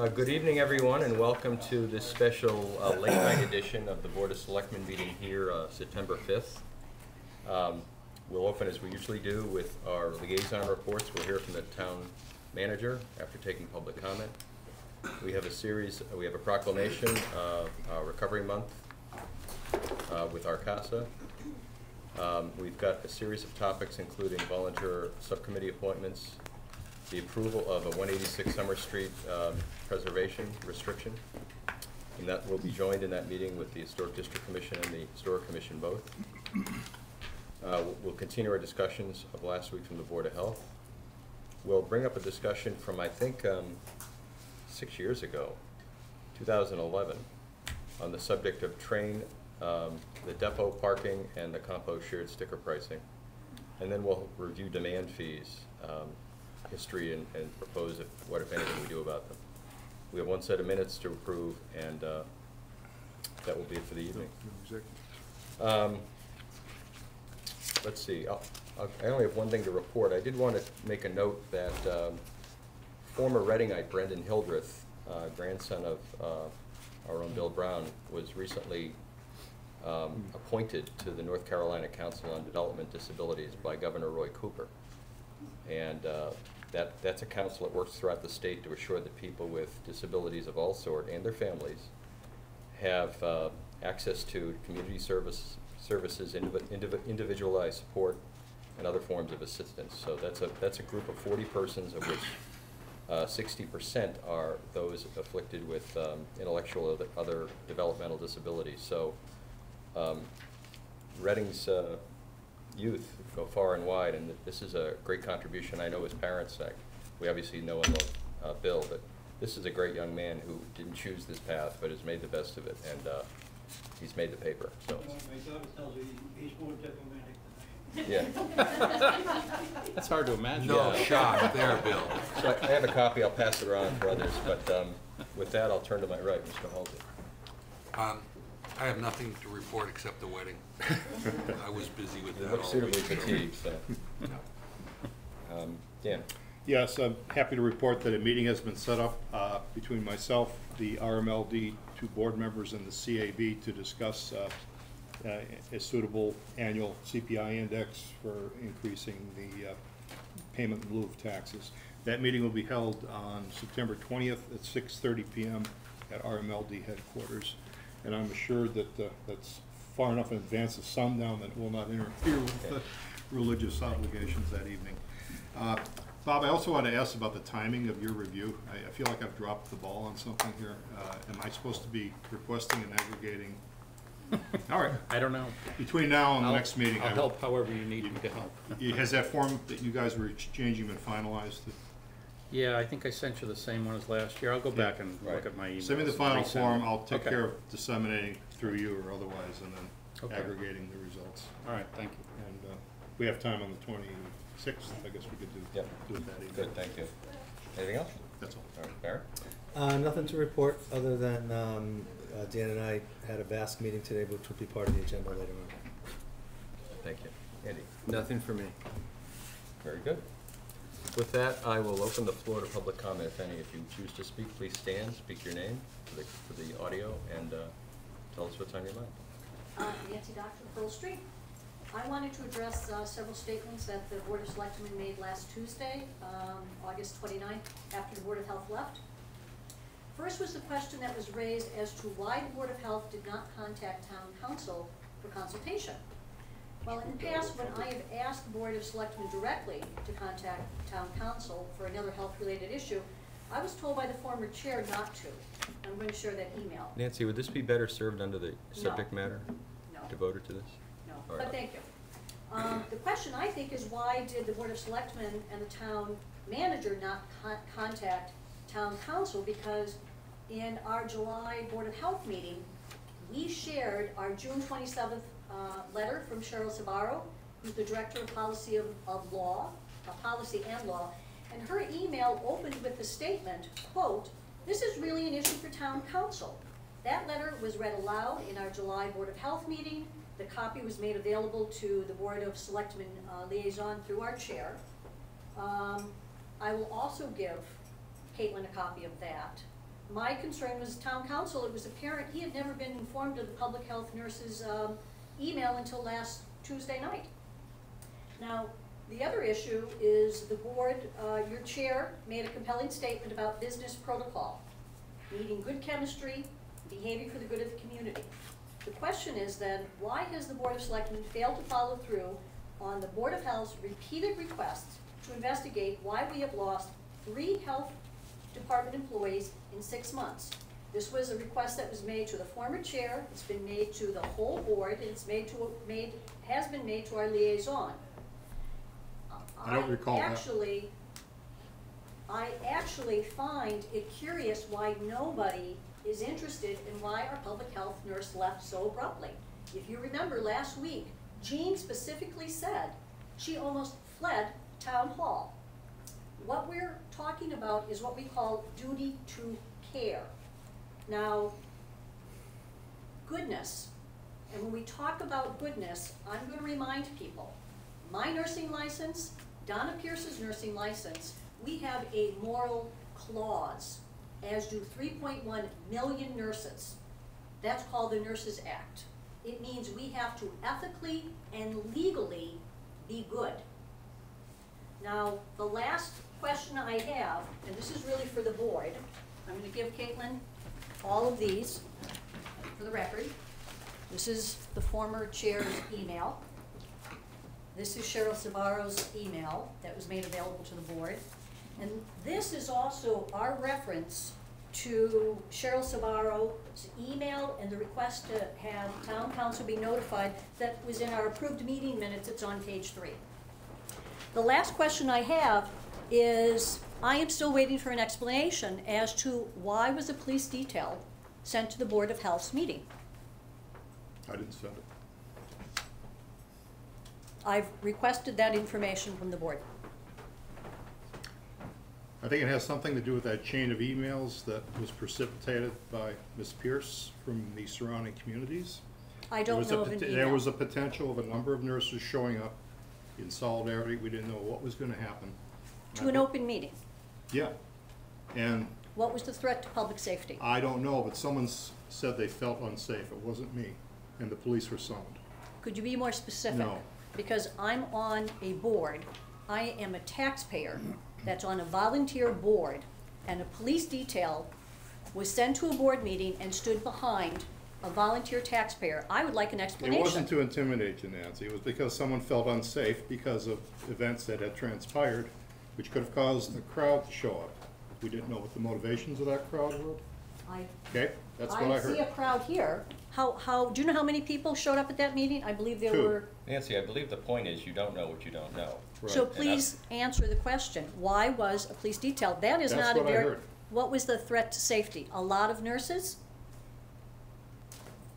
Uh, Good evening, everyone, and welcome to this special uh, late-night edition of the Board of Selectmen meeting here, uh, September 5th. Um, We'll open, as we usually do, with our liaison reports. We'll hear from the town manager after taking public comment. We have a series, we have a proclamation, of Recovery Month uh, with RCASA. Um, We've got a series of topics, including volunteer subcommittee appointments, the approval of a 186 Summer Street um, preservation restriction, and that will be joined in that meeting with the Historic District Commission and the Historic Commission both. Uh, we'll- continue our discussions of last week from the Board of Health. We'll bring up a discussion from, I think, um, six years ago, 2011, on the subject of train, um, the depot parking and the compost shared sticker pricing. And then we'll review demand fees, um, history, and, and propose if, what if anything we do about them. We have one set of minutes to approve, and uh, that will be it for the evening. Um, Let's see, I'll- I'll- I only have one thing to report. I did want to make a note that um, former Readingite Brendan Hildreth, uh, grandson of uh, our own Bill Brown, was recently um, appointed to the North Carolina Council on Development Disabilities by Governor Roy Cooper. And uh, that, that's a council that works throughout the state to assure that people with disabilities of all sort and their families have uh, access to community service, services, indivi- indivi- individualized support, and other forms of assistance. So that's a, that's a group of forty persons, of which uh, sixty percent are those afflicted with um, intellectual or other developmental disabilities. So um, uh, youth go far and wide, and this is a great contribution. I know his parents, I- we obviously know and love uh, Bill, but this is a great young man who didn't choose this path, but has made the best of it, and uh, he's made the paper, so. My daughter tells me he's more diplomatic Yeah. That's hard to imagine. No Yeah. shock there, Bill. So I I have a copy, I'll pass it around for others, but um, with that, I'll turn to my right, Mr. Halsey. Um, I have nothing to report except the wedding. I was busy with You that look all suitably week. so- fatigued, so. Um, Dan? Yes, I'm happy to report that a meeting has been set up uh, between myself, the RMLD, two board members, and the CAB to discuss uh, uh, a suitable annual CPI index for increasing the uh, payment in lieu of taxes. That meeting will be held on September 20th at 6:30 PM at RMLD headquarters. And I'm assured that uh, that's far enough in advance of sundown that it will not interfere with the religious obligations that evening. Uh, Bob, I also want to ask about the timing of your review. I, I feel like I've dropped the ball on something here. Uh, Am I supposed to be requesting and aggregating? All right, I don't know. between now and the I'll- next meeting. I I'll will- help however you need me to help. Has that form that you guys were exchanging been finalized? Yeah, I think I sent you the same one as last year. I'll go back and Right. look at my email. Send me the final form. I'll take Okay. care of disseminating through you or otherwise, and then Okay. aggregating the results. All right, thank you. And uh, we have time on the twenty-sixth, I guess we could do, Yep. do it that evening. Good, thank you. Anything else? That's all. All right, Barry? Uh, nothing to report, other than, um, uh, Dan and I had a vast meeting today, which will be part of the agenda later on. Thank you. Andy? Nothing for me. Very good. With that, I will open the floor to public comment, if any. If you choose to speak, please stand, speak your name for the, for the audio, and uh, tell us what's on your mind. Uh, Nancy Doctor, Pearl Street. I wanted to address uh, several statements that the Board of Selectmen made last Tuesday, um, August 29th, after the Board of Health left. First was the question that was raised as to why the Board of Health did not contact Town Counsel for consultation. Well, in the past, when I have asked the Board of Selectmen directly to contact Town Counsel for another health-related issue, I was told by the former chair not to. I'm going to share that email. Nancy, would this be better served under the subject matter No. devoted to this? No, All right. but thank you. Um, the question, I think, is why did the Board of Selectmen and the town manager not con- contact town counsel? Because in our July Board of Health meeting, we shared our June twenty-seventh, uh, letter from Cheryl Sbarra, who's the Director of Policy of, of Law, of Policy and Law, and her email opened with the statement, quote, "This is really an issue for town counsel." That letter was read aloud in our July Board of Health meeting. The copy was made available to the Board of Selectmen uh, liaison through our chair. Um, I will also give Caitlin a copy of that. my concern was town counsel, it was apparent he had never been informed of the public health nurse's, um, email until last Tuesday night. Now, the other issue is the board, uh, your chair made a compelling statement about business protocol, needing good chemistry, behaving for the good of the community. The question is then, why has the Board of Selectmen failed to follow through on the Board of Health's repeated requests to investigate why we have lost three health department employees in six months? This was a request that was made to the former chair, it's been made to the whole board, and it's made to, made, has been made to our liaison. I don't recall that. Actually, I actually find it curious why nobody is interested in why our public health nurse left so abruptly. If you remember last week, Jean specifically said she almost fled town hall. What we're talking about is what we call duty to care. Now, goodness, and when we talk about goodness, I'm gonna remind people, my nursing license, Donna Pierce's nursing license, we have a moral clause, as do three point one million nurses. That's called the Nurses Act. It means we have to ethically and legally be good. Now, the last question I have, and this is really for the board, I'm gonna give Caitlin all of these for the record. This is the former chair's email. This is Cheryl Sbarra's email that was made available to the board. And this is also our reference to Cheryl Sbarra's email and the request to have town counsel be notified that was in our approved meeting minutes, it's on page three. The last question I have is, I am still waiting for an explanation as to why was a police detail sent to the Board of Health's meeting? I didn't send it. I've requested that information from the board. I think it has something to do with that chain of emails that was precipitated by Ms. Pierce from the surrounding communities. I don't know of an email. There was a potential of a number of nurses showing up in solidarity. We didn't know what was gonna happen. To an open meeting. Yeah. And What was the threat to public safety? I don't know, but someone s- said they felt unsafe. It wasn't me. And the police were summoned. Could you be more specific? No. Because I'm on a board, I am a taxpayer that's on a volunteer board, and a police detail was sent to a board meeting and stood behind a volunteer taxpayer. I would like an explanation. It explanation. wasn't to intimidate you, Nancy. It was because someone felt unsafe because of events that had transpired, which could have caused the crowd to show up. We didn't know what the motivations of that crowd were. I, Okay? That's what I I see a heard. crowd here. How, how, do you know how many people showed up at that meeting? I believe there Two. were. Nancy, I believe the point is you don't know what you don't know. So Right. please answer the question, why was a police detail? That is That's not a what I very. heard. What was the threat to safety? A lot of nurses?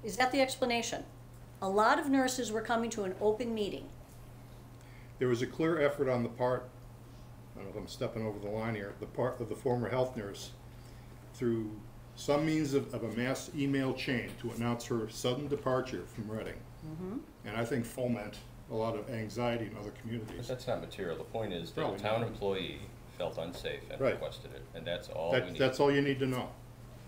Is that the explanation? A lot of nurses were coming to an open meeting. There was a clear effort on the part, I don't know if I'm stepping over the line here, the part of the former health nurse through some means of, of a mass email chain to announce her sudden departure from Reading. Mm-hmm. And I think foment a lot of anxiety in other But communities. that's not material. The point is that No, a town employee felt unsafe and Right. requested it, and that's all we That, need. that's all you need to know.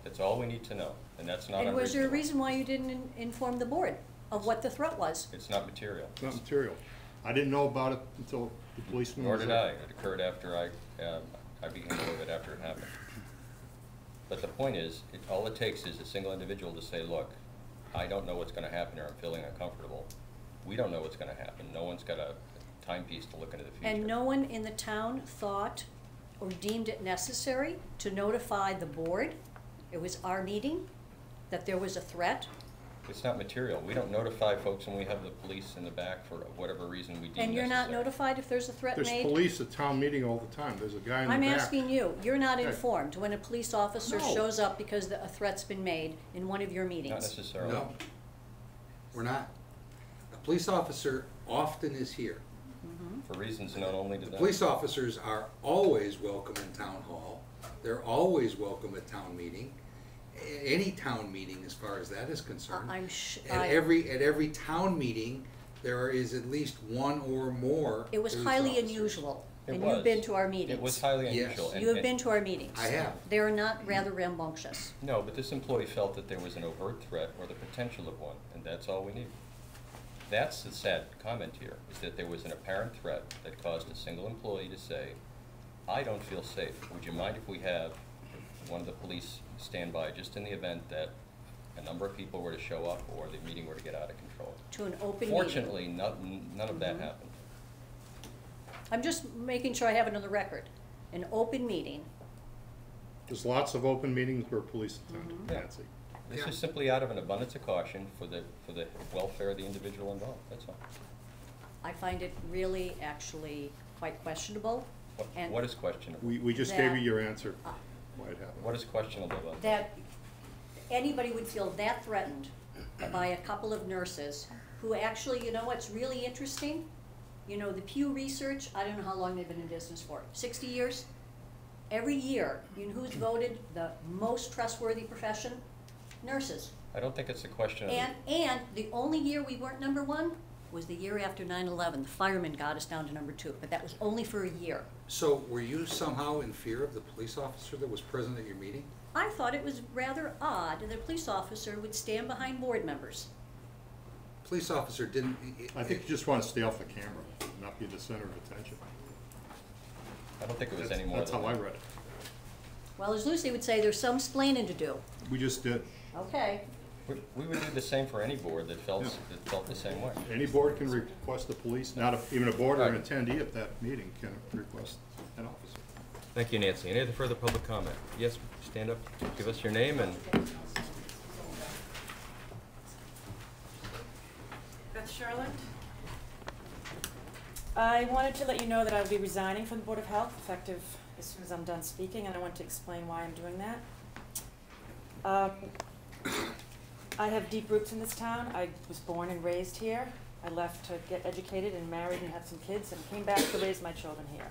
That's all we need to know, and that's not And was there a reason why you didn't in- inform the board of what the threat was? It's not material. It's not material. I didn't know about it until the policeman Nor was did there. I. It occurred after I, um, I became aware of it after it happened. But the point is, it, all it takes is a single individual to say, look, I don't know what's gonna happen here, I'm feeling uncomfortable. We don't know what's gonna happen, no one's got a timepiece to look into the future. And no one in the town thought or deemed it necessary to notify the board, it was our meeting, that there was a threat? It's not material, we don't notify folks when we have the police in the back for whatever reason we deem necessary. And you're not notified if there's a threat There's made? police at town meeting all the time. There's a guy in the back. I'm asking you, you're not Okay. informed when a police officer No. shows up because the- a threat's been made in one of your meetings. Not meetings? necessarily. No, we're not. A police officer often is here. Mm-hmm. For reasons known only to them. Police officers are always welcome in town hall. They're always welcome at town meeting, a- any town meeting as far as that is concerned. I- I'm sh- At I- every, at every town meeting, there is at least one or more. It was police highly officers. unusual, It and was. you've been to our meetings. It was highly Yes. unusual. and- You have and- been to our meetings. I have. They're not rather rambunctious. No, but this employee felt that there was an overt threat or the potential of one, and that's all we need. That's the sad comment here, is that there was an apparent threat that caused a single employee to say, I don't feel safe. Would you mind if we have one of the police stand by just in the event that a number of people were to show up or the meeting were to get out of control? To an open meeting. Fortunately, none, none of that Mhm. happened. I'm just making sure I have it on the record. An open meeting, There's lots of open meetings where police attend, Mhm. Yeah. Nancy. This Yeah. is simply out of an abundance of caution for the, for the welfare of the individual involved, that's all. I find it really actually quite questionable. What- And- What is questionable? We, we just gave you That- your answer, Uh, why it happened. What is questionable about that? that anybody would feel that threatened by a couple of nurses who actually, you know what's really interesting? You know, the Pew Research, I don't know how long they've been in business for, sixty years? Every year, you know who's voted the most trustworthy profession? Nurses. I don't think it's a question. And, and the only year we weren't number one was the year after 9/11. The firemen got us down to number two, but that was only for a year. So were you somehow in fear of the police officer that was present at your meeting? I thought it was rather odd that a police officer would stand behind board members. Police officer didn't. I think you just want to stay off the camera, not be the center of attention. I don't think it was That's- any more That's than how I read it. Well, as Lucy would say, there's some splaining to do. We just did. Okay. We, we would do the same for any board that felt, Yeah. that felt the same way. Any board can request the police, not a- even a board or an Right. attendee at that meeting can request an officer. Thank you, Nancy. Any other further public comment? Yes, stand up, give us your name and, Beth Sherland. I wanted to let you know that I will be resigning from the Board of Health effective as soon as I'm done speaking, and I want to explain why I'm doing that. Um, I have deep roots in this town. I was born and raised here. I left to get educated and married and have some kids and came back to raise my children here.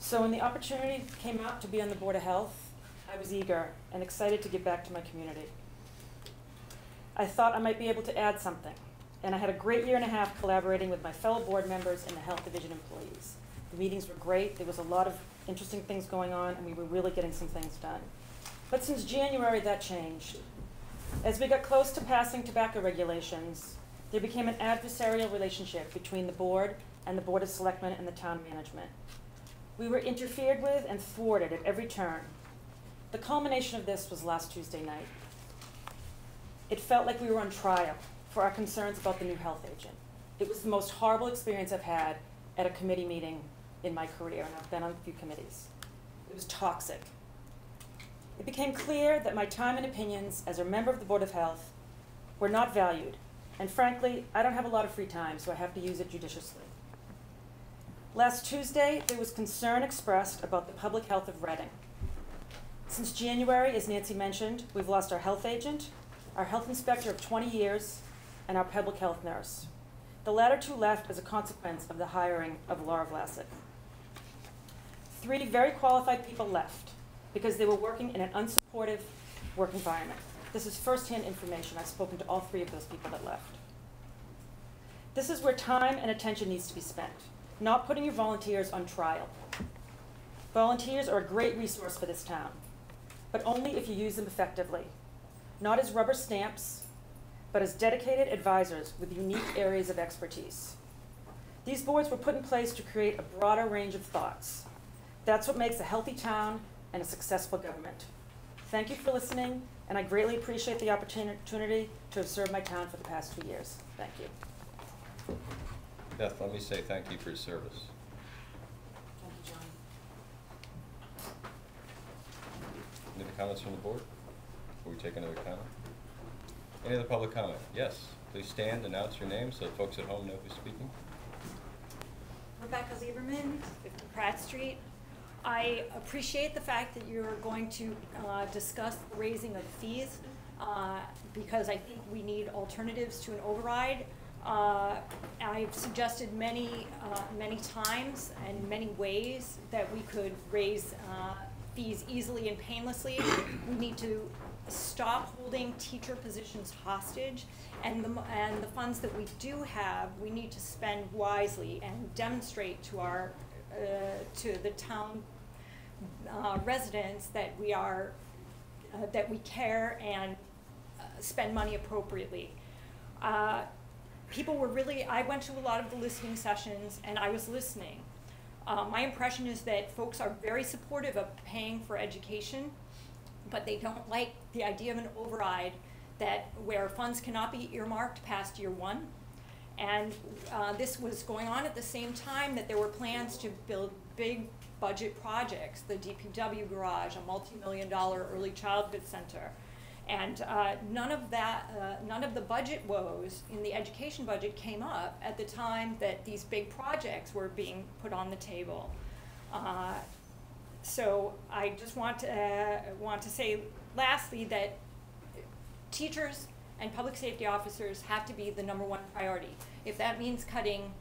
So when the opportunity came up to be on the Board of Health, I was eager and excited to give back to my community. I thought I might be able to add something, and I had a great year and a half collaborating with my fellow board members and the health division employees. The meetings were great, there was a lot of interesting things going on, and we were really getting some things done. But since January, that changed. As we got close to passing tobacco regulations, there became an adversarial relationship between the board and the Board of Selectmen and the town management. We were interfered with and thwarted at every turn. The culmination of this was last Tuesday night. It felt like we were on trial for our concerns about the new health agent. It was the most horrible experience I've had at a committee meeting in my career, and I've been on a few committees. It was toxic. It became clear that my time and opinions as a member of the Board of Health were not valued, and frankly, I don't have a lot of free time, so I have to use it judiciously. Last Tuesday, there was concern expressed about the public health of Reading. Since January, as Nancy mentioned, we've lost our health agent, our health inspector of 20 years, and our public health nurse. The latter two left as a consequence of the hiring of Laura Vlasic. Three very qualified people left because they were working in an unsupportive work environment. This is firsthand information. I've spoken to all three of those people that left. This is where time and attention needs to be spent, not putting your volunteers on trial. Volunteers are a great resource for this town, but only if you use them effectively, not as rubber stamps, but as dedicated advisors with unique areas of expertise. These boards were put in place to create a broader range of thoughts. That's what makes a healthy town and a successful government. Thank you for listening, and I greatly appreciate the opportunity to have served my town for the past two years. Thank you. Beth, let me say thank you for your service. Thank you, John. Any other comments from the board? Before we take another comment? Any other public comment? Yes, please stand, and announce your name so folks at home know who's speaking. Rebecca Lieberman, 50 Pratt Street. I appreciate the fact that you're going to uh, discuss raising of fees, uh, because I think we need alternatives to an override. Uh, I've suggested many, uh, many times and many ways that we could raise uh, fees easily and painlessly. We need to stop holding teacher positions hostage. And the, and the funds that we do have, we need to spend wisely and demonstrate to our, uh, to the town uh, residents that we are, uh, that we care and uh, spend money appropriately. Uh, people were really, I went to a lot of the listening sessions and I was listening. Uh, my impression is that folks are very supportive of paying for education, but they don't like the idea of an override that where funds cannot be earmarked past year one. And uh, this was going on at the same time that there were plans to build big budget projects, the DPW garage, a multi-million dollar early childhood center. And uh, none of that, uh, none of the budget woes in the education budget came up at the time that these big projects were being put on the table. Uh, so I just want to, uh, want to say lastly that teachers and public safety officers have to be the number one priority. If that means cutting,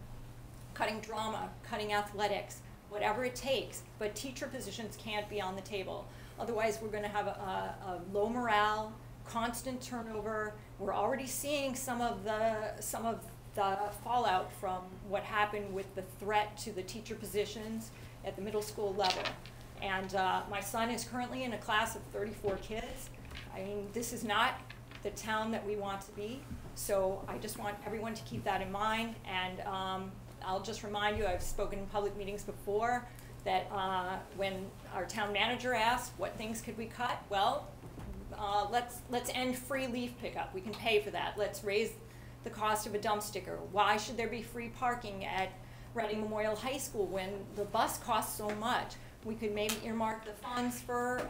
cutting drama, cutting athletics, whatever it takes, but teacher positions can't be on the table. Otherwise, we're gonna have a, a, a low morale, constant turnover. We're already seeing some of the, some of the fallout from what happened with the threat to the teacher positions at the middle school level. And uh, my son is currently in a class of 34 kids. I mean, this is not the town that we want to be. So I just want everyone to keep that in mind. And um, I'll just remind you, I've spoken in public meetings before, that uh, when our town manager asked what things could we cut, well, uh, let's, let's end free leaf pickup. We can pay for that. Let's raise the cost of a dump sticker. Why should there be free parking at Reading Memorial High School when the bus costs so much? We could maybe earmark the funds for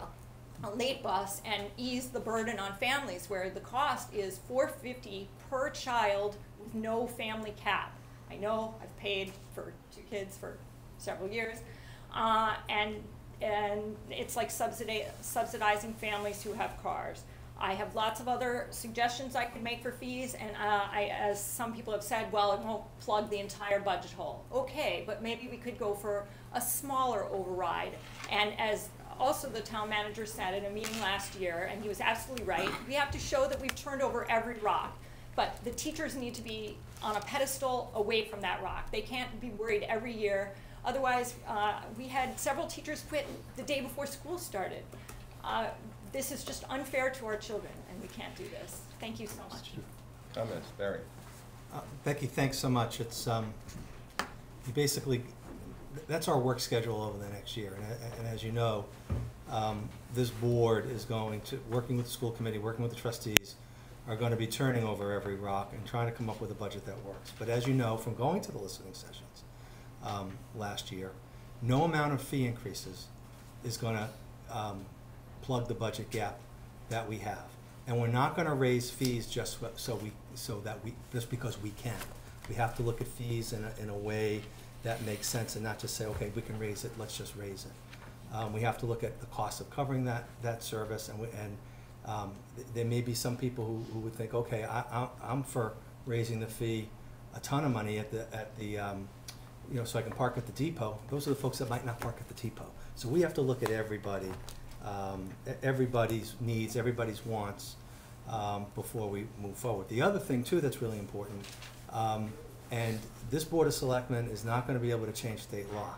a late bus and ease the burden on families where the cost is four fifty per child with no family cap. I know I've paid for two kids for several years, uh, and and it's like subsidi- subsidizing families who have cars. I have lots of other suggestions I could make for fees, and uh, I, as some people have said, well, it won't plug the entire budget hole. Okay, but maybe we could go for a smaller override. And as also the town manager said in a meeting last year, and he was absolutely right, we have to show that we've turned over every rock. But the teachers need to be on a pedestal away from that rock. They can't be worried every year. Otherwise, uh, we had several teachers quit the day before school started. Uh, this is just unfair to our children, and we can't do this. Thank you so much. Comments, Barry? Uh, Becky, thanks so much. It's, um, you basically, that's our work schedule over the next year. And, and as you know, um, this board is going to, working with the school committee, working with the trustees, are gonna be turning over every rock and trying to come up with a budget that works. But as you know, from going to the listening sessions, um, last year, no amount of fee increases is gonna, um, plug the budget gap that we have. And we're not gonna raise fees just so- so we, so that we, just because we can. We have to look at fees in a, in a way that makes sense and not just say, okay, we can raise it, let's just raise it. Um, we have to look at the cost of covering that, that service and, we- and, um, th- there may be some people who, who would think, okay, I, I'm for raising the fee a ton of money at the, at the, um, you know, so I can park at the depot. Those are the folks that might not park at the depot. So we have to look at everybody, um, everybody's needs, everybody's wants, um, before we move forward. The other thing too that's really important, um, and this Board of Selectmen is not gonna be able to change state law,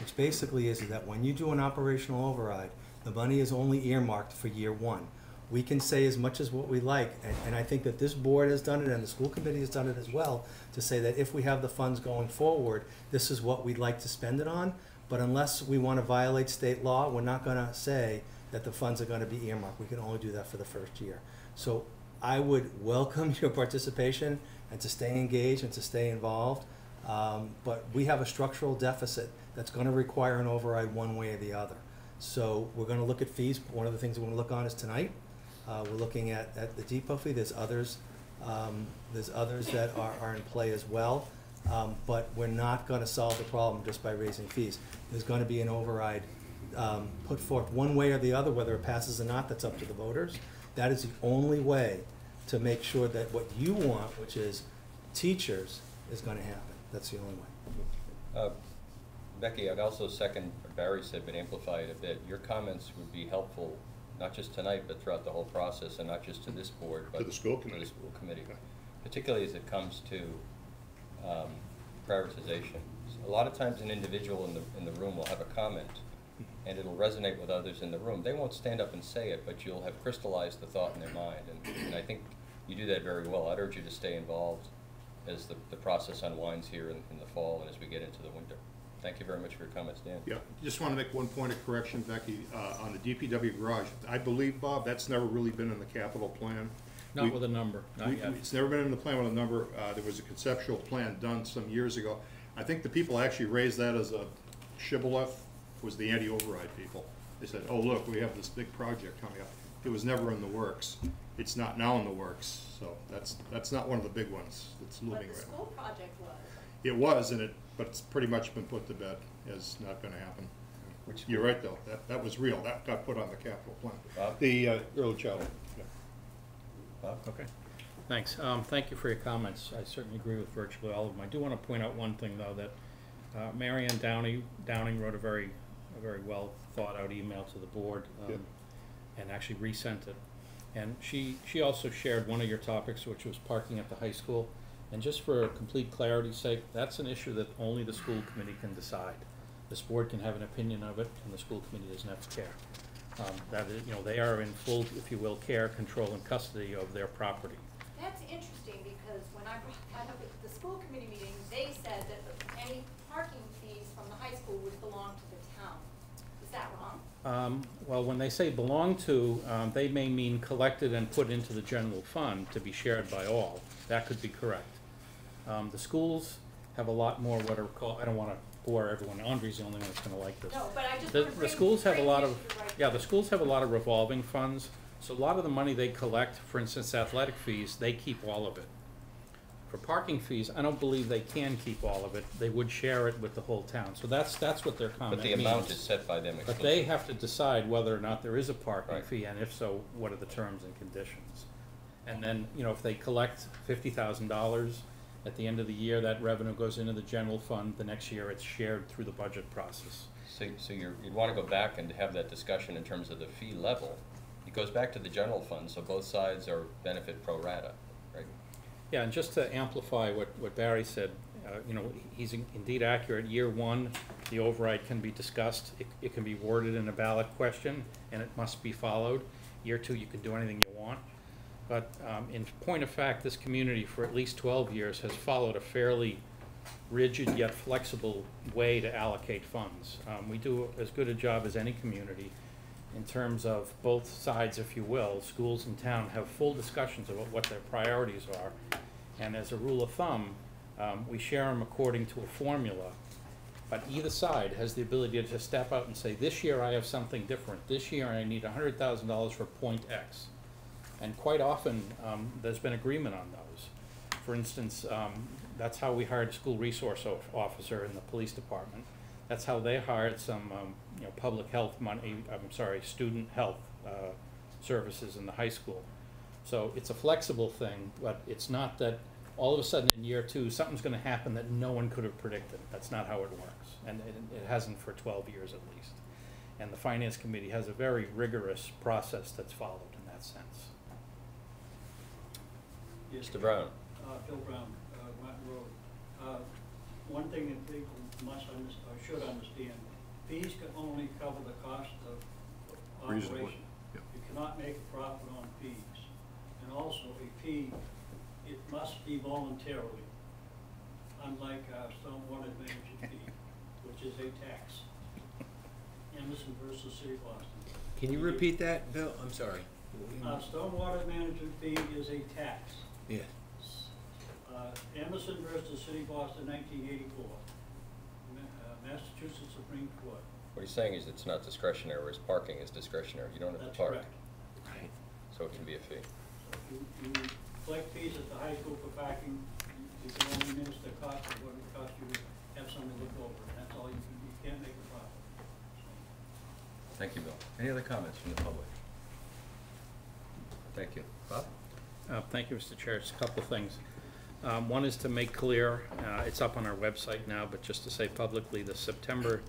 which basically is that when you do an operational override, the money is only earmarked for year one. We can say as much as what we like, and, and I think that this board has done it, and the school committee has done it as well, to say that if we have the funds going forward, this is what we'd like to spend it on, but unless we wanna violate state law, we're not gonna say that the funds are gonna be earmarked, we can only do that for the first year. So I would welcome your participation and to stay engaged and to stay involved. Um, but we have a structural deficit that's gonna require an override one way or the other. So we're gonna look at fees. One of the things we're gonna look on is tonight. Uh, we're looking at, at the depot fee. There's others, um, there's others that are, are in play as well. Um, but we're not gonna solve the problem just by raising fees. There's gonna be an override, um, put forth one way or the other, whether it passes or not, that's up to the voters. That is the only way to make sure that what you want, which is teachers, is gonna happen. That's the only way. Uh, Becky, I'd also second what Barry said, but amplify it a bit. Your comments would be helpful not just tonight, but throughout the whole process, and not just to this board, but. the school To committee. the school committee, particularly as it comes to um, prioritization. A lot of times, an individual in the, in the room will have a comment, and it'll resonate with others in the room. They won't stand up and say it, but you'll have crystallized the thought in their mind, and, and I think you do that very well. I'd urge you to stay involved as the, the process unwinds here in, in the fall and as we get into the winter. Thank you very much for your comments, Dan. Yeah, just want to make one point of correction, Becky, uh, on the DPW garage. I believe, Bob, that's never really been in the capital plan. We- Not with a number, not we- yet. It's never been in the plan with a number. Uh, There was a conceptual plan done some years ago. I think the people actually raised that as a shibboleth, was the anti-override people. They said, oh, look, we have this big project coming up. It was never in the works. It's not now in the works, so that's, that's not one of the big ones that's looming But right the now. school project was. It was, and it, but it's pretty much been put to bed as not gonna happen. Which You're right, though, that, that was real, that got put on the capital plan. Bob? The uh, early childhood, yeah. Bob? Okay, thanks. Um, thank you for your comments. I certainly agree with virtually all of them. I do want to point out one thing, though, that, uh, Mary Downey, Downing wrote a very, a very well thought-out email to the board, um, Yep. and actually resent it. And she, she also shared one of your topics, which was parking at the high school. And just for complete clarity's sake, that's an issue that only the school committee can decide. This board can have an opinion of it, and the school committee doesn't have to care. Um, that is, you know, they are in full, if you will, care, control, and custody of their property. That's interesting, because when I brought that up at the school committee meeting, they said that any parking fees from the high school would belong to the town. Is that wrong? Um, well, when they say belong to, um, they may mean collected and put into the general fund to be shared by all. That could be correct. Um, the schools have a lot more what are called, I don't wanna bore everyone, Andre's the only one that's gonna like this. No, but I just The, wanna the bring, schools have a bring lot the of, to the right yeah, the schools have a lot of revolving funds, so a lot of the money they collect, for instance, athletic fees, they keep all of it. For parking fees, I don't believe they can keep all of it, they would share it with the whole town, so that's, that's what their comment But the means. amount is set by them But exclusively. they have to decide whether or not there is a parking Right. fee, and if so, what are the terms and conditions? And then, you know, if they collect fifty thousand dollars, at the end of the year, that revenue goes into the general fund, the next year it's shared through the budget process. So, so you're, you'd wanna go back and have that discussion in terms of the fee level. It goes back to the general fund, so both sides are benefit pro rata, right? Yeah, and just to amplify what, what Barry said, uh, you know, he's in- indeed accurate. Year one, the override can be discussed. It, it can be worded in a ballot question, and it must be followed. Year two, you can do anything you want. But, um, in point of fact, this community for at least twelve years has followed a fairly rigid yet flexible way to allocate funds. Um, we do as good a job as any community in terms of both sides, if you will. Schools and town have full discussions about what their priorities are. And as a rule of thumb, um, we share them according to a formula. But either side has the ability to step out and say, this year I have something different. This year I need hundred thousand dollars for point X. And quite often, um, there's been agreement on those. For instance, um, that's how we hired a school resource of- officer in the police department. That's how they hired some, um, you know, public health money, I'm sorry, student health, uh, services in the high school. So it's a flexible thing, but it's not that all of a sudden in year two, something's gonna happen that no one could have predicted. That's not how it works, and it, it hasn't for twelve years at least. And the finance committee has a very rigorous process that's followed in that sense. Yes, Mr. Brown? Uh, Bill Brown, uh, Martin Road. Uh, one thing that people must under, or should understand, fees can only cover the cost of operation. yep. You cannot make a profit on fees. And also, a fee, it must be voluntarily, unlike our stormwater management fee, which is a tax. Emerson versus City of Boston. Can you repeat that, Bill? I'm sorry. Uh, stormwater management fee is a tax. Yeah. Uh, Emerson versus City of Boston, nineteen eighty-four. uh, Massachusetts Supreme Court. What he's saying is it's not discretionary, whereas parking is discretionary. You don't have to That's park, correct. Right. so it can be a fee. You, you collect fees at the high school for parking, you- you can only administer cost of what it costs you to have somebody look over it. That's all you can, you can't make a profit. Thank you, Bill. Any other comments from the public? Thank you. Bob? Uh, Thank you, Mr. Chair. Just a couple of things. Um, One is to make clear, uh, it's up on our website now, but just to say publicly, the September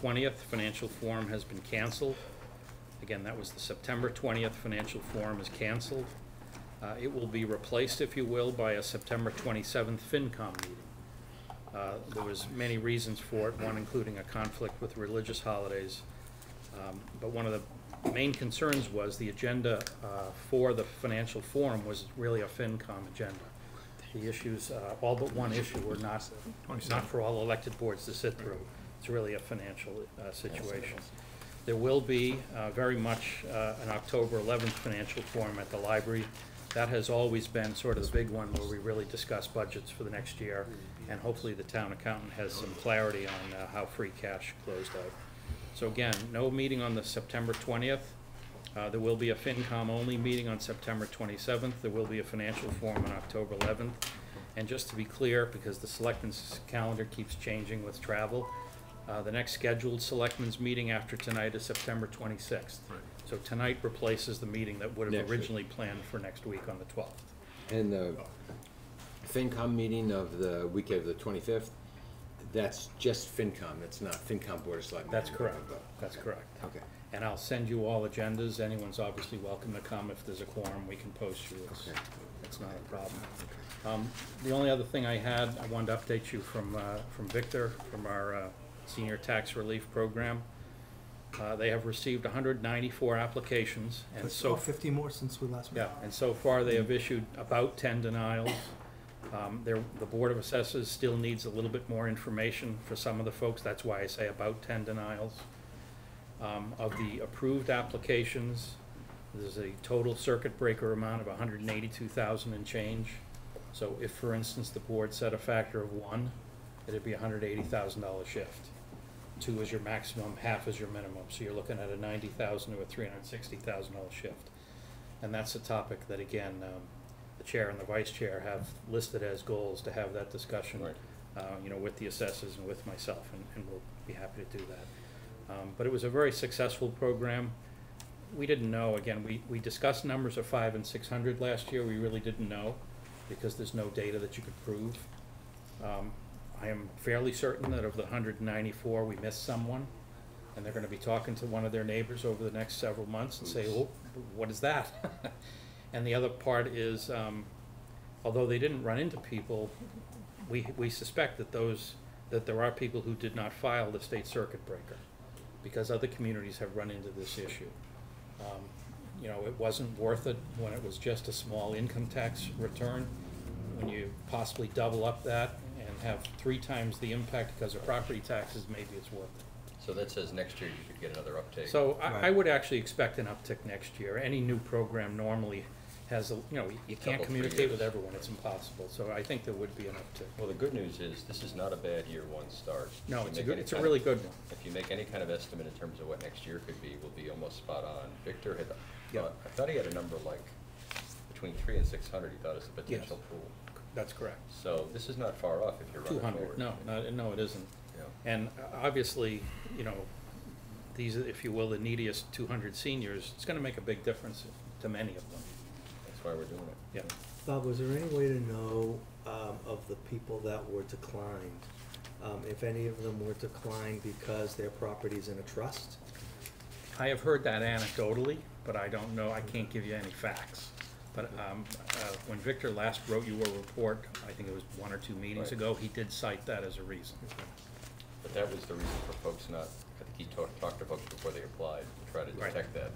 20th financial forum has been canceled. Again, that was the September twentieth financial forum is canceled. Uh, It will be replaced, if you will, by a September twenty-seventh FinCom meeting. Uh, There was many reasons for it, one including a conflict with religious holidays. Um, But one of the main concerns was the agenda uh, for the financial forum was really a FinCom agenda. The issues, uh, all but one issue were not, not for all elected boards to sit through. It's really a financial uh, situation. There will be uh, very much uh, an October 11th financial forum at the library. That has always been sort of the big one where we really discuss budgets for the next year, and hopefully the town accountant has some clarity on uh, how free cash closed out. So again, no meeting on the September 20th. Uh, There will be a FinCom-only meeting on September 27th. There will be a financial forum on October 11th. And just to be clear, because the selectmen's calendar keeps changing with travel, uh, the next scheduled selectmen's meeting after tonight is September 26th. So tonight replaces the meeting that would have week. originally planned for next week on the 12th. And the FinCom meeting of the week of the twenty-fifth, that's just FinCom, that's not FinCom Board of Selectmen. That's correct. That's correct. Okay. And I'll send you all agendas. Anyone's obviously welcome to come. If there's a quorum, we can post you. It's, Okay. it's not a problem. Um, the only other thing I had, I wanted to update you from, uh, from Victor, from our, uh, senior tax relief program. Uh, they have received hundred ninety-four applications and so. Fifty more since we last met. Yeah, and so far they have issued about ten denials. Um, there, the Board of Assessors still needs a little bit more information for some of the folks, that's why I say about ten denials. Um, of the approved applications, there's a total circuit breaker amount of hundred and eighty-two thousand and change. So if, for instance, the board set a factor of one, it'd be hundred eighty thousand dollar shift. Two is your maximum, half is your minimum, so you're looking at a ninety thousand to a three hundred sixty thousand dollar shift. And that's a topic that, again, um, chair and the vice chair have listed as goals to have that discussion. Right. Uh, you know, with the assessors and with myself, and, and we'll be happy to do that. Um, but it was a very successful program. We didn't know, again, we, we discussed numbers of five and six hundred last year, we really didn't know, because there's no data that you could prove. Um, I am fairly certain that of the hundred and ninety-four, we missed someone, and they're gonna be talking to one of their neighbors over the next several months and say, oh, what is that? And the other part is, um, although they didn't run into people, we, we suspect that those, that there are people who did not file the state circuit breaker, because other communities have run into this issue. Um, You know, it wasn't worth it when it was just a small income tax return. When you possibly double up that and have three times the impact because of property taxes, maybe it's worth it. So that says next year you could get another uptake. So I, I would actually expect an uptick next year. Any new program normally has a, you know, you can't Couple, three communicate with years. everyone, it's impossible. So I think there would be an uptick. Well, the good news is, this is not a bad year one start. No, you it's a make good, any it's a kind really good one. If you make any kind of estimate in terms of what next year could be, will be almost spot on. Victor had, Yeah. I thought he had a number like between three and six hundred, he thought is the potential pool. That's correct. So this is not far off if you're Two running forward. hundred, no, no, no, it isn't. Yeah. And uh, obviously, you know, these, if you will, the neediest two hundred seniors, it's gonna make a big difference to many of them. That's why we're doing it. Yeah. Bob, was there any way to know, um, of the people that were declined? Um, if any of them were declined because their property's in a trust? I have heard that anecdotally, but I don't know, I can't give you any facts. But um, uh, when Victor last wrote you a report, I think it was one or two meetings Right. ago, he did cite that as a reason. But that was the reason for folks not, I think he talked, talked to folks before they applied, to try to Right. detect that.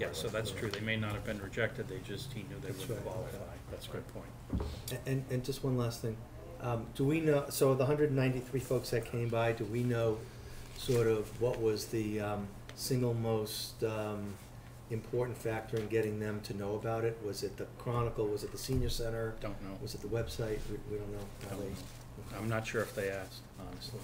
Yeah, so that's true, they may not have been rejected, they just, he knew they That's wouldn't right. qualify, that's a good point. A- And, and just one last thing, um, do we know, so the hundred and ninety-three folks that came by, do we know sort of what was the, um, single most, um, important factor in getting them to know about it? Was it the Chronicle, was it the senior center? Don't know. Was it the website? We, we don't know. how Don't they- know. I'm not sure if they asked, honestly.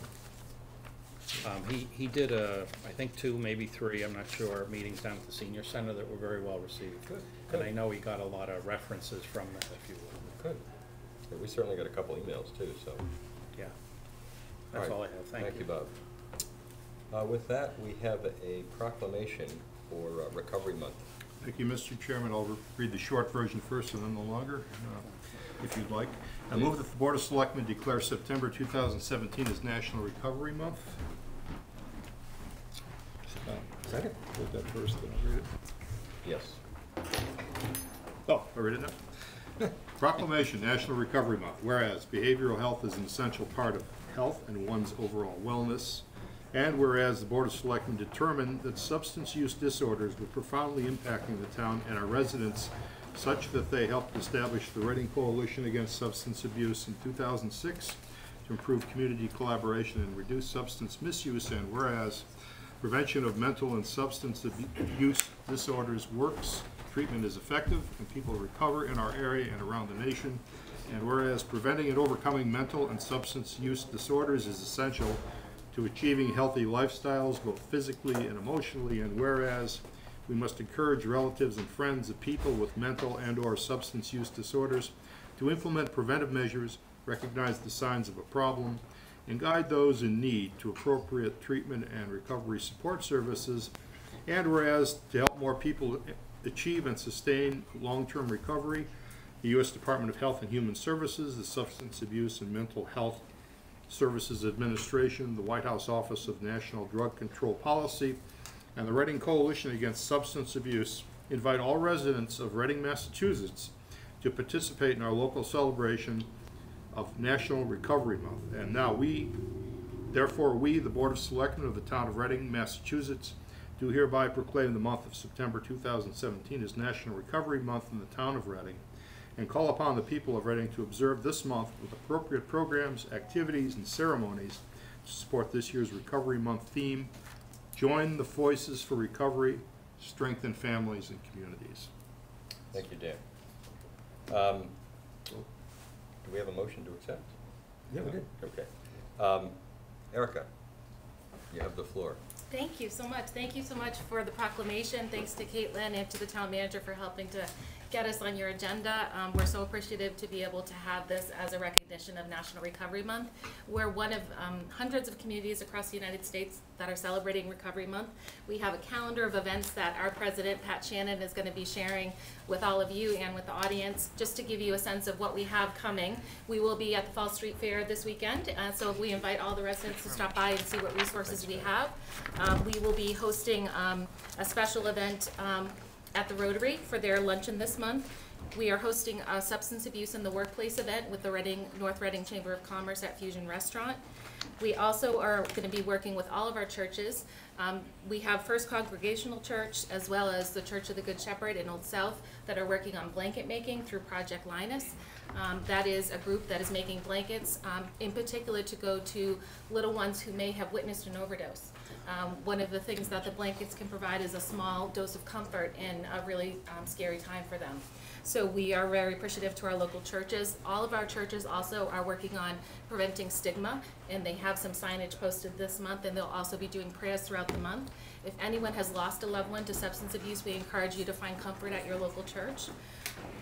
Um, he, he did a, I think two, maybe three, I'm not sure, meetings down at the senior center that were very well received. Good, And I good. know he got a lot of references from that, if you will, Good. Yeah, We certainly got a couple emails too, so. yeah. That's right. all I have, thank you. Thank you, Bob. Uh, with that, we have a proclamation for uh, Recovery Month. Thank you, Mr. Chairman. I'll re- read the short version first and then the longer, uh, if you'd like. I move that the Board of Selectmen declare September 2017 as National Recovery Month. Second? Read that first, then I'll read it. Yes. Oh, I read it now. Proclamation, National Recovery Month. Whereas behavioral health is an essential part of health and one's overall wellness. And whereas the Board of Selectmen determined that substance use disorders were profoundly impacting the town and our residents such that they helped establish the Reading Coalition Against Substance Abuse in 2006 to improve community collaboration and reduce substance misuse. And whereas prevention of mental and substance abuse disorders works, treatment is effective, and people recover in our area and around the nation. And whereas preventing and overcoming mental and substance use disorders is essential to achieving healthy lifestyles, both physically and emotionally. And whereas we must encourage relatives and friends of people with mental and/or substance use disorders to implement preventive measures, recognize the signs of a problem, and guide those in need to appropriate treatment and recovery support services. And whereas to help more people achieve and sustain long-term recovery, the U.S. Department of Health and Human Services, the Substance Abuse and Mental Health Services Administration, the White House Office of National Drug Control Policy, and the Reading Coalition Against Substance Abuse invite all residents of Reading, Massachusetts to participate in our local celebration of National Recovery Month. And now we, therefore we, the Board of Selectmen of the Town of Reading, Massachusetts, do hereby proclaim the month of September 2017 as National Recovery Month in the Town of Reading and call upon the people of Reading to observe this month with appropriate programs, activities, and ceremonies to support this year's Recovery Month theme. Join the Voices for Recovery, strengthen families and communities. Thank you, Dan. Um, Do we have a motion to accept? Yeah, we did. Okay. Um, Erica, you have the floor. Thank you so much. Thank you so much for the proclamation. Thanks to Caitlin and to the town manager for helping to get us on your agenda. Um, we're so appreciative to be able to have this as a recognition of National Recovery Month. We're one of um, hundreds of communities across the United States that are celebrating Recovery Month. We have a calendar of events that our president, Pat Shannon, is going to be sharing with all of you and with the audience. Just to give you a sense of what we have coming, we will be at the Fall Street Fair this weekend, uh, so we invite all the residents to stop by and see what resources we have. Um, we will be hosting um, a special event um, at the Rotary for their luncheon this month. We are hosting a substance abuse in the workplace event with the Reading, North Reading Chamber of Commerce at Fusion Restaurant. We also are going to be working with all of our churches. Um, we have First Congregational Church as well as the Church of the Good Shepherd in Old South that are working on blanket making through Project Linus. Um, that is a group that is making blankets, um, in particular to go to little ones who may have witnessed an overdose. Um, one of the things that the blankets can provide is a small dose of comfort in a really um, scary time for them. So we are very appreciative to our local churches. All of our churches also are working on preventing stigma, and they have some signage posted this month, and they'll also be doing prayers throughout the month. If anyone has lost a loved one to substance abuse, we encourage you to find comfort at your local church.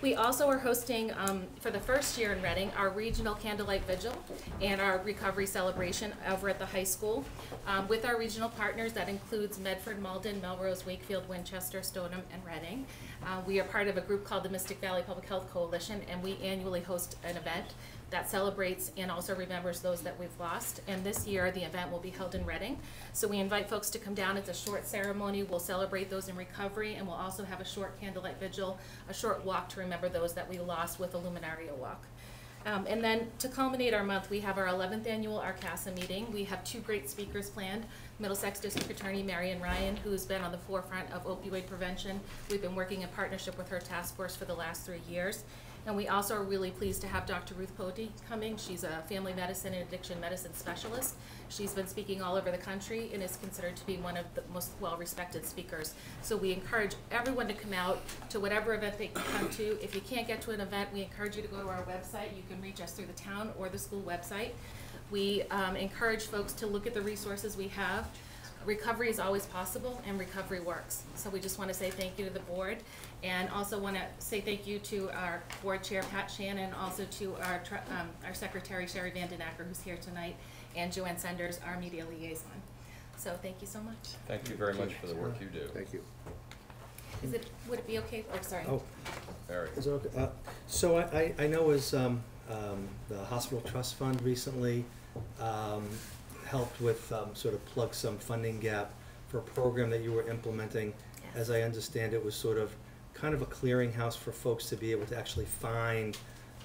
We also are hosting, um, for the first year in Reading, our regional candlelight vigil and our recovery celebration over at the high school. Um, with our regional partners, that includes Medford, Malden, Melrose, Wakefield, Winchester, Stoneham, and Reading. Uh, we are part of a group called the Mystic Valley Public Health Coalition, and we annually host an event that celebrates and also remembers those that we've lost. And this year, the event will be held in Reading. So we invite folks to come down. It's a short ceremony. We'll celebrate those in recovery, and we'll also have a short candlelight vigil, a short walk to remember those that we lost with a Luminaria walk. Um, and then to culminate our month, we have our 11th annual RCASA meeting. We have two great speakers planned. Middlesex District Attorney Marian Ryan, who's been on the forefront of opioid prevention. We've been working in partnership with her task force for the last three years. And we also are really pleased to have Dr. Ruth Potee coming. She's a family medicine and addiction medicine specialist. She's been speaking all over the country and is considered to be one of the most well-respected speakers. So we encourage everyone to come out to whatever event they can come to. If you can't get to an event, we encourage you to go to our website. You can reach us through the town or the school website. We um, encourage folks to look at the resources we have recovery is always possible and recovery works. So we just want to say thank you to the board and also want to say thank you to our board chair, Pat Shannon, also to our, um, our secretary, Sherry Vandenacker, who's here tonight, and Joanne Senders, our media liaison. So thank you so much. Thank you very much for the work you do. Thank you. Is it, would it be okay? Oh, sorry. Oh, Barry. is it okay? Uh, So I, I- I know as, um, um, the Hospital Trust Fund recently, um, helped with, um, sort of plug some funding gap for for a program that you were implementing. As I understand it, was sort of kind of a clearinghouse for folks to be able to actually find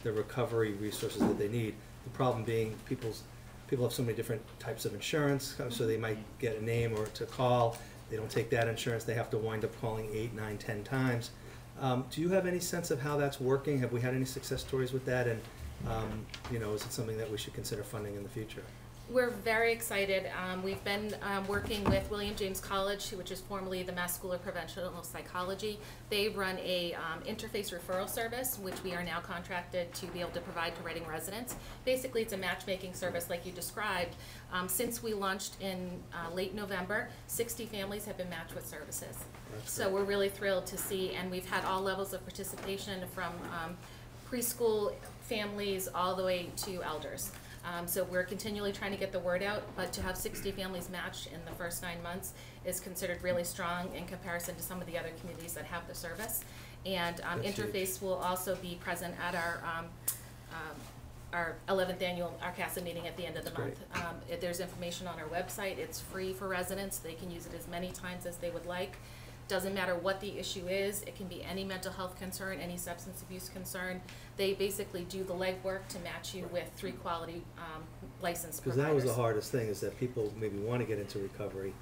the recovery resources that they need. The problem being, people's, people have so many different types of insurance, uh, so they might get a name or to call. They don't take that insurance, they have to wind up calling eight, nine, ten times. Um, do you have any sense of how that's working? Have we had any success stories with that? And, um, you know, is it something that we should consider funding in the future? We're very excited. Um, we've been um, working with William James College, which is formerly the Mass School of Professional Psychology. They run a um, interface referral service, which we are now contracted to be able to provide to Reading residents. Basically, it's a matchmaking service like you described. Um, since we launched in uh, late November, 60 families have been matched with services. That's So we're really thrilled to see, and we've had all levels of participation from um, preschool families all the way to elders. Um, so we're continually trying to get the word out, but to have sixty families matched in the first nine months is considered really strong in comparison to some of the other communities that have the service. And, um. Interface will also be present at our, um, um, our eleventh annual RCASA meeting at the end of the That's month. Um, there's information on our website, it's free for residents, they can use it as many times as they would like. Doesn't matter what the issue is, it can be any mental health concern, any substance abuse concern. They basically do the legwork to match you with three quality, um, licensed Because providers. that was the hardest thing, is that people maybe want to get into recovery,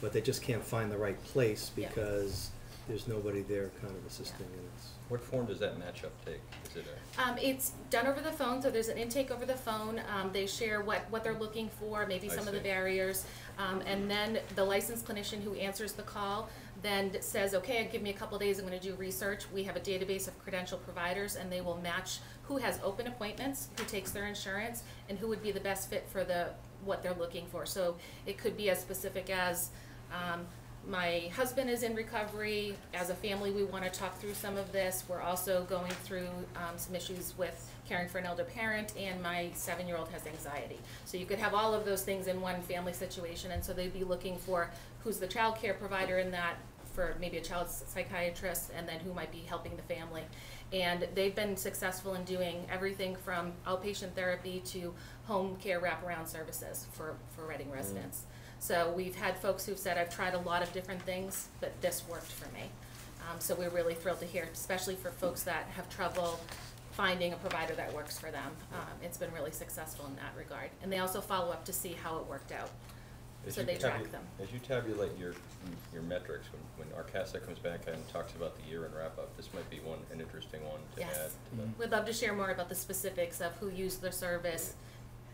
but they just can't find the right place Yeah. because there's nobody there kind of assisting, and it's. What form does that matchup take? Is it a, Um, it's done over the phone, so there's an intake over the phone. Um, they share what, what they're looking for, maybe I some of the see. barriers. Um, and then the licensed clinician who answers the call then says, okay, give me a couple days, I'm gonna do research. We have a database of credential providers and they will match who has open appointments, who takes their insurance, and who would be the best fit for the, what they're looking for. So it could be as specific as, um, my husband is in recovery. As a family, we want to talk through some of this. We're also going through um, some issues with caring for an elder parent, and my seven-year-old has anxiety. So you could have all of those things in one family situation, and so they'd be looking for who's the child care provider in that, for maybe a child psychiatrist, and then who might be helping the family. And they've been successful in doing everything from outpatient therapy to home care wraparound services for, for Reading residents. So we've had folks who've said, I've tried a lot of different things, but this worked for me. Um, so we're really thrilled to hear, especially for folks that have trouble finding a provider that works for them. Um, it's been really successful in that regard. And they also follow up to see how it worked out. As So you they track them. As you tabulate your, your metrics, when, when RCASA comes back and talks about the year and wrap-up, this might be one, an interesting one to add Yes. to the. We'd love to share more about the specifics of who used the service,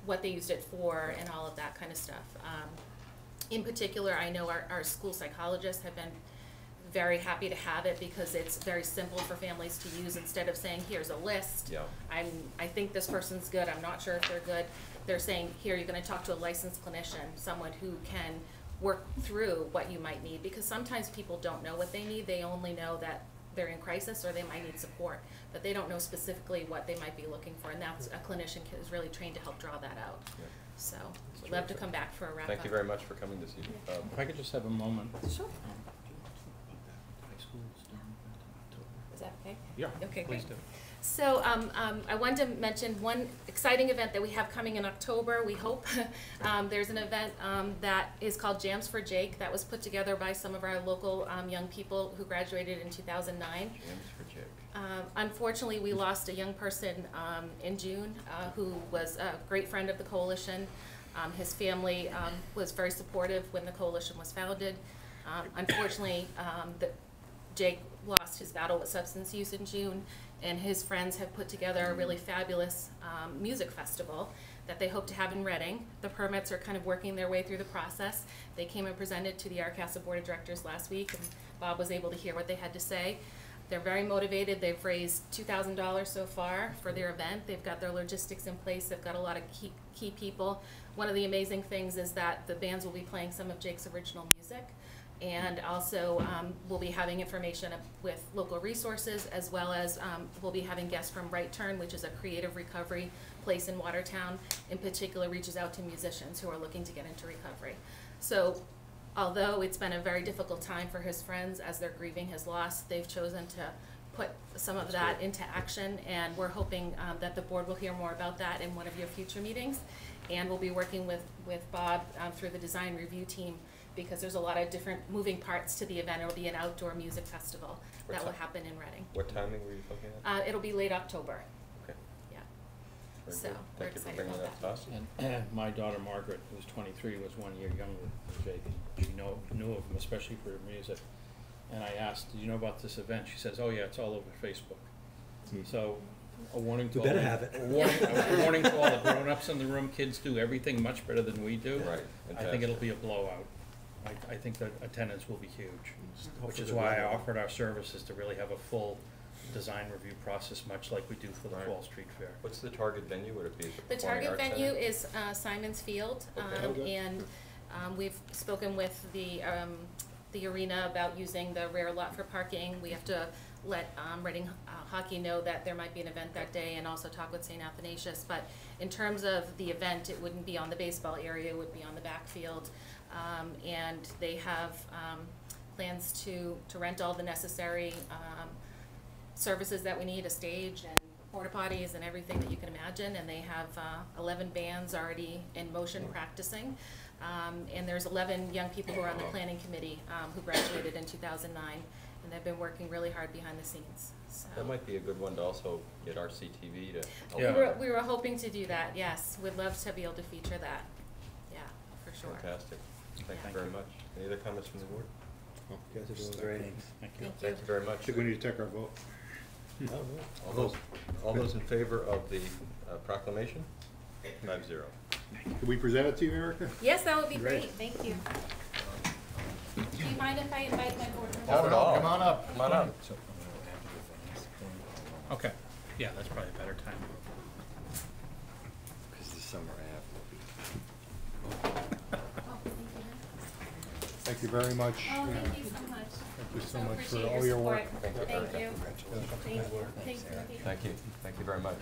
what they used it for, and all of that kind of stuff. Um, in particular, I know our, our school psychologists have been very happy to have it because it's very simple for families to use instead of saying, here's a list. Yeah. I'm, I think this person's good, I'm not sure if they're good. They're saying, here, you're gonna talk to a licensed clinician, someone who can work through what you might need, because sometimes people don't know what they need, they only know that they're in crisis or they might need support, but they don't know specifically what they might be looking for, and that's, a clinician is really trained to help draw that out. Yeah. So, we'd love to come back for a wrap-up. Thank you very much for coming this evening. Um, If I could just have a moment. Sure. Is that okay? Yeah, Okay, please great. do. So, um, um, I wanted to mention one exciting event that we have coming in October, we hope. Um, there's an event, um, that is called Jams for Jake, that was put together by some of our local, um, young people who graduated in two thousand nine. Jams for Jake. Um, unfortunately, we lost a young person um, in June uh, who was a great friend of the coalition. Um, his family um, was very supportive when the coalition was founded. Um, unfortunately, um, the, Jake lost his battle with substance use in June, and his friends have put together a really fabulous um, music festival that they hope to have in Reading. The permits are kind of working their way through the process. They came and presented to the RCASA Board of Directors last week, and Bob was able to hear what they had to say. They're very motivated. They've raised two thousand dollars so far for their event. They've got their logistics in place. They've got a lot of key, key people. One of the amazing things is that the bands will be playing some of Jake's original music. And also, um, we'll be having information with local resources as well as, um, we'll be having guests from Right Turn, which is a creative recovery place in Watertown. In particular, reaches out to musicians who are looking to get into recovery. So although it's been a very difficult time for his friends as they're grieving his loss, they've chosen to put some of that into action, and we're hoping um, that the board will hear more about that in one of your future meetings. And we'll be working with, with Bob um, through the design review team, because there's a lot of different moving parts to the event. It'll be an outdoor music festival What that will happen in Reading. What timing were you looking at? Uh, It'll be late October, Okay, yeah. very So, good. we're Thank you for excited bringing about that to us. And my daughter Margaret, who's twenty-three, was one year younger than Jake. She know, knew of him, especially for music. And I asked, do you know about this event? She says, oh yeah, it's all over Facebook. So, a warning to We all. better the- have it. A warning, a warning to all the grown-ups in the room, kids do everything much better than we do. Right, I think it'll be a blowout. I, I think the attendance will be huge, which is why I offered our services to really have a full design review process, much like we do for the Right. Fall Street Fair. What's the target venue? Would it be at the The Performing target Arts venue Center? is uh, Simon's Field, Okay. um, Okay. and um, we've spoken with the, um, the arena about using the rear lot for parking. We have to let um, Reading uh, Hockey know that there might be an event that day and also talk with St. Athanasius. But in terms of the event, it wouldn't be on the baseball area, it would be on the backfield. Um, And they have um, plans to, to rent all the necessary um, services that we need, a stage and porta potties and everything that you can imagine, and they have uh, eleven bands already in motion practicing. Um, and there's eleven young people who are on the planning committee, um, who graduated in two thousand nine, and they've been working really hard behind the scenes, so. That might be a good one to also get RCTV to help. We were, we were hoping to do that, yes, we'd love to be able to feature that, yeah, for sure. Fantastic. Thank you very much. Any other comments from the board? You guys are doing great. Thank you. Thank you. Thank you very I much. think we need to take our vote. All those, all those in favor of the uh, proclamation? Five zero. Can we present it to you, Erica? Yes, that would be Great. great, thank you. Do you mind if I invite my board members? Not at all. Come on up. Come on up. Okay, yeah, that's probably a better time. Because the summer Oh, Thank you very much. Oh, thank you so much. Thank you so So much for appreciate all your work. support. Thank you. Thank you. Thank you. Thanks, Timothy. Thank you. Thank you very much.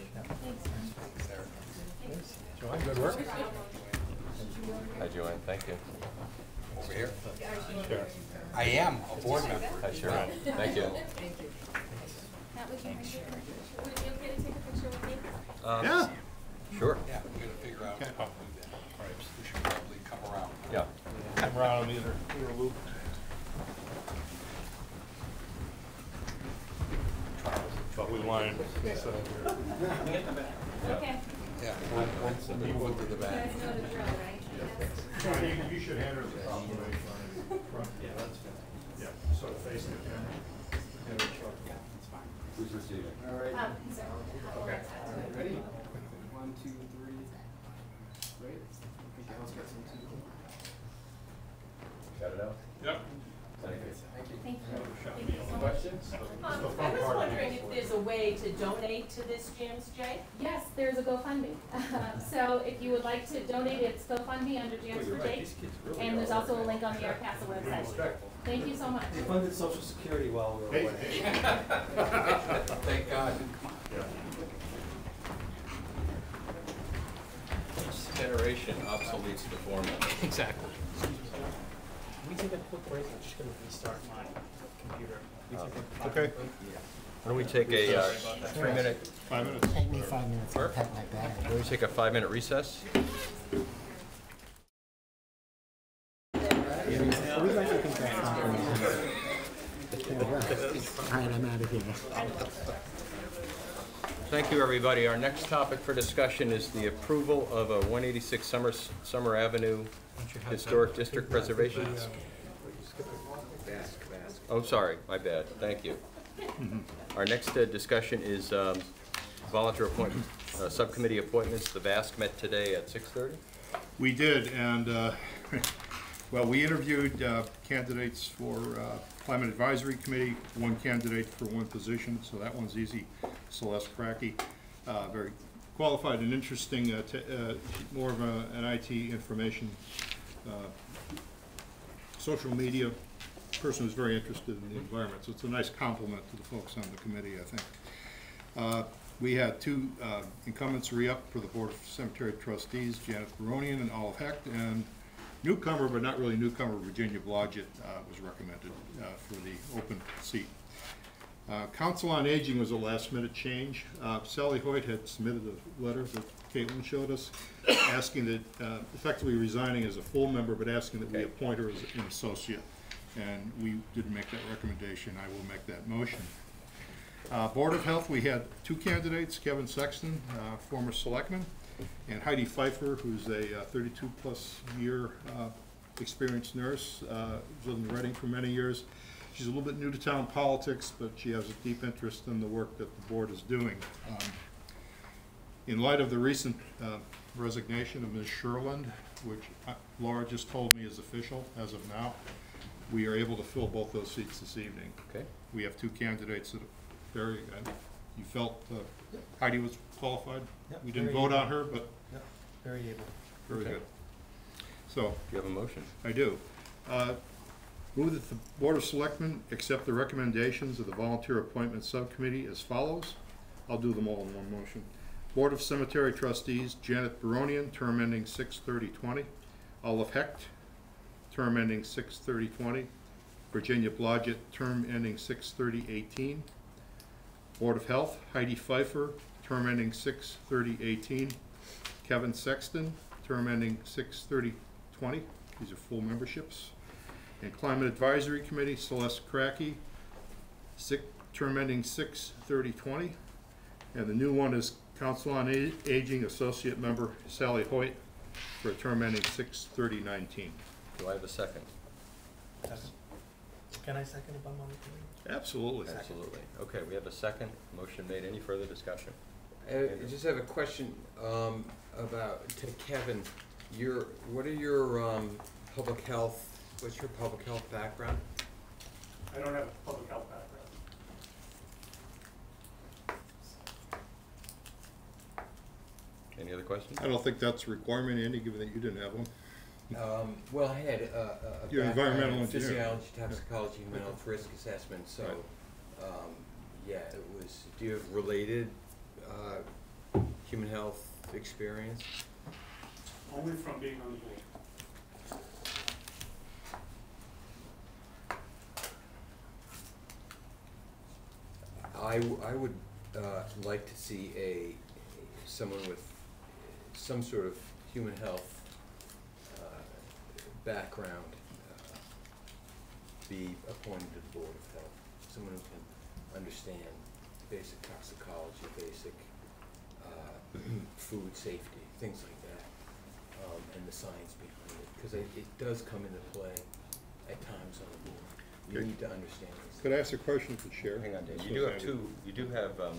Thanks. Joanne, good work. Hi, Joanne. Thank you. Over here? Sure. I am a board member. Hi, Sharon. Thank you. That would be my favorite. Would it be okay to take a picture with me? Um, Yeah. Sure. Yeah, we're gonna figure out Okay. how to do that. We should probably come around. Yeah. Come around either, either loop. But we wanted, so, Okay. Yeah, we'll, we'll move it to the back. You guys know the drill, right? John, you, you should hand her the proclamation. Yeah, that's, fine. yeah, so face the camera. Who's receiving? Um, so, Okay. Ready? One, two, three. Great. I think Al's got some too. Got it out? Yep. Thank you. Thank you. Thank you so much. Questions? Um, I was wondering if there's a way to donate to this, James J? Yes, there's a GoFundMe. So if you would like to donate, it's GoFundMe under Jams for Jake. And there's also a link on the RCASA website. Thank you so much. We funded social security while we were away. Thank God. Each generation obsoletes the format. Exactly. Can we take a quick break? I'm just gonna restart my computer. Can we take a five Okay. minute break? Why don't we take a, uh, three-minute, Five minutes. Take me five minutes Sure. to pack my bag. why don't we take a five-minute recess? We'd like to think that's All right, I'm out of here. Thank you, everybody. Our next topic for discussion is the approval of a 186 Summer, Summer Avenue Historic District Preservation. Oh, sorry, my bad. Thank you. Our next uh, discussion is um, volunteer appointment, uh, subcommittee appointments. The VASC met today at 6:30. We did, and, uh, well, we interviewed uh, candidates for uh, Climate Advisory Committee, one candidate for one position, so that one's easy. Celeste Cracky, uh, very qualified and interesting, uh, uh, more of a- an IT information, uh, social media person who's very interested in the environment, so it's a nice compliment to the folks on the committee, I think. Uh, We had two uh, incumbents re-up for the Board of Cemetery Trustees, Janet Baronian and Olive Hecht, and newcomer, but not really newcomer, Virginia Blodgett was recommended for the open seat. Uh, Council on Aging was a last-minute change. Uh, Sally Hoyt had submitted a letter that Caitlin showed us, asking that, uh, effectively resigning as a full member, but asking that we appoint her as an associate. And we didn't make that recommendation. I will make that motion. Uh, Board of Health, we had two candidates, Kevin Sexton, uh, former selectman, and Heidi Pfeiffer, who's a thirty-two-plus year uh, experienced nurse, uh, lived in Reading for many years. She's a little bit new to town politics, but she has a deep interest in the work that the board is doing. Um, In light of the recent uh, resignation of Ms. Sherland, which uh, Laura just told me is official as of now, we are able to fill both those seats this evening. Okay. We have two candidates that are very, uh, you felt uh, Heidi was qualified? Yep, We didn't very vote on her, but Yep, very able. very Okay. good. So, Do you have a motion? I do. Uh, Move that the Board of Selectmen accept the recommendations of the Volunteer Appointment Subcommittee as follows. I'll do them all in one motion. Board of Cemetery Trustees, Janet Baronian, term ending six thirty twenty. Olive Hecht, term ending six thirty twenty. Virginia Blodgett, term ending six thirty eighteen. Board of Health, Heidi Pfeiffer, term ending six thirty eighteen. Kevin Sexton, term ending six thirty twenty. These are full memberships. And Climate Advisory Committee, Celeste Cracky, sick, term ending six thirty twenty. And the new one is Council on Aging Associate Member Sally Hoyt for a term ending six thirty nineteen. Do I have a second? Can I second if I'm on the committee? Absolutely. Absolutely. Okay, we have a second. Motion made. Any further discussion? Uh, I just have a question, um, about, to Kevin, your, what are your, um, public health, what's your public health background? I don't have a public health background. Any other questions? I don't think that's a requirement, Andy, given that you didn't have one. Um, well, I had a, a, a You're an background environmental in engineer. Physiology, toxicology, mental health risk assessment, so, Right. um, yeah, it was, do you have related, uh, human health experience? Only from being on the board. I, w- I would, uh, like to see a, someone with some sort of human health, uh, background, uh, be appointed to the Board of Health. Someone who can understand basic toxicology, basic, uh, food safety, things like that, um, and the science behind it, because it, it does come into play at times on the board. You Okay. need to understand this. Could I ask a question to the chair? Hang on, Dave. You do have two, you do have, um,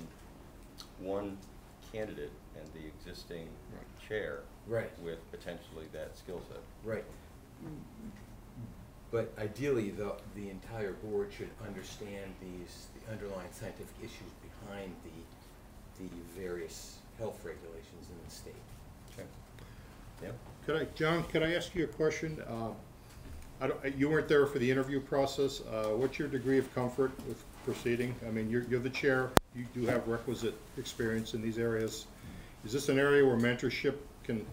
one candidate and the existing Right. chair Right. with potentially that skill set. Right. But ideally, the, the entire board should understand these, the underlying scientific issues behind the, the various health regulations in the state. Okay. Yeah? Could I, John, could I ask you a question? Uh, I don't, you weren't there for the interview process. Uh, What's your degree of comfort with proceeding? I mean, you're, you're the chair, you do have requisite experience in these areas. Is this an area where mentorship can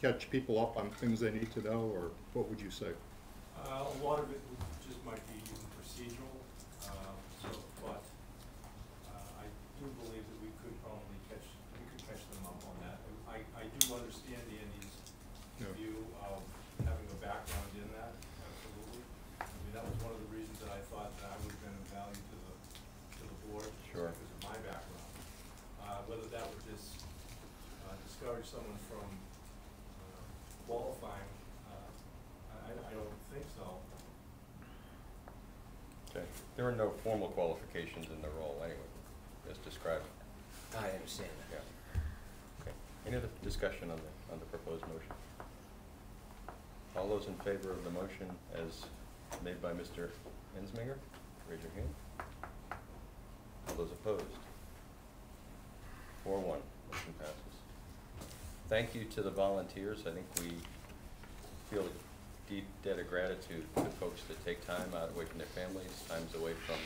catch people up on things they need to know, or what would you say? Uh, a lot of it just might be even procedural, uh, so, but, uh, I do believe that we could probably catch, we could catch them up on that. I, I do understand Andy's Yeah. view of having a background in that, absolutely. I mean, that was one of the reasons that I thought that I would have been of value to the, to the board. Sure. Because of my background. Uh, whether that would just, uh, discourage someone from, uh, qualifying, uh, I, I don't think so. Okay. There are no formal qualifications in the role anyway, as described. I understand that. Yeah. Okay. Any other discussion on the, on the proposed motion? All those in favor of the motion as made by Mr. Ensminger, raise your hand. All those opposed? Four one, motion passes. Thank you to the volunteers. I think we feel a deep debt of gratitude to folks that take time out away from their families, times away from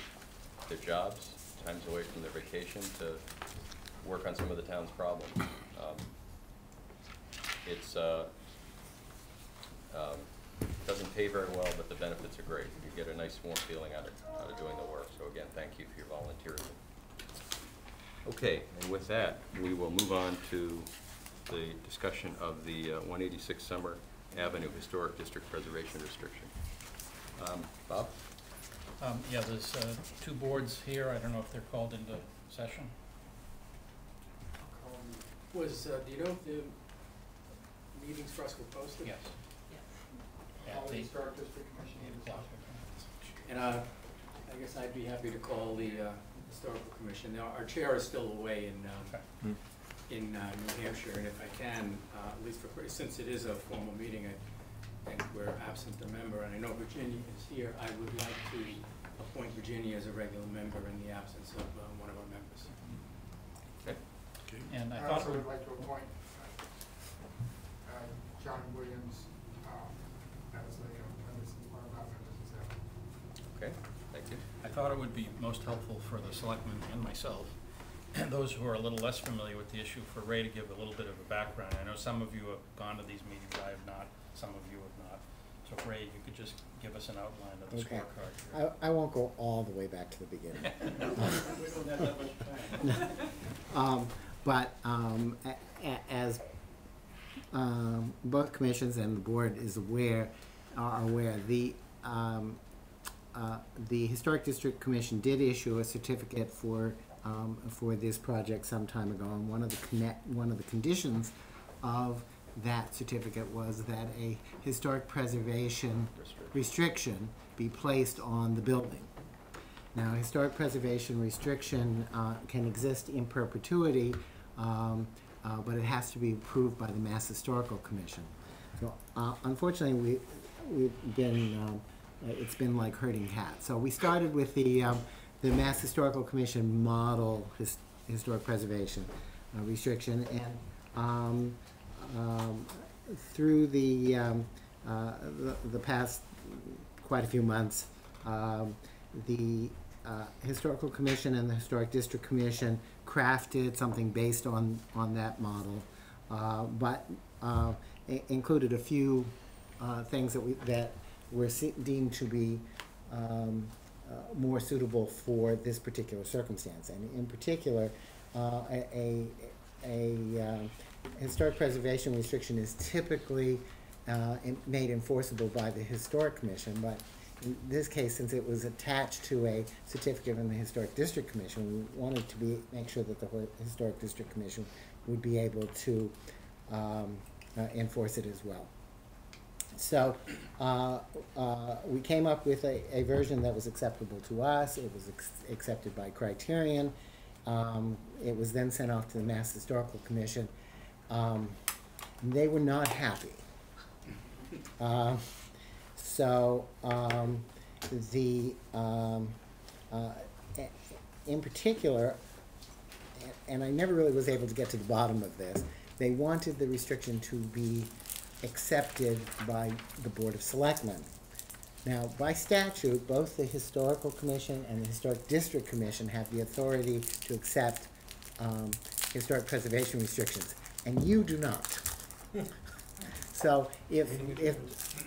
their jobs, times away from their vacation to work on some of the town's problems. Um, It's, uh, um, doesn't pay very well, but the benefits are great. You get a nice warm feeling out of, out of doing the work. So again, thank you for your volunteerism. Okay, and with that, we will move on to the discussion of the uh, 186 Summer Avenue Historic District Preservation Restriction. Um, Bob? Um, yeah, there's, uh, two boards here, I don't know if they're called into session. Was, uh, do you know if the meetings for us were posted? Yes. All At the Historic District Commission meetings? o'clock. And, uh, I guess I'd be happy to call the, uh, Historical Commission. Now, our chair is still away in, um, in, uh, New Hampshire, and if I can, uh, at least for, since it is a formal meeting, I think we're absent a member, and I know Virginia is here, I would like to appoint Virginia as a regular member in the absence of, uh, one of our members. Okay. okay. And I I thought, also would like to appoint uh, John Williams um, as like a, one of our members as well. Okay, thank you. I thought it would be most helpful for the selectmen and myself, and those who are a little less familiar with the issue, for Ray to give a little bit of a background. I know some of you have gone to these meetings, I have not, some of you have not. So if Ray, you could just give us an outline of the Okay. scorecard. here. I, I won't go all the way back to the beginning. We don't have that much time. Um, but, um, a- a- as, um, both commissions and the board is aware, are aware, the, um, uh, the Historic District Commission did issue a certificate for, um, for this project some time ago, and one of the connect, one of the conditions of that certificate was that a historic preservation restriction be placed on the building. Now, historic preservation restriction uh, can exist in perpetuity, um, uh, but it has to be approved by the Mass Historical Commission. So uh, unfortunately, we, we've been, um, it's been like herding cats. So we started with the, um, the Mass Historical Commission model his, historic preservation uh, restriction, and um, um, through the, um, uh, the, the past quite a few months, um, the uh, Historical Commission and the Historic District Commission crafted something based on, on that model, uh, but uh, included a few uh, things that we, that were deemed to be um, more suitable for this particular circumstance. And in particular, uh, a, a, a uh, historic preservation restriction is typically uh, en- made enforceable by the Historic Commission, but in this case, since it was attached to a certificate from the Historic District Commission, we wanted to be, make sure that the Historic District Commission would be able to um, uh, enforce it as well. So, uh, uh, we came up with a, a version that was acceptable to us, it was accepted by Criterion. Um, it was then sent off to the Mass Historical Commission. Um, they were not happy. Um, so, um, the, um, uh, in particular, and I never really was able to get to the bottom of this, they wanted the restriction to be accepted by the Board of Selectmen. Now, by statute, both the Historical Commission and the Historic District Commission have the authority to accept, um, historic preservation restrictions, and you do not. So if, if,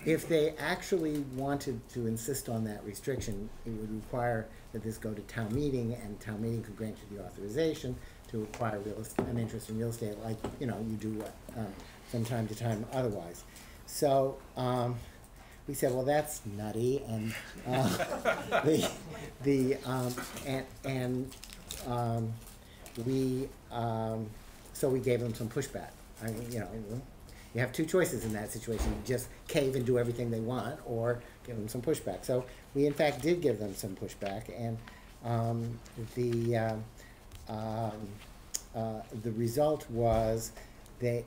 if they actually wanted to insist on that restriction, it would require that this go to town meeting, and town meeting could grant you the authorization to acquire real, an interest in real estate, like, you know, you do, uh, from time to time otherwise. So, um, we said, well, that's nutty, and, uh, the, the, um, and, and, um, we, um, so we gave them some pushback. I mean, you know, you have two choices in that situation, You just cave and do everything they want, or give them some pushback. So we in fact did give them some pushback, and, um, the, um, uh, the result was they,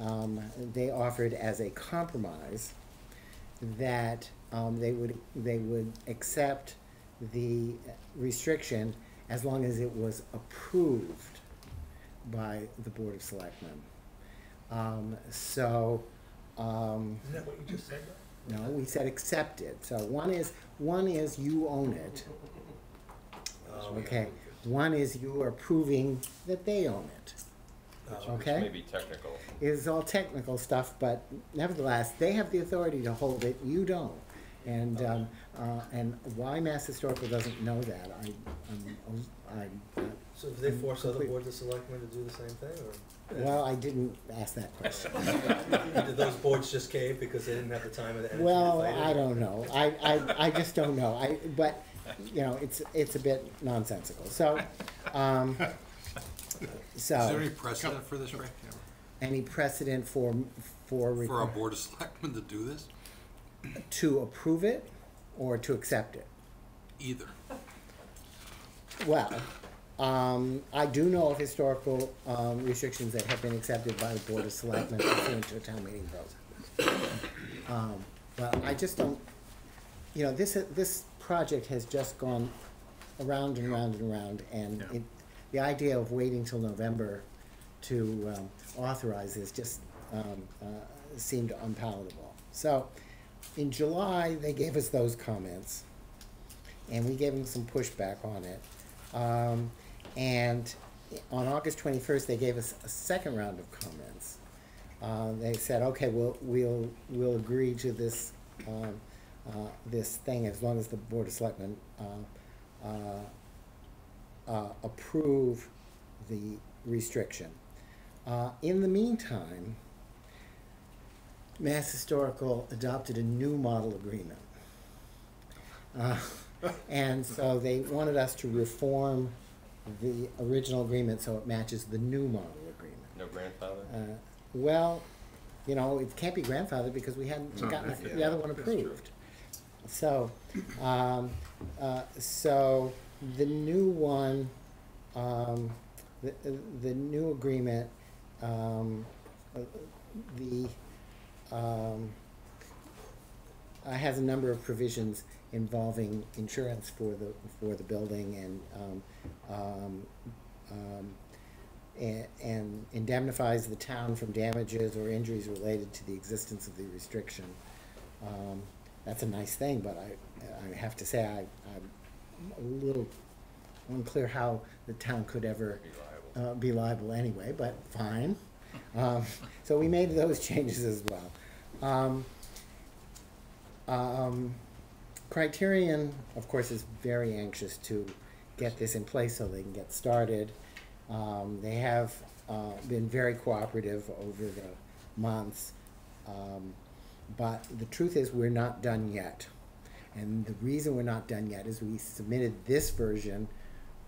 um, they offered as a compromise that, um, they would, they would accept the restriction as long as it was approved by the Board of Selectmen. Um, so, um. Isn't that what you just said? No, we said accepted. So one is, one is you own it. Oh, Okay, one is you are proving that they own it. Which Okay. may be technical. It's all technical stuff, but nevertheless, they have the authority to hold it, you don't. And, um, uh, and why Mass Historical doesn't know that, I, I'm, I'm. So do they force other complete- boards of selectmen to do the same thing, or? Well, I didn't ask that question. Did those boards just cave because they didn't have the time or the energy to Well, fight it? I don't know. I, I, I just don't know. I, but, you know, it's, it's a bit nonsensical. So, um, so. Is there any precedent for this, Ray? Any precedent for, for. For our requ- board of selectmen to do this? To approve it or to accept it? Either. Well, um, I do know of historical, um, restrictions that have been accepted by the Board of Selectmen pursuant to a town meeting vote. Um, but I just don't, you know, this, this project has just gone around and around and around, and it, the idea of waiting till November to, um, authorize this just, um, uh, seemed unpalatable. So, in July, they gave us those comments and we gave them some pushback on it. Um, and on August twenty-first, they gave us a second round of comments. Uh, they said, okay, we'll, we'll, we'll agree to this, um, uh, this thing as long as the Board of Selectmen, uh, uh, approve the restriction. Uh, in the meantime, Mass Historical adopted a new model agreement. Uh, and so they wanted us to reform the original agreement so it matches the new model agreement. No grandfather? Uh, well, you know, it can't be grandfathered because we hadn't No, gotten yeah, the other one approved. So, um, uh, so the new one, um, the, the new agreement, um, the, um, has a number of provisions involving insurance for the, for the building and, um, um, um, and, and indemnifies the town from damages or injuries related to the existence of the restriction. Um, that's a nice thing, but I, I have to say, I, I'm a little unclear how the town could ever uh, be liable anyway, but fine. Um, so we made those changes as well. Um, um, Criterion, of course, is very anxious to get this in place so they can get started. Um, they have, uh, been very cooperative over the months. Um, but the truth is, we're not done yet. And the reason we're not done yet is we submitted this version,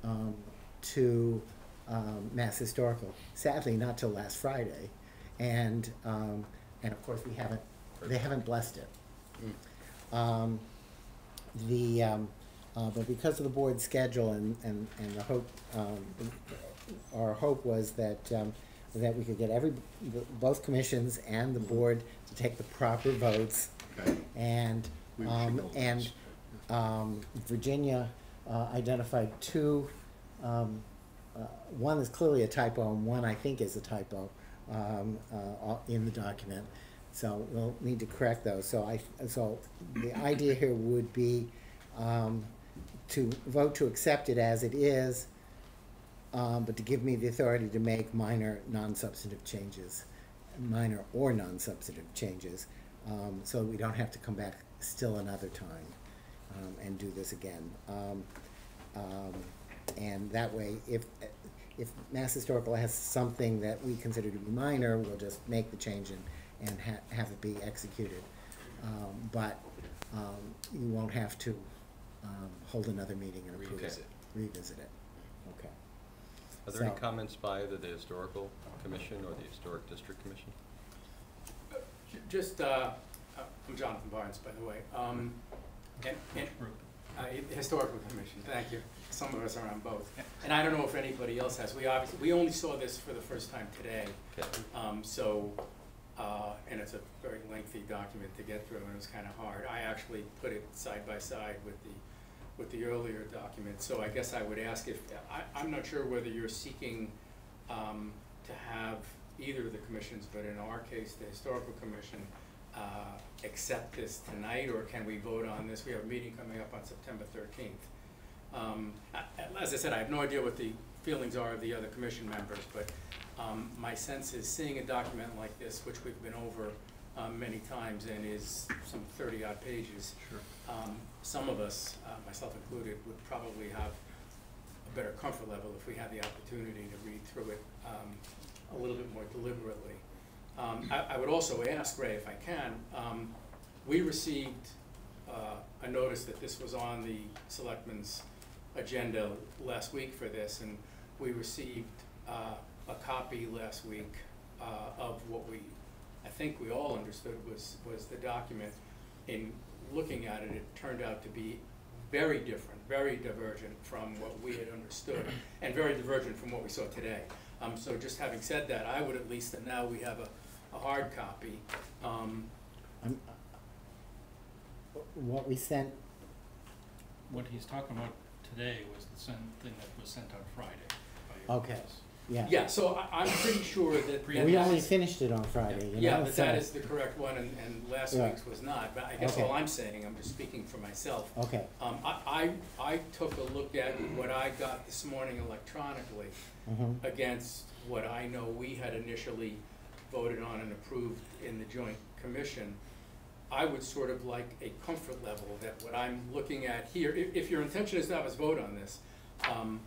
um, to, um, Mass Historical, sadly, not till last Friday. And, um, and of course, we haven't, they haven't blessed it. Um, the, um, uh, but because of the board's schedule and, and, and the hope, um, our hope was that, um, that we could get every, both commissions and the board to take the proper votes. Okay. And, We should um, and, this. um, Virginia, uh, identified two, um, uh, one is clearly a typo and one I think is a typo, um, uh, in the document. So we'll need to correct those. So I, so the idea here would be, um, to vote to accept it as it is, um, but to give me the authority to make minor non-substantive changes, minor or non-substantive changes, um, so we don't have to come back still another time, um, and do this again. Um, um, and that way, if, if Mass Historical has something that we consider to be minor, we'll just make the change and, and ha- have it be executed. Um, but, um, you won't have to, um, hold another meeting and approve it. Revisit. Revisit it, okay. Are there any comments by either the Historical Commission or the Historic District Commission? Just, uh, uh, I'm Jonathan Barnes, by the way. Um, and, and, uh, Historical Commission, thank you. Some of us are on both. And I don't know if anybody else has. We obviously, we only saw this for the first time today. Um, so, uh, and it's a very lengthy document to get through, and it was kinda hard. I actually put it side by side with the, with the earlier document, so I guess I would ask if, I, I'm not sure whether you're seeking, um, to have either of the commissions, but in our case, the Historical Commission, uh, accept this tonight, or can we vote on this? We have a meeting coming up on September thirteenth. Um, I- as I said, I have no idea what the feelings are of the other commission members, but um, my sense is seeing a document like this, which we've been over um, many times and is some thirty-odd pages. um, Some of us, uh, myself included, would probably have a better comfort level if we had the opportunity to read through it um, a little bit more deliberately. Um, I, I would also ask Ray, if I can, um, we received uh, a notice that this was on the selectmen's agenda last week for this, and we received uh, a copy last week uh, of what we, I think we all understood was, was the document. In looking at it, it turned out to be very different, very divergent from what we had understood, and very divergent from what we saw today. Um, so just having said that, I would at least, that now we have a, a hard copy. Um, I'm- What we sent, What he's talking about today was the same thing that was sent on Friday. by your okay, office. yeah. yeah, so I, I'm pretty sure that. that We only is- finished it on Friday, you know, Yeah, but that so- is the correct one, and, and last Yeah. week's was not, but I guess Okay. all I'm saying, I'm just speaking for myself. Okay. Um, I, I, I took a look at what I got this morning electronically Mhm. against what I know we had initially voted on and approved in the joint commission. I would sort of like a comfort level that what I'm looking at here, if, if your intention is to have us vote on this, um,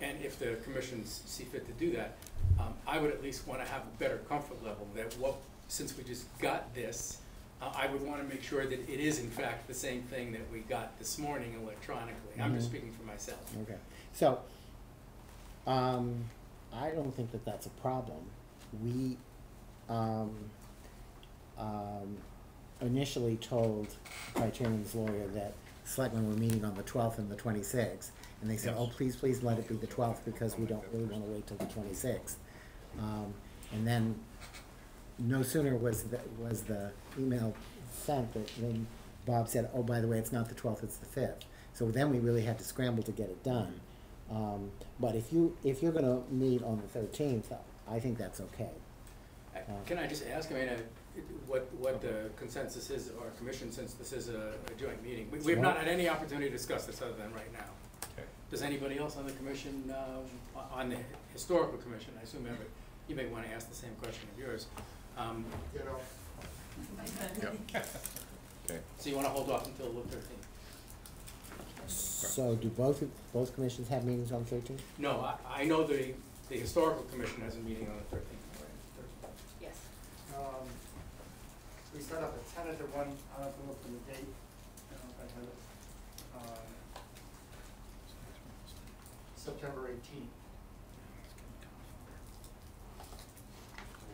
and if the commissions see fit to do that, um, I would at least wanna have a better comfort level that what, since we just got this, uh, I would wanna make sure that it is in fact the same thing that we got this morning electronically. I'm just Mhm. speaking for myself. Okay, so, um, I don't think that that's a problem. We, um, um, initially told Criterion's lawyer that selectmen were meeting on the twelfth and the twenty-sixth. And they said, Yes. oh, please, please let it be the twelfth because we don't really wanna wait till the twenty-sixth. Um, and then, no sooner was the, was the email sent that, then Bob said, oh, by the way, it's not the twelfth, it's the fifth. So then we really had to scramble to get it done. Um, but if you, if you're gonna meet on the thirteenth, I think that's okay. Uh, Can I just ask, I mean, uh, what, what the consensus is of our commission, since this is a, a joint meeting? We, we have not had any opportunity to discuss this other than right now. Okay. Does anybody else on the commission, um, on the historical commission, I assume, every- you may wanna ask the same question of yours. Um, You know, Okay. so you wanna hold off until the thirteenth? So do both, both commissions have meetings on thirteenth? No, I, I know the, the historical commission has a meeting on the thirteenth. right? Yes. um, we set up a tentative one, I don't have to look for the date, I don't know if I have it. Um, September eighteenth.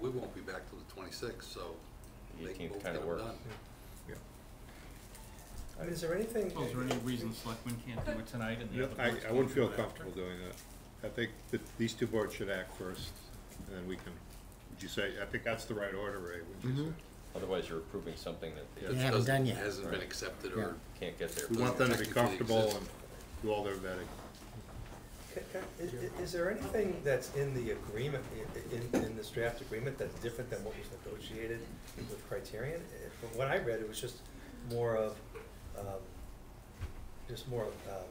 We won't be back till the twenty-sixth, so The they can 18th both kinda get them works. done. I mean, is there anything? Well, is there any reason selectmen can't do it tonight and the other I, boards I wouldn't can't feel do it after? comfortable doing that. I think that these two boards should act first, and then we can, would you say, I think that's the right order, Ray, would you say? Otherwise, you're approving something that They they haven't done yet. Hasn't been accepted or. can't get there. We want them to be Technically comfortable exists. and do all their vetting. Ca- ca- Is, is there anything that's in the agreement, i- in, in this draft agreement that's different than what was negotiated with Criterion? Eh, From what I read, it was just more of, um, just more of, um,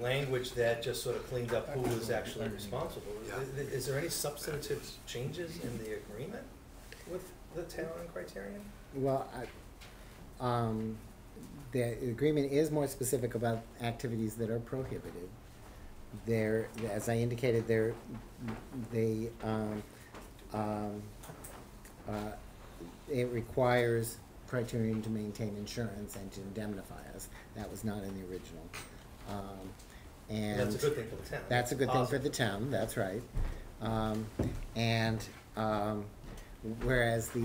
language that just sort of cleaned up who was actually responsible. Yeah. I- i- Is there any substantive changes in the agreement with the town and Criterion? Well, I, um, the agreement is more specific about activities that are prohibited. There, as I indicated, there, they, um, um, uh, it requires Criterion to maintain insurance and to indemnify us. That was not in the original. Um, and. That's a good thing for the town. That's a good thing for Positive. the town, that's right. Um, and, um, whereas the,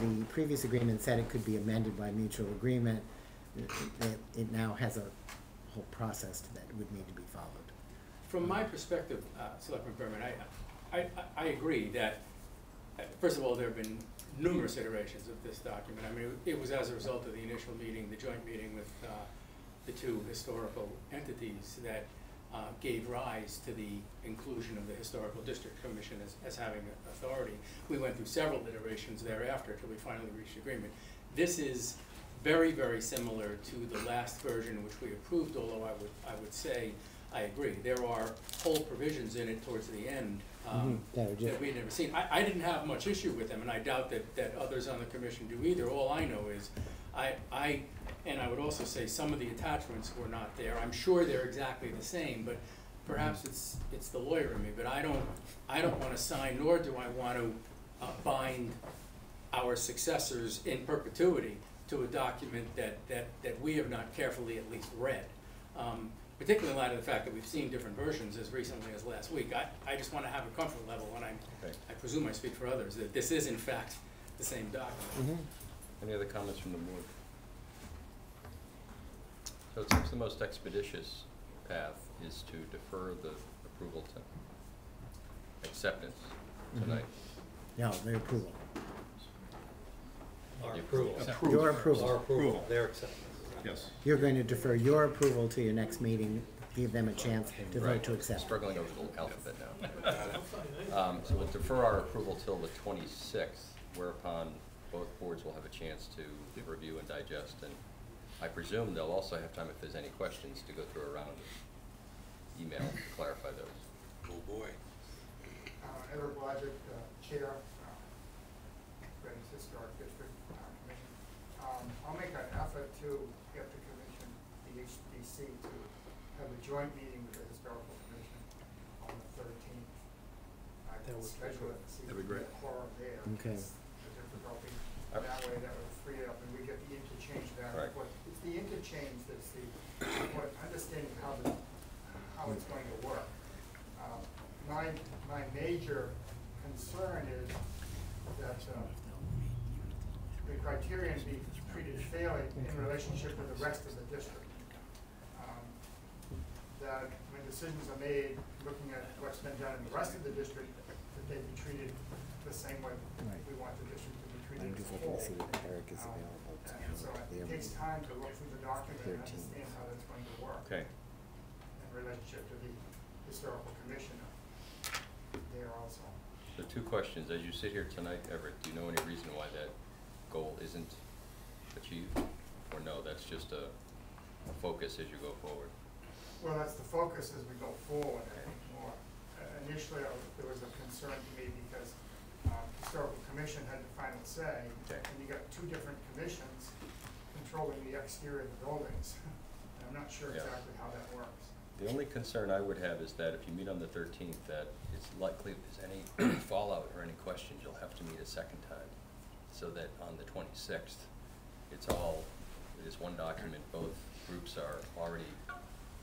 the previous agreement said it could be amended by mutual agreement, it, it now has a whole process that would need to be followed. From my perspective, uh, Selectman Berman, I, I, I- I agree that, uh, first of all, there have been numerous iterations of this document. I mean, it was as a result of the initial meeting, the joint meeting with, uh, the two historical entities that, uh, gave rise to the inclusion of the Historical District Commission as, as having authority. We went through several iterations thereafter until we finally reached agreement. This is very, very similar to the last version which we approved, although I would, I would say, I agree, there are whole provisions in it towards the end, um, Mhm, that that we had never seen. I, I didn't have much issue with them, and I doubt that, that others on the commission do either. All I know is, I, I, and I would also say some of the attachments were not there. I'm sure they're exactly the same, but perhaps it's, it's the lawyer in me, but I don't, I don't wanna sign, nor do I want to, uh, bind our successors in perpetuity to a document that, that, that we have not carefully at least read. Um, particularly in light of the fact that we've seen different versions as recently as last week. I, I just wanna have a comfort level, and I, Okay. I presume I speak for others, that this is in fact the same document. Any other comments from the board? So it seems the most expeditious path is to defer the approval to acceptance tonight. No, the approval. Our The approval. approval. Your approval. Our approval, their acceptance. Yes. You're going to defer your approval to your next meeting, give them a chance to vote Right. to accept. Struggling over the alphabet now. Um, so we'll defer our approval till the twenty-sixth, whereupon both boards will have a chance to review and digest. And I presume they'll also have time, if there's any questions, to go through a round of email to clarify those. Oh, boy. Uh, Edward Blodgett, uh, Chair, uh, Reading Historic District uh, Commission. Um, I'll make an effort to get the commission, the HDC, to have a joint meeting with the Historical Commission on the thirteenth. I That can would be schedule great. it, see That'd if be we great. get a quorum there. Okay. It's The difficulty, Uh, that way that would free it up, and we get the interchange back and Right. forth. It's the interchange that's the, what, understanding how the, how it's going to work. Um, My, my major concern is that, uh, the Criterion be treated fairly in relationship with the rest of the district. Um, That when decisions are made, looking at what's been done in the rest of the district, that they be treated the same way Right. we want the district to be treated I'm as just looking to see if Eric is Um, available to And so go to it takes time to look through the document and 13th. understand how that's going to work Okay, in relationship to the historical commissioner there also. so two questions. As you sit here tonight, Everett, do you know any reason why that goal isn't achieved? Or no, that's just a, a focus as you go forward? Well, that's the focus as we go forward, I more. Uh, Initially, I there was a concern to me because um, historical commission had the final say. Okay. And you got two different commissions controlling the exterior of the buildings. And I'm not sure Yeah. exactly how that works. The only concern I would have is that if you meet on the thirteenth, that it's likely if there's any fallout or any questions, you'll have to meet a second time. So that on the twenty-sixth, it's all, it is one document, both groups are already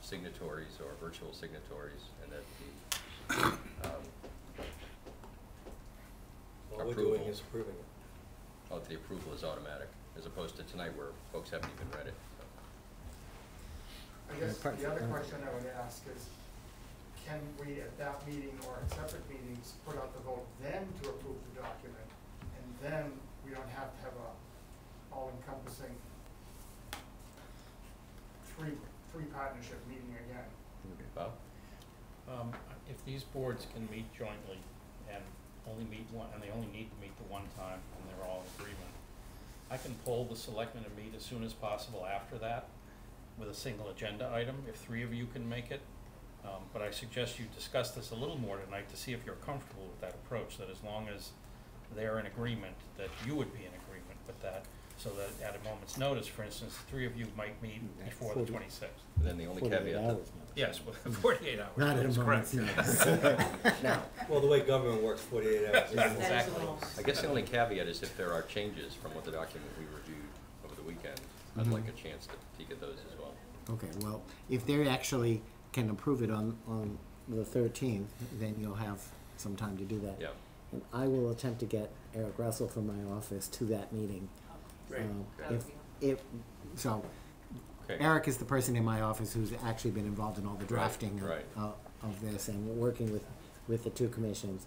signatories or virtual signatories, and that the, um, All we're doing approval- is approving it. Oh, the approval is automatic, as opposed to tonight where folks haven't even read it. I guess the other question I would ask is, can we at that meeting or at separate meetings put out the vote then to approve the document? And then we don't have to have a all-encompassing three, three partnership meeting again. Bob? Um, if these boards can meet jointly and only meet one, and they only need to meet the one time, and they're all in agreement, I can pull the selectmen and meet as soon as possible after that with a single agenda item, if three of you can make it. Um, but I suggest you discuss this a little more tonight to see if you're comfortable with that approach, that as long as they're in agreement, that you would be in agreement with that, so that at a moment's notice, for instance, the three of you might meet before the 40 twenty-sixth. Then the only 48 caveat hours notice. Yes, well, forty-eight hours. Not at a that's moment's correct. notice. Now, Well, the way government works, forty-eight hours. Yeah, isn't it? Exactly. I guess the only caveat is if there are changes from what the document we reviewed over the weekend, I'd like a chance to peek at those as well. Okay, well, if they actually can approve it on, on the thirteenth, then you'll have some time to do that. Yeah. And I will attempt to get Eric Russell from my office to that meeting. Great. Um, Okay. If, if, so, Okay. Eric is the person in my office who's actually been involved in all the drafting of, right. of, of this and working with, with the two commissions.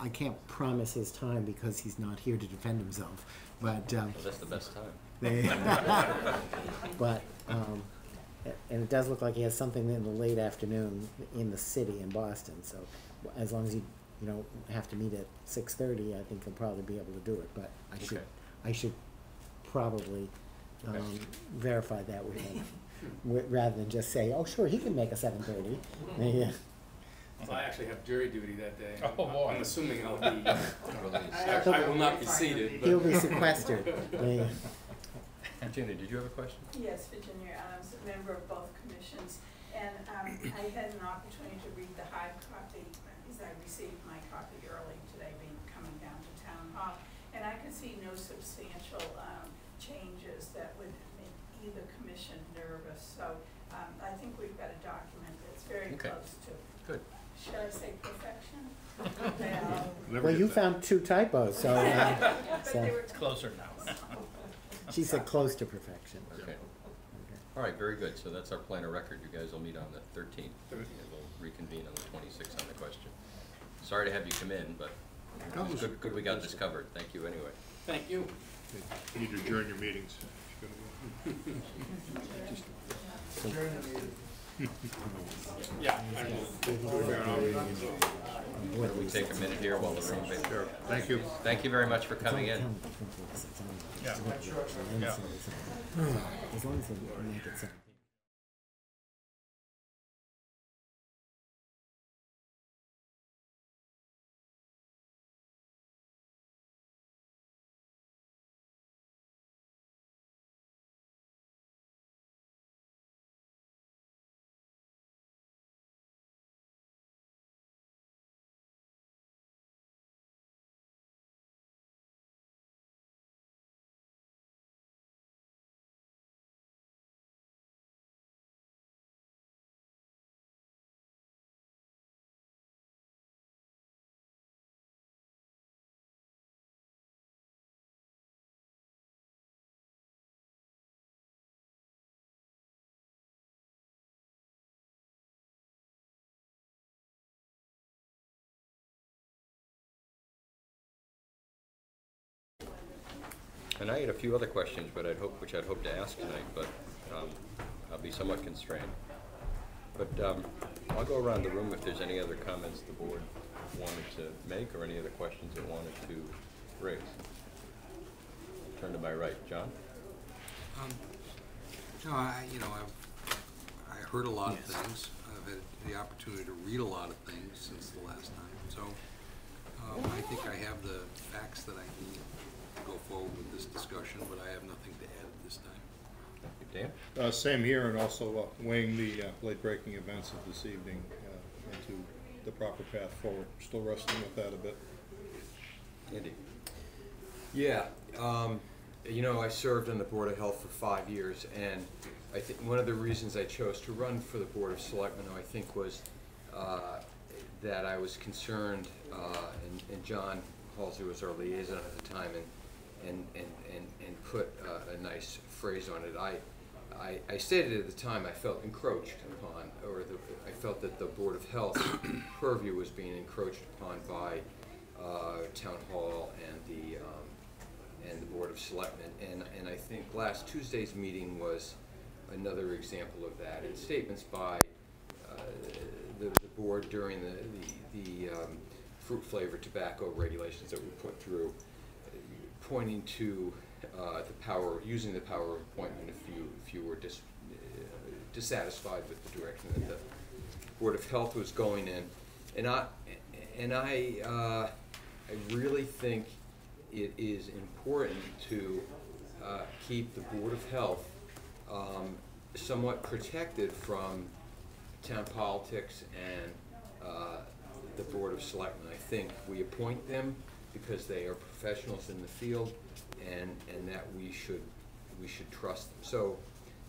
I can't promise his time because he's not here to defend himself, but, um, Well, that's the best time. they, but, um, a- and it does look like he has something in the late afternoon in the city in Boston, so as long as you, you know, have to meet at six thirty, I think he'll probably be able to do it, but I should, Okay. I should probably, Okay. um, verify that with him. w- rather than just say, oh, sure, he can make a seven thirty. Yeah. So I actually have jury duty that day. Oh, boy. I'm assuming I'll be, I He'll- I will not be seated, but. He'll be sequestered. Yeah. Virginia, did you have a question? Yes, Virginia Adams, a member of both commissions, and um, I had an opportunity to read the hard copy, because I received my copy early today, being coming down to town hall, and I could see no substantial um, changes that would make either commission nervous, so um, I think we've got a document that's very Okay. close to, Good. should I say perfection? Well, Well, you that. found two typos, so, uh, But so they were Closer now. She said close to perfection. Okay. All right, very good. So that's our plan of record. You guys will meet on the thirteenth. And we'll reconvene on the twenty-sixth on the question. Sorry to have you come in, but it was good, good we got this covered. Thank you anyway. Thank you. You need to adjourn your meetings. During the meeting. Yeah, I will. Why don't we take a minute here while the room is Sure, thank you. Thank you very much for coming in. Yeah. Yeah. As long as they make it seven. And I had a few other questions, but I'd hope, which I'd hope to ask tonight, but um, I'll be somewhat constrained. But um, I'll go around the room if there's any other comments the board wanted to make or any other questions it wanted to raise. Turn to my right. John? Um, No, I, you know, I've, I heard a lot of things. I've had the opportunity to read a lot of things since the last time. So, um, I think I have the facts that I need to go forward with this discussion, but I have nothing to add at this time. Thank you. Dan? Uh, same here, and also uh, weighing the uh, late-breaking events of this evening uh, into the proper path forward. Still wrestling with that a bit. Andy? Yeah, um, you know, I served on the Board of Health for five years, and I think one of the reasons I chose to run for the Board of Selectmen, though I think, was uh, that I was concerned, uh, and, and John Halsey was our liaison at the time, and, and, and, and, and put uh, a nice phrase on it. I, I, I stated at the time I felt encroached upon, or the, I felt that the Board of Health purview was being encroached upon by uh, Town Hall and the, um, and the Board of Selectmen. And, and I think last Tuesday's meeting was another example of that. And statements by uh, the, the board during the, the, the um, fruit flavored tobacco regulations that we put through, pointing to uh, the power, using the power of appointment if you, if you were dis, uh, dissatisfied with the direction that the Board of Health was going in. And I, and I, uh, I really think it is important to uh, keep the Board of Health um, somewhat protected from town politics and uh, the Board of Selectmen. I think we appoint them because they are professionals in the field and, and that we should, we should trust them. So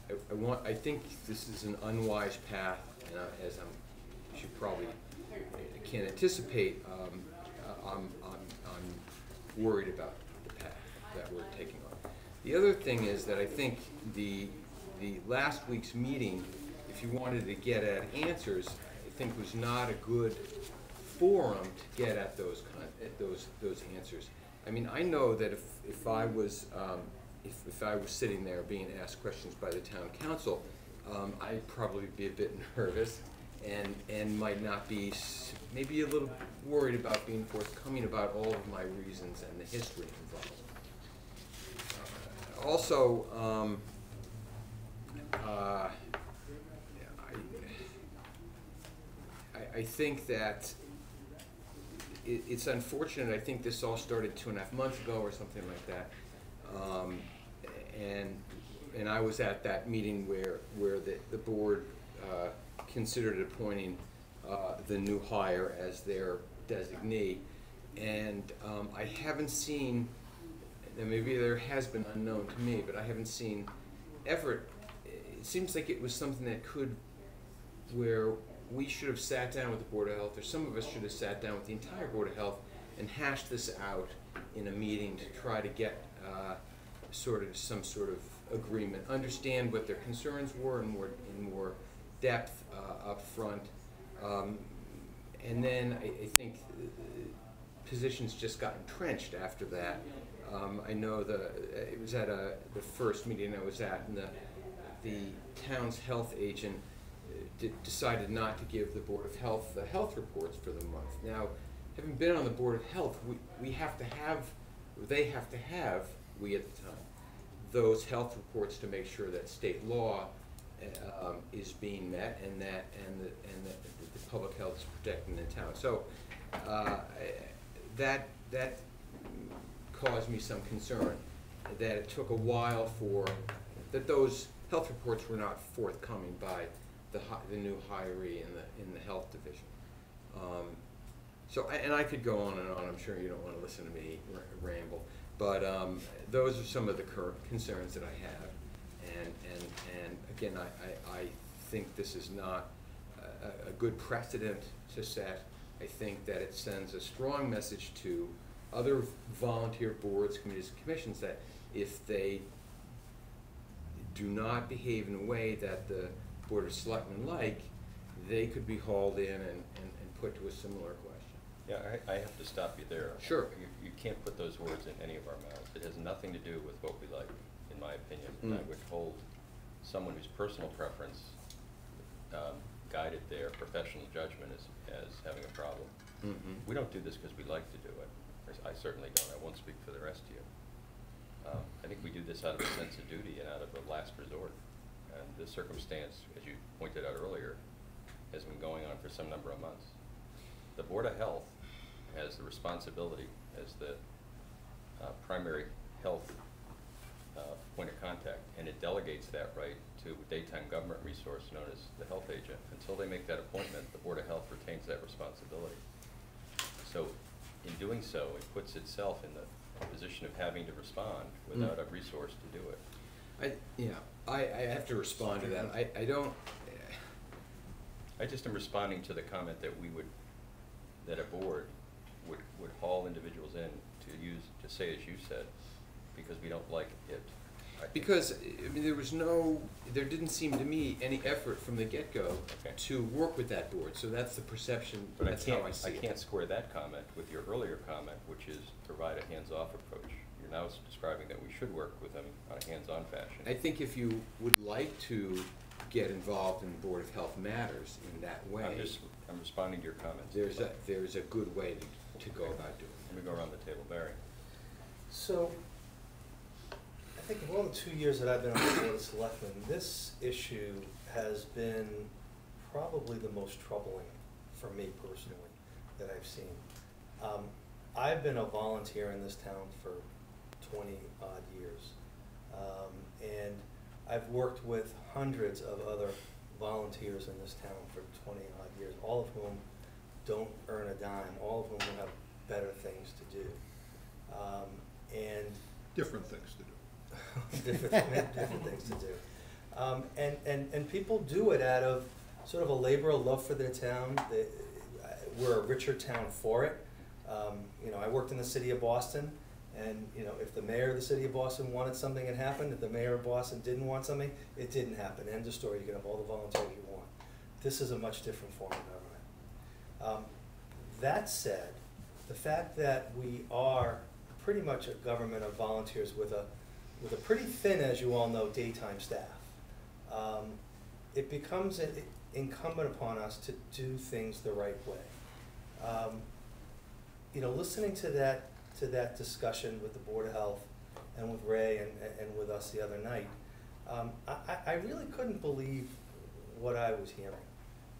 I, I want, I think this is an unwise path, and I- as I'm, should probably, I can anticipate, um, uh, I'm, I'm, I'm worried about the path that we're taking on. The other thing is that I think the, the last week's meeting, if you wanted to get at answers, I think was not a good forum to get at those kind, at those, those answers. I mean, I know that if, if I was um, if, if I was sitting there being asked questions by the town counsel, um, I'd probably be a bit nervous and and might not be maybe a little worried about being forthcoming about all of my reasons and the history involved. Uh, also, um, uh, I, I think that it, it's unfortunate, I think this all started two and a half months ago or something like that. Um, and, and I was at that meeting where, where the, the board, uh, considered appointing, uh, the new hire as their designee. And, um, I haven't seen, and maybe there has been unknown to me, but I haven't seen effort. It seems like it was something that could, where we should have sat down with the Board of Health, or some of us should have sat down with the entire Board of Health and hashed this out in a meeting to try to get uh, sort of some sort of agreement, understand what their concerns were in more, in more depth uh, up front. Um, and then I, I think uh, positions just got entrenched after that. Um, I know the, it was at a, the first meeting I was at, and the, the town's health agent uh, decided not to give the Board of Health the health reports for the month. Now, having been on the Board of Health, we, we have to have, they have to have, we at the time, those health reports to make sure that state law uh, um, is being met and that, and the, and that the public health is protected in the town. So, uh, that, that caused me some concern, that it took a while for, that those health reports were not forthcoming by the the new hiree in the, in the health division. Um, So, and I could go on and on, I'm sure you don't wanna listen to me ramble, but, um, those are some of the concerns that I have. And, and, and again, I, I, I think this is not a, a good precedent to set. I think that it sends a strong message to other volunteer boards, committees, and commissions that if they do not behave in a way that the Board of Selectmen like, they could be hauled in and, and, and put to a similar question. Yeah, I, I have to stop you there. Sure. You, you can't put those words in any of our mouths. It has nothing to do with what we like, in my opinion. And I Mm. would hold someone whose personal preference um, guided their professional judgment as, as having a problem. Mhm. We don't do this because we like to do it. I certainly don't. I won't speak for the rest of you. Um, I think we do this out of a sense of duty and out of a last resort. This circumstance, as you pointed out earlier, has been going on for some number of months. The Board of Health has the responsibility as the uh, primary health uh, point of contact, and it delegates that right to a daytime government resource known as the health agent. Until they make that appointment, the Board of Health retains that responsibility. So in doing so, it puts itself in the position of having to respond without a resource to do it. I, yeah, I, I have to respond to that. I, I don't, I just am responding to the comment that we would, that a board would, would haul individuals in to use, to say as you said, because we don't like it. I think- Because, I mean, there was no, there didn't seem to me any effort from the get-go Okay. to work with that board, so that's the perception, But I that's how can't, I see I it. can't square that comment with your earlier comment, which is provide a hands-off approach. You're now s- describing that we should work with them on a hands-on fashion. I think if you would like to get involved in Board of Health matters in that way, I'm just, I'm responding to your comments. there's a, there's a good way to, to go about doing it. Let me go around the table, Barry. So, I think of all the two years that I've been on the Board of Selectmen, this issue has been probably the most troubling for me personally that I've seen. Um, I've been a volunteer in this town for twenty odd years. Um, and I've worked with hundreds of other volunteers in this town for twenty odd years, all of whom don't earn a dime, all of whom have better things to do. Um, and Different things to do. different, different things to do. Um, and, and, and people do it out of sort of a labor of love for their town. They, we're a richer town for it. Um, you know, I worked in the city of Boston, and, you know, if the mayor of the city of Boston wanted something, it happened. If the mayor of Boston didn't want something, it didn't happen. End of story. You can have all the volunteers you want. This is a much different form of government. Um, that said, the fact that we are pretty much a government of volunteers with a, with a pretty thin, as you all know, daytime staff, um, it becomes i- incumbent upon us to do things the right way. Um, you know, listening to that, to that discussion with the Board of Health and with Ray and, and with us the other night, um, I, I- really couldn't believe what I was hearing.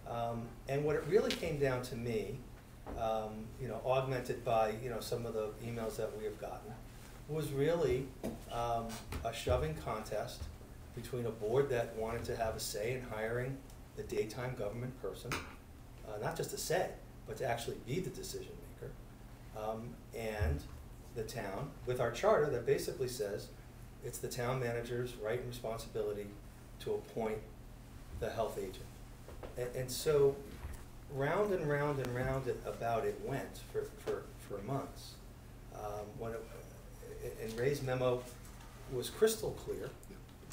Um, and what it really came down to me, um, you know, augmented by, you know, some of the emails that we have gotten, was really, um, a shoving contest between a board that wanted to have a say in hiring the daytime government person, uh, not just a say, but to actually be the decision maker, um, and the town, with our charter that basically says it's the town manager's right and responsibility to appoint the health agent. And, and so, round and round and round it, about it went for, for, for months. Um, when it, and Ray's memo was crystal clear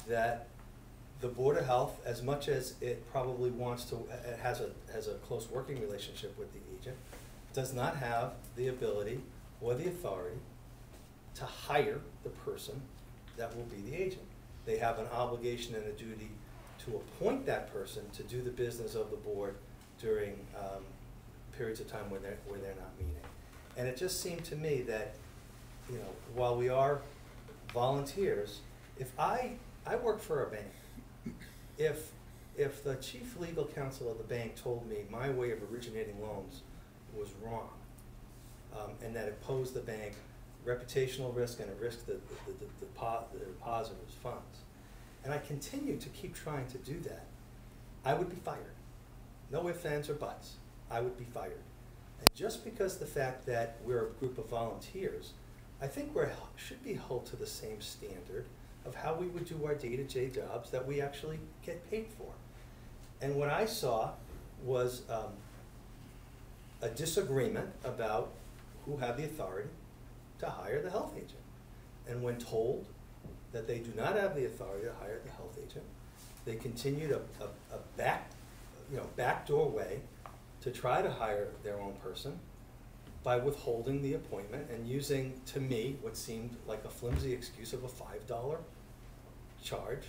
that the Board of Health, as much as it probably wants to, it has a, has a close working relationship with the agent, does not have the ability or the authority to hire the person that will be the agent. They have an obligation and a duty to appoint that person to do the business of the board during um, periods of time when they're, where they're not meeting. And it just seemed to me that, you know, while we are volunteers, if I, I work for a bank, if, if the chief legal counsel of the bank told me my way of originating loans was wrong, um, and that it posed the bank reputational risk and a risk that the, the, the, depo- the depositors' funds, and I continued to keep trying to do that, I would be fired. No ifs, ands, or buts. I would be fired. And just because the fact that we're a group of volunteers, I think we're, should be held to the same standard of how we would do our day-to-day jobs that we actually get paid for. And what I saw was um, a disagreement about who had the authority to hire the health agent. And when told that they do not have the authority to hire the health agent, they continued a, a, a back, you know, backdoor way to try to hire their own person by withholding the appointment and using, to me, what seemed like a flimsy excuse of a five dollar charge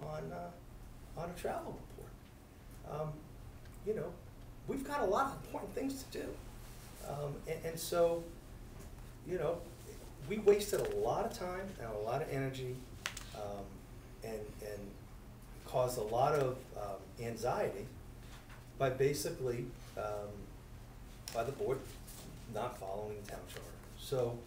on, uh, on a travel report. Um, you know, we've got a lot of important things to do. Um, and, and so, you know, we wasted a lot of time and a lot of energy, um, and, and caused a lot of, um, anxiety by basically, um, by the board not following the town charter. So,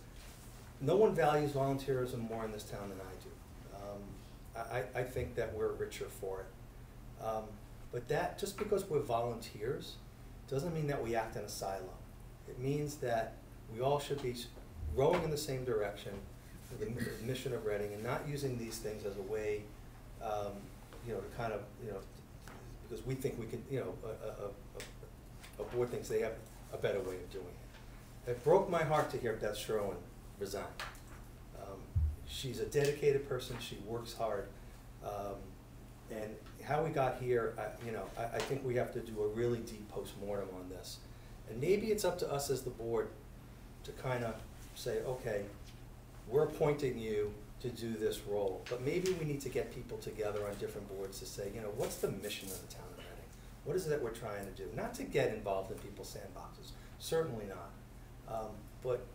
no one values volunteerism more in this town than I do. Um, I, I, think that we're richer for it. Um, but that, just because we're volunteers, doesn't mean that we act in a silo. It means that we all should be rowing in the same direction, for the mission of Reading, and not using these things as a way, um, you know, to kind of, you know, because we think we can, you know, a, a, a, a board thinks they have a better way of doing it. It broke my heart to hear Beth Sherwin resign. Um, she's a dedicated person, she works hard, um, and how we got here, I, you know, I, I think we have to do a really deep postmortem on this. And maybe it's up to us as the board to kind of say, okay, we're appointing you to do this role, but maybe we need to get people together on different boards to say, you know, what's the mission of the town of Reading? What is it that we're trying to do? Not to get involved in people's sandboxes, certainly not. Um, but,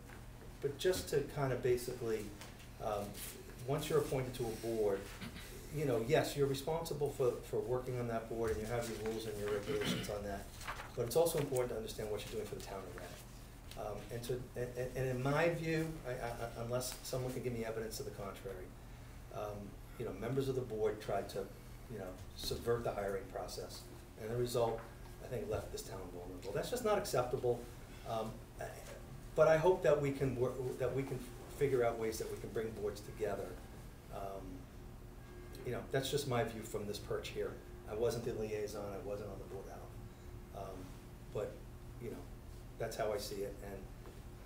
but just to kind of basically, um, once you're appointed to a board, you know, yes, you're responsible for, for working on that board and you have your rules and your regulations on that. But it's also important to understand what you're doing for the town of Reading. Um, and to, and, and- in my view, I, I, unless someone can give me evidence to the contrary, um, you know, members of the board tried to, you know, subvert the hiring process. And the result, I think, left this town vulnerable. That's just not acceptable. Um, but I hope that we can work, that we can figure out ways that we can bring boards together. You know, that's just my view from this perch here. I wasn't the liaison, I wasn't on the board of health. Um, but, you know, that's how I see it, and,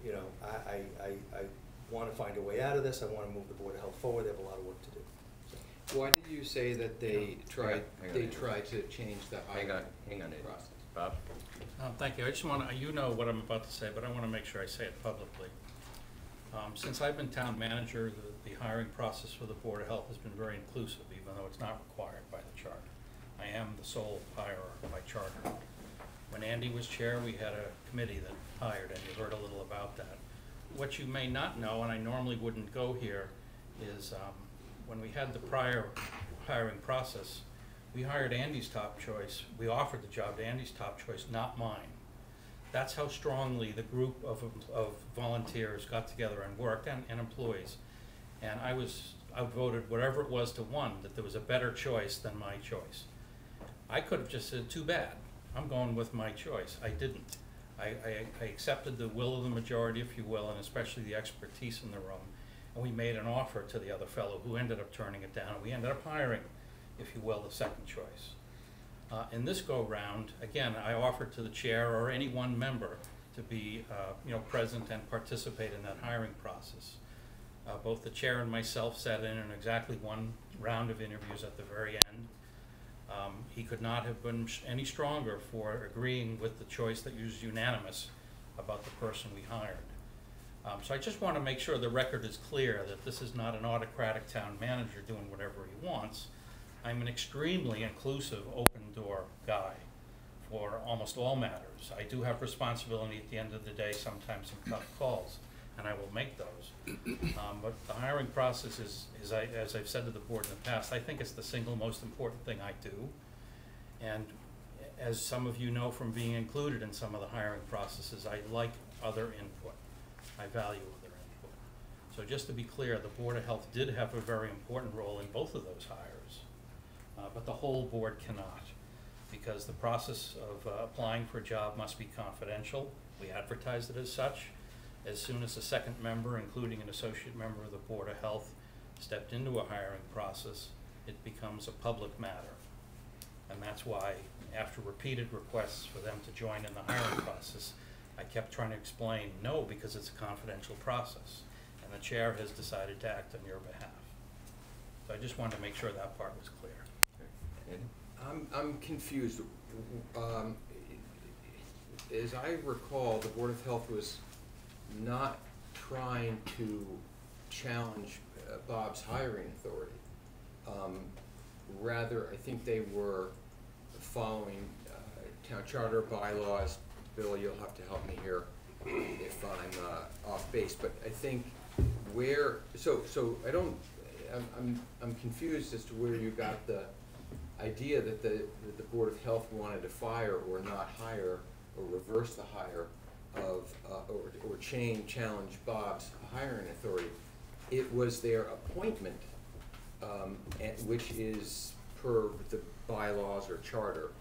you know, I, I, I, I wanna find a way out of this, I wanna move the board of health forward, they have a lot of work to do. Why did you say that they tried, hang on, they hang on. tried to change the Hang on, hang on, Eddie. process? Bob? Um, thank you. I just want to, you know what I'm about to say, but I want to make sure I say it publicly. Um, since I've been town manager, the, the hiring process for the Board of Health has been very inclusive, even though it's not required by the charter. I am the sole hirer by charter. When Andy was chair, we had a committee that hired, and you heard a little about that. What you may not know, and I normally wouldn't go here, is, um, when we had the prior hiring process, We hired Andy's top choice, we offered the job to Andy's top choice, not mine. That's how strongly the group of, of volunteers got together and worked, and, and employees. And I was, outvoted whatever it was to one, that there was a better choice than my choice. I could have just said, too bad, I'm going with my choice. I didn't. I, I, I accepted the will of the majority, if you will, and especially the expertise in the room. And we made an offer to the other fellow, who ended up turning it down. And we ended up hiring, if you will, the second choice. Uh, in this go-round, again, I offered to the chair or any one member to be, uh, you know, present and participate in that hiring process. Uh, both the chair and myself sat in on exactly one round of interviews at the very end. Um, he could not have been any stronger for agreeing with the choice that was unanimous about the person we hired. Um, so I just want to make sure the record is clear that this is not an autocratic town manager doing whatever he wants. I'm an extremely inclusive, open-door guy for almost all matters. I do have responsibility at the end of the day, sometimes some tough calls, and I will make those. Um, but the hiring process is, is I, as I've said to the board in the past, I think it's the single most important thing I do. And as some of you know from being included in some of the hiring processes, I like other input. I value other input. So just to be clear, the Board of Health did have a very important role in both of those hires, uh, but the whole board cannot, because the process of uh, applying for a job must be confidential. We advertised it as such. As soon as a second member, including an associate member of the Board of Health, stepped into a hiring process, it becomes a public matter. And that's why, after repeated requests for them to join in the hiring process, I kept trying to explain, no, because it's a confidential process, and the chair has decided to act on your behalf. So I just wanted to make sure that part was clear. I'm, I'm confused. Um, As I recall, the Board of Health was not trying to challenge uh, Bob's hiring authority. Um, Rather, I think they were following uh, town charter bylaws. Bill, you'll have to help me here if I'm uh, off base, but I think where, so, so I don't, I'm, I'm, I'm confused as to where you got the idea that the, that the Board of Health wanted to fire or not hire or reverse the hire of, uh, or, or change, challenge Bob's hiring authority. It was their appointment, um, which is per the bylaws or charter,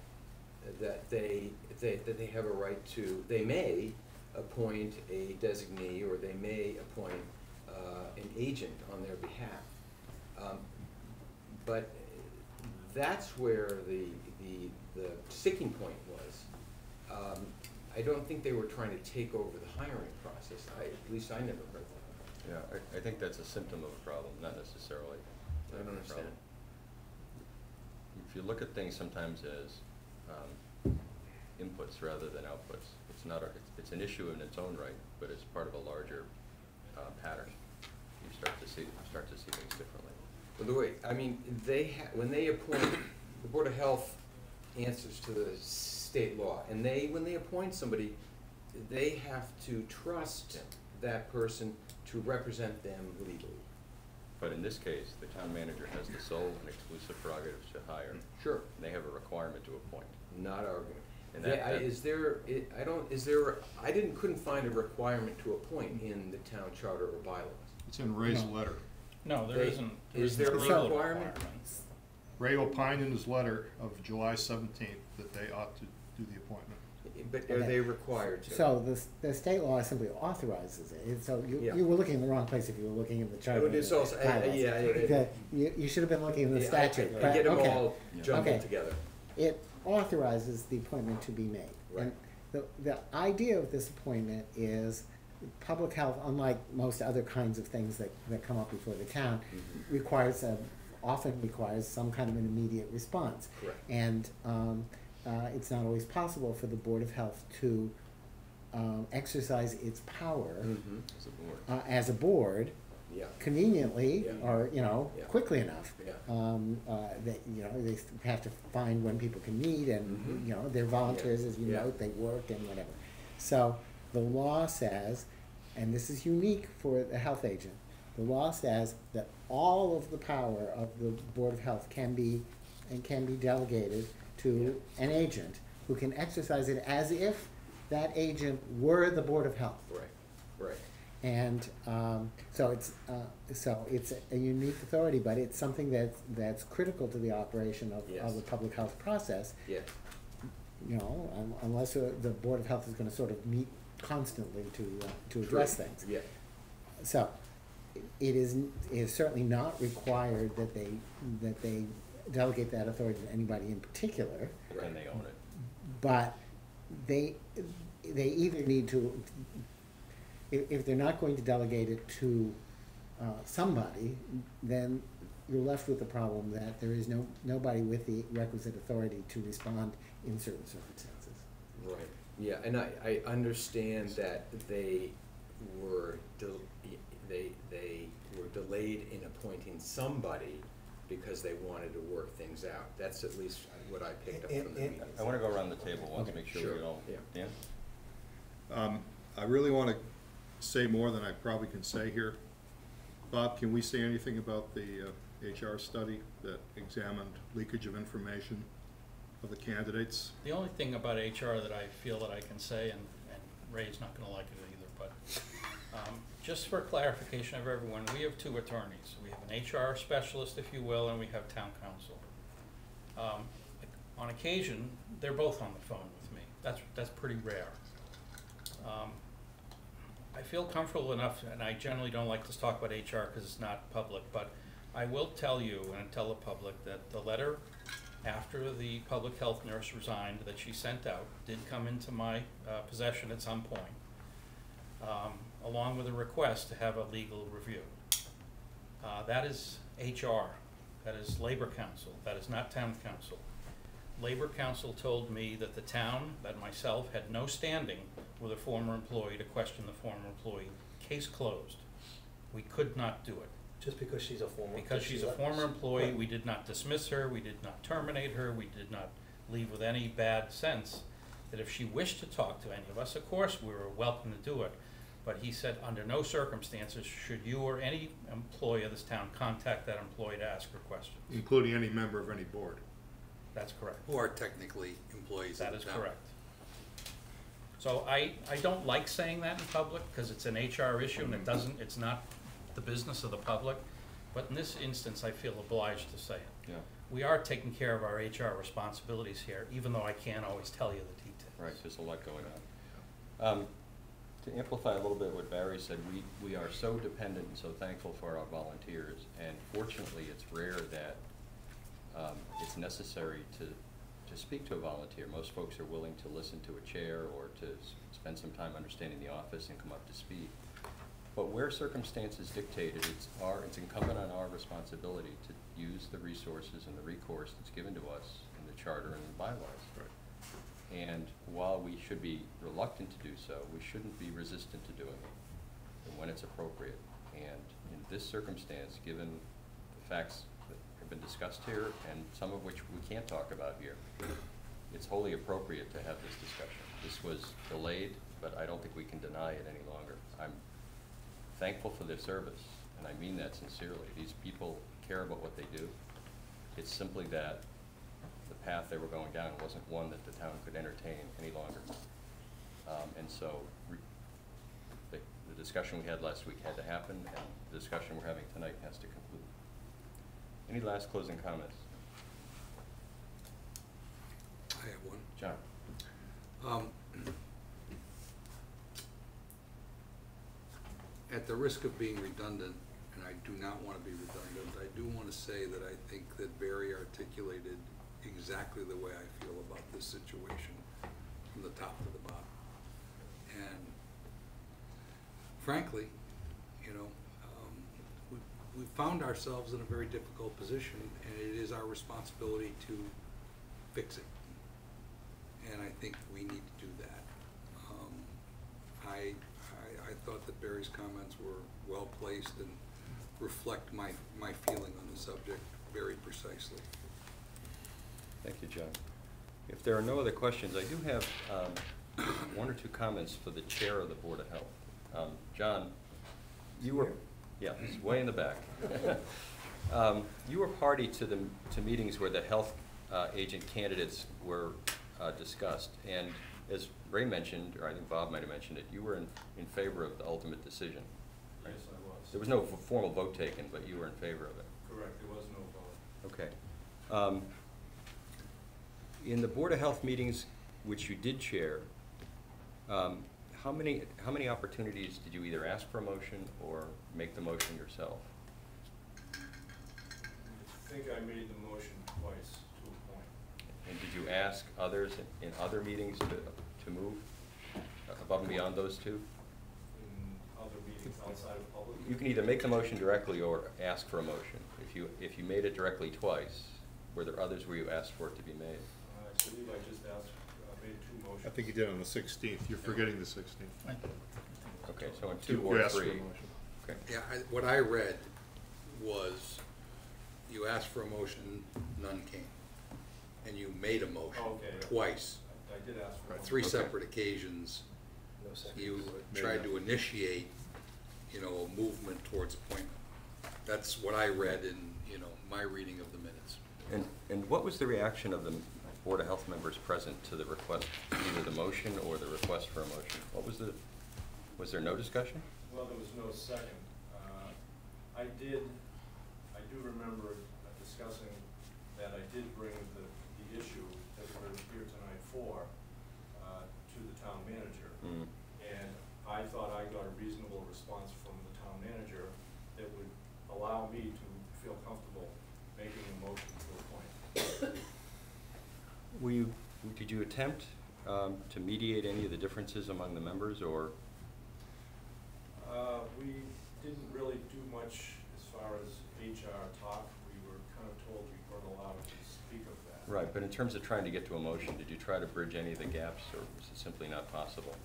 that they, they, that they have a right to, they may appoint a designee or they may appoint, uh, an agent on their behalf. Um, But that's where the, the, the sticking point was. Um, I don't think they were trying to take over the hiring process, I, at least I never heard that. Yeah, I, I think that's a symptom of a problem, not necessarily. I don't understand. problem. If you look at things sometimes as, um, inputs rather than outputs, it's not, a it's, it's an issue in its own right, but it's part of a larger, uh, pattern. You start to see, you start to see things differently. By the way, I mean, they ha, when they appoint, the Board of Health answers to the state law, and they, when they appoint somebody, they have to trust that person to represent them legally. But in this case, the town manager has the sole and exclusive prerogatives to hire. Sure. And they have a requirement to appoint. Not arguing. And They- that- I- that- Is there, I I don't, is there, I didn't, couldn't find a requirement to appoint in the town charter or bylaws. It's in Ray's No. letter. No, there They- isn't, there is isn't there a a legal requirement? requirement. Ray opined in his letter of July seventeenth that they ought to do the appointment. But are they required to? So the, the state law simply authorizes it, And so you, Yeah. you were looking in the wrong place if you were looking in the charter. it is and also- I- I- bylaws. yeah, I- I- You, you should have been looking in the Yeah, I- I- statute, I but, get 'em okay. all jumbled Okay. together. It authorizes the appointment to be made. Right. And the, the idea of this appointment is public health, unlike most other kinds of things that, that come up before the town, Mm-hmm. requires a, often requires some kind of an immediate response. Correct. And, um, uh, it's not always possible for the Board of Health to, um, exercise its power Mhm. As a board. uh, as a board Yeah. conveniently Yeah. or, you know, Yeah. quickly enough. Um, uh, that, you know, they have to find when people can meet and, Mhm. you know, they're volunteers, as you know, they work and whatever. So the law says, and this is unique for the health agent, the law says that all of the power of the Board of Health can be and can be delegated to an agent who can exercise it as if that agent were the Board of Health. Right, right. And um, so it's, uh, so it's a unique authority, but it's something that's, that's critical to the operation of, Yes. of the public health process. Yeah, You know, un- unless uh, the Board of Health is gonna sort of meet constantly to, uh, to address True. things. Yeah. So, it is, it is certainly not required that they, that they delegate that authority to anybody in particular. And they own it. But they, they either need to, if, if they're not going to delegate it to, uh, somebody, then you're left with the problem that there is no, nobody with the requisite authority to respond in certain circumstances. Right, yeah, and I, I understand that they were, del- they, they were delayed in appointing somebody because they wanted to work things out. That's at least what I picked up from the And- meeting. I wanna go around the table once, Okay. make sure Sure, we all, yeah. Dan? Um, I really want to say more than I probably can say here. Bob, can we say anything about the uh, HR study that examined leakage of information of the candidates? The only thing about HR that I feel that I can say, and, and Ray's not gonna like it either, but, um, just for clarification of everyone, we have two attorneys. We have an HR specialist, if you will, and we have town counsel. Um, on occasion, they're both on the phone with me. That's, that's pretty rare. Um, I feel comfortable enough, and I generally don't like to talk about HR because it's not public, but I will tell you and tell the public that the letter after the public health nurse resigned that she sent out did come into my uh, possession at some point, um, along with a request to have a legal review. Uh, That is HR, that is Labor Counsel, that is not Town Counsel. Labor Counsel told me that the town, that myself, had no standing with a former employee to question the former employee. Case closed. We could not do it. Just because she's a former. Because she's a former employee, we did not dismiss her, we did not terminate her, we did not leave with any bad sense. That if she wished to talk to any of us, of course, we were welcome to do it. But he said, under no circumstances should you or any employee of this town contact that employee to ask her questions. Including any member of any board? That's correct. Who are technically employees of That the is town. correct. So I, I don't like saying that in public, because it's an HR issue and it doesn't, it's not the business of the public. But in this instance, I feel obliged to say it. Yeah. We are taking care of our HR responsibilities here, even though I can't always tell you the details. Right, there's a lot going on. Um, To amplify a little bit what Barry said, we, we are so dependent and so thankful for our volunteers, and fortunately, it's rare that um, it's necessary to, to speak to a volunteer. Most folks are willing to listen to a chair or to spend some time understanding the office and come up to speed. But where circumstances dictate it, it's our, it's incumbent on our responsibility to use the resources and the recourse that's given to us in the charter and the bylaws. And while we should be reluctant to do so, we shouldn't be resistant to doing it when it's appropriate. And in this circumstance, given the facts that have been discussed here and some of which we can't talk about here, it's wholly appropriate to have this discussion. This was delayed, but I don't think we can deny it any longer. I'm thankful for their service, and I mean that sincerely. These people care about what they do. It's simply that path they were going down wasn't one that the town could entertain any longer. Um, and so, re- the, the discussion we had last week had to happen, and the discussion we're having tonight has to conclude. Any last closing comments? I have one. John? Um, At the risk of being redundant, and I do not want to be redundant, I do want to say that I think that Barry articulated exactly the way I feel about this situation, from the top to the bottom. And frankly, you know, um, we, we found ourselves in a very difficult position, and it is our responsibility to fix it. And I think we need to do that. Um, I, I, I thought that Barry's comments were well-placed and reflect my, my feeling on the subject very precisely. Thank you, John. If there are no other questions, I do have um, one or two comments for the Chair of the Board of Health. Um, John, you were, yeah, it's way in the back. Um, You were party to the, to meetings where the health uh, agent candidates were uh, discussed. And as Ray mentioned, or I think Bob might have mentioned it, you were in, in favor of the ultimate decision. right? Yes, I was. There was no formal vote taken, but you were in favor of it. Correct, there was no vote. Okay. In the Board of Health meetings, which you did chair, um, how many, how many opportunities did you either ask for a motion or make the motion yourself? I think I made the motion twice to a point. And did you ask others in in other meetings to, to move above and beyond those two? In other meetings outside of public. You can either make the motion directly or ask for a motion. If you, if you made it directly twice, were there others where you asked for it to be made? I believe I just asked, I made two motions. I think you did on the sixteenth, you're forgetting the sixteenth. Okay, so in two or asked for a three? Okay. Yeah, I, what I read was, you asked for a motion, none came. And you made a motion oh, Okay, twice. I I did ask for one. three Okay. separate occasions, you tried to initiate, you know, a movement towards appointment. That's what I read in, you know, my reading of the minutes. And, and what was the reaction of the Board of Health members present to the request, either the motion or the request for a motion? What was the, was there no discussion? Well, there was no second. Uh, I did, I do remember discussing that I did bring the, the issue that we're here tonight for, uh, to the town manager. Mm. And I thought I got a reasonable response from the town manager that would allow me to feel comfortable making a motion to appoint. Were you, did you attempt um, to mediate any of the differences among the members, or? Uh, we didn't really do much as far as HR talk. We were kind of told we weren't allowed to speak of that. Right, but in terms of trying to get to a motion, did you try to bridge any of the gaps, or was it simply not possible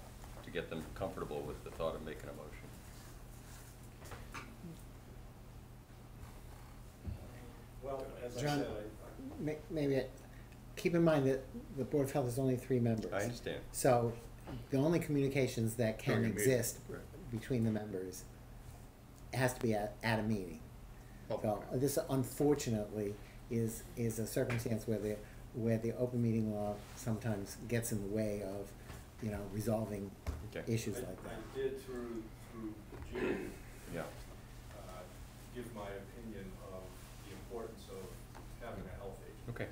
to get them comfortable with the thought of making a motion? Well, as I said, I, May- Maybe, it- keep in mind that the Board of Health is only three members. I understand. So the only communications that can During a meeting, exist right. between the members has to be at, at a meeting. Oh, So this unfortunately is, is a circumstance where the, where the open meeting law sometimes gets in the way of, you know, resolving Okay. issues I, like that. I did through, through June, Yeah. uh, give my opinion of the importance of having a health agent. Okay,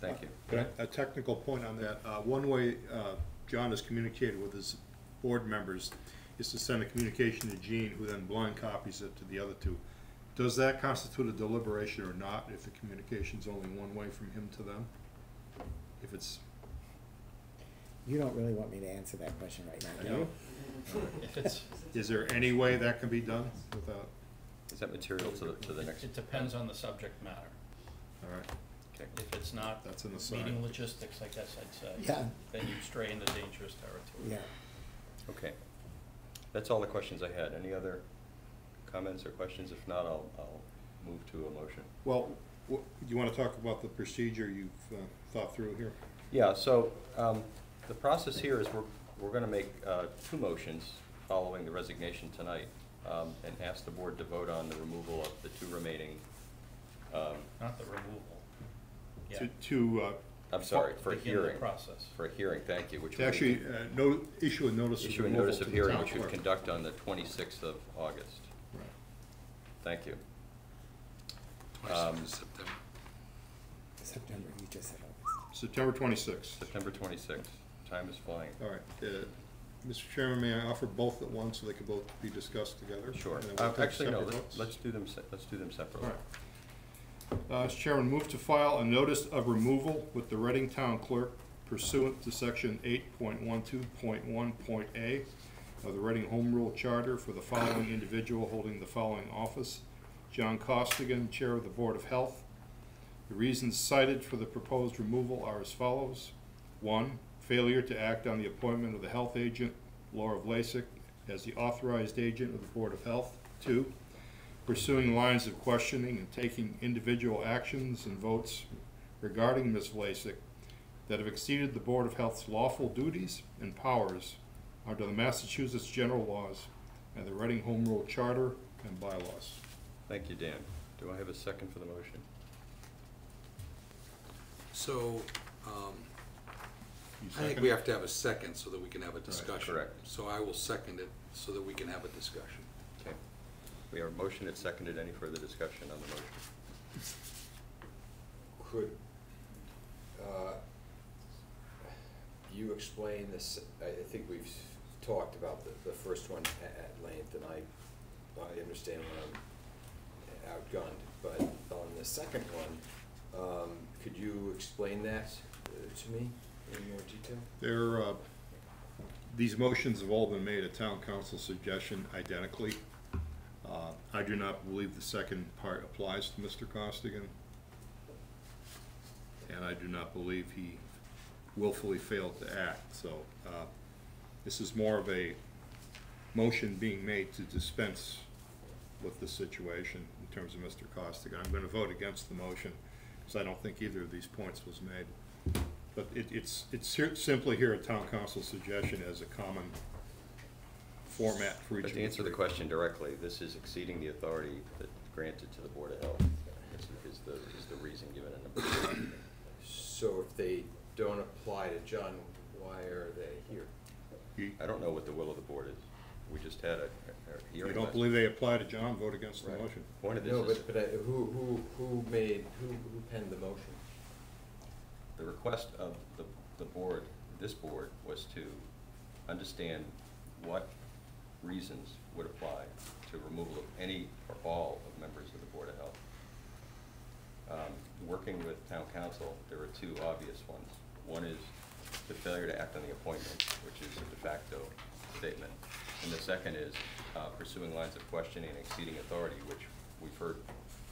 thank you. But a a technical point on that, uh, one way uh, John has communicated with his board members is to send a communication to Gene, who then blind copies it to the other two. Does that constitute a deliberation or not, if the communication's only one way from him to them? If it's, You don't really want me to answer that question right I now, do know. you? If it's, is there any way that can be done without, Is that material to the, to the next? it depends on the subject matter. all right, Okay. If it's not that's an aside. meeting logistics, I guess I'd say. Yeah. Then you stray into dangerous territory. Yeah. Okay. That's all the questions I had. Any other comments or questions? If not, I'll, I'll move to a motion. Well, wh- you wanna talk about the procedure you've uh, thought through here? Yeah, so, um, the process here is we're, we're gonna make, uh, two motions following the resignation tonight, um, and ask the board to vote on the removal of the two remaining, um, Not the removal. Yeah. To, to, uh, I'm sorry, for a Begin the hearing. process. For a hearing, thank you, which to would actually, uh, no, issue a notice of issue a removal notice to of the hearing, town which we clerk. conduct on the twenty-sixth of August. Right. Thank you. Twenty-sixth Um, of September. September, you just said August. September twenty-sixth. September twenty-sixth. Time is flying. All right, uh, Mr. Chairman, may I offer both at once so they can both be discussed together? Sure. And then we'll Uh, take Actually, no, separate let's, votes? let's do them, se- let's do them separately. All right. Uh, Mr. Chairman, move to file a notice of removal with the Reading Town Clerk pursuant to section eight point one two point one point A of the Reading Home Rule Charter for the following individual holding the following office. John Costigan, Chair of the Board of Health. The reasons cited for the proposed removal are as follows. One, failure to act on the appointment of the health agent, Laura Vlasic, as the authorized agent of the Board of Health. Two, pursuing lines of questioning and taking individual actions and votes regarding Ms. Vlasic that have exceeded the Board of Health's lawful duties and powers under the Massachusetts general laws and the Reading Home Rule Charter and bylaws. Thank you, Dan. Do I have a second for the motion? So, um, I think we have to have a second so that we can have a discussion. correct. So I will second it so that we can have a discussion. Okay. We have a motion that's seconded. Any further discussion on the motion? Could, uh, you explain this, I, I think we've talked about the, the first one at, at length, and I, I understand when I'm outgunned, but on the second one, um, could you explain that uh, to me in more detail? There, uh, these motions have all been made at town counsel suggestion identically. Uh, I do not believe the second part applies to Mr. Costigan. And I do not believe he willfully failed to act, so, uh, this is more of a motion being made to dispense with the situation in terms of Mr. Costigan. I'm gonna vote against the motion, because I don't think either of these points was made. But it, it's, it's simply here a town counsel suggestion as a common format for each But to the answer the three. question directly, this is exceeding the authority that granted to the Board of Health. Is is the, is the reason given in number two. So if they don't apply to John, why are they here? You- I don't know what the will of the board is. We just had a, a If hearing. you don't believe they apply to John, vote against the Right. motion. Point of No, this is, but, but I- who, who, who made, who, who penned the motion? the request of the, the board, this board, was to understand what reasons would apply to removal of any or all of members of the Board of Health. Um, Working with town counsel, there are two obvious ones. One is the failure to act on the appointment, which is a de facto statement. And the second is uh, pursuing lines of questioning and exceeding authority, which we've heard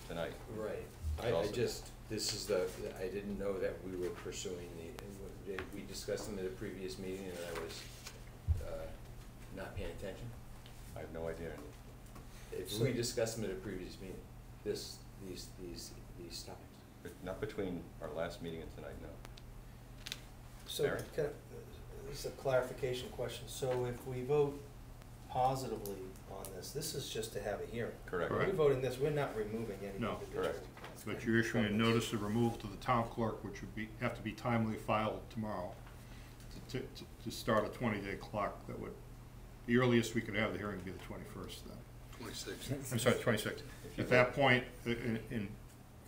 tonight. Right. I, I just, this is the, I didn't know that we were pursuing the, we discussed them at a previous meeting and I was, not paying attention? I have no idea. If So- we discussed them at a previous meeting, this, these, these, these topics. But Not between our last meeting and tonight, no. So, Barry? can, this is a clarification question, so if we vote positively on this, this is just to have a hearing? Correct. When we Correct. voting this, we're not removing any No. individual. Correct. But you're issuing a notice of removal to the town clerk, which would be, have to be timely filed tomorrow to, to, to start a twenty-day clock that would, the earliest we could have the hearing would be the twenty-first then. Twenty-six. I'm sorry, twenty-sixth. At that point, i- in, in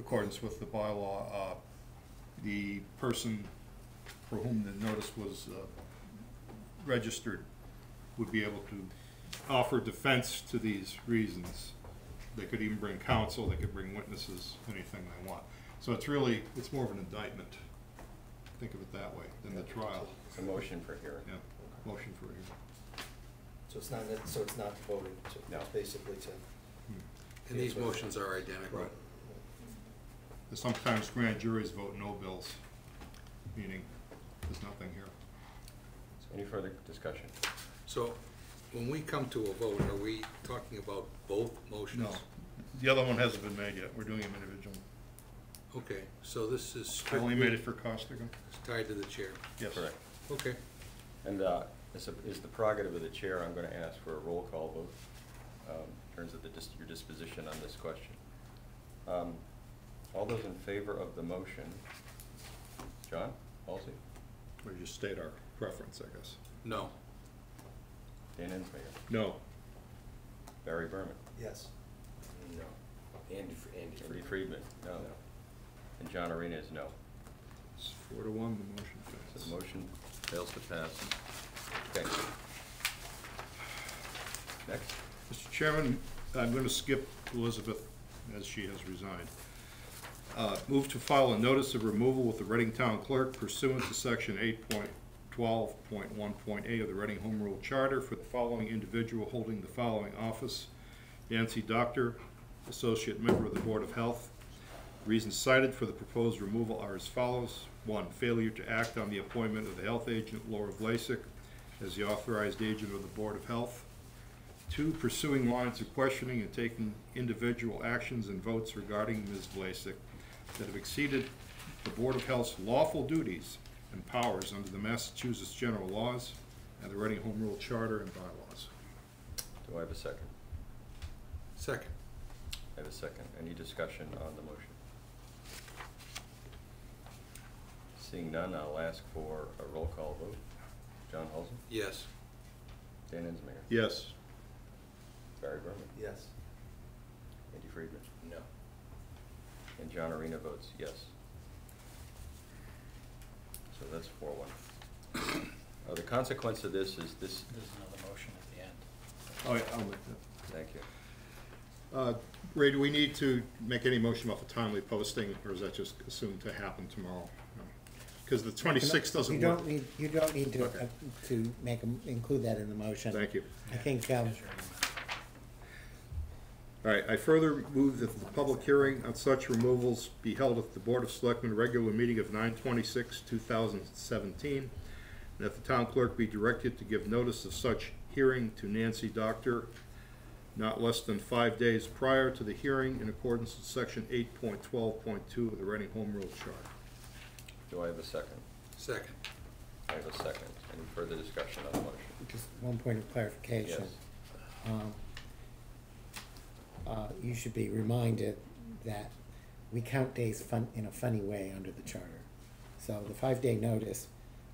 accordance with the bylaw, uh, the person for whom the notice was, uh, registered would be able to offer defense to these reasons. They could even bring counsel, they could bring witnesses, anything they want. So it's really, it's more of an indictment, think of it that way, than the trial. A motion for hearing. Yeah, motion for a hearing. So it's not, that- so it's not voting, to- No. it's basically to. And these motions are identical. Right. Sometimes grand juries vote no bills, meaning there's nothing here. So Any further discussion? So, when we come to a vote, are we talking about both motions? No, the other one hasn't been made yet, we're doing them individually. Okay, so this is I only made it for Costigan? It's tied to the chair. Yes. Correct. Okay. And uh, as a- is the prerogative of the chair, I'm going to ask for a roll call vote um, in terms of the, dis- your disposition on this question. Um, All those in favor of the motion? John, Halsey, We just state our preference, I guess. No. Dan Ensminger, No, Barry Berman, Yes. No. Andy, Andy Andy Friedman. Friedman, no. And John Arena is no. it's four to one, the motion So the motion fails to pass. Okay. Next. Mr. Chairman, I'm going to skip Elizabeth as she has resigned. Uh, Move to file a notice of removal with the Reading Town Clerk pursuant to section eight point twelve point one point A of the Reading Home Rule Charter for the following individual holding the following office. Nancy Doctor, Associate Member of the Board of Health. Reasons cited for the proposed removal are as follows. One, failure to act on the appointment of the health agent Laura Vlasic as the authorized agent of the Board of Health. Two, pursuing lines of questioning and taking individual actions and votes regarding Ms. Vlasic that have exceeded the Board of Health's lawful duties and powers under the Massachusetts general laws and the Reading Home Rule Charter and bylaws. Do I have a second? Second. I have a second. Any discussion on the motion? Seeing none, I'll ask for a roll call vote. John Halsey? Yes. Dan Ensminger? Yes. Barry Berman? Yes. Andy Friedman? No. And John Arena votes yes. So that's four one. Uh, the consequence of this is this, There's another motion at the end. Oh, yeah, I'll make that. thank you. Uh, Ray, do we need to make any motion about the timely posting, or is that just assumed to happen tomorrow? Because the twenty-sixth doesn't You work. don't need, you don't need to, Okay. uh, to make, include that in the motion. Thank you. I think, um, All right, I further move that the public hearing on such removals be held at the Board of Selectmen regular meeting of nine twenty-six, two thousand seventeen, and that the town clerk be directed to give notice of such hearing to Nancy Doctor not less than five days prior to the hearing in accordance with section eight point twelve point two of the Reading Home Rule Chart. Do I have a second? Second. I have a second. Any further discussion on the motion? just one point of clarification. Yes. Um, uh, you should be reminded that we count days fun, in a funny way under the charter. So the five-day notice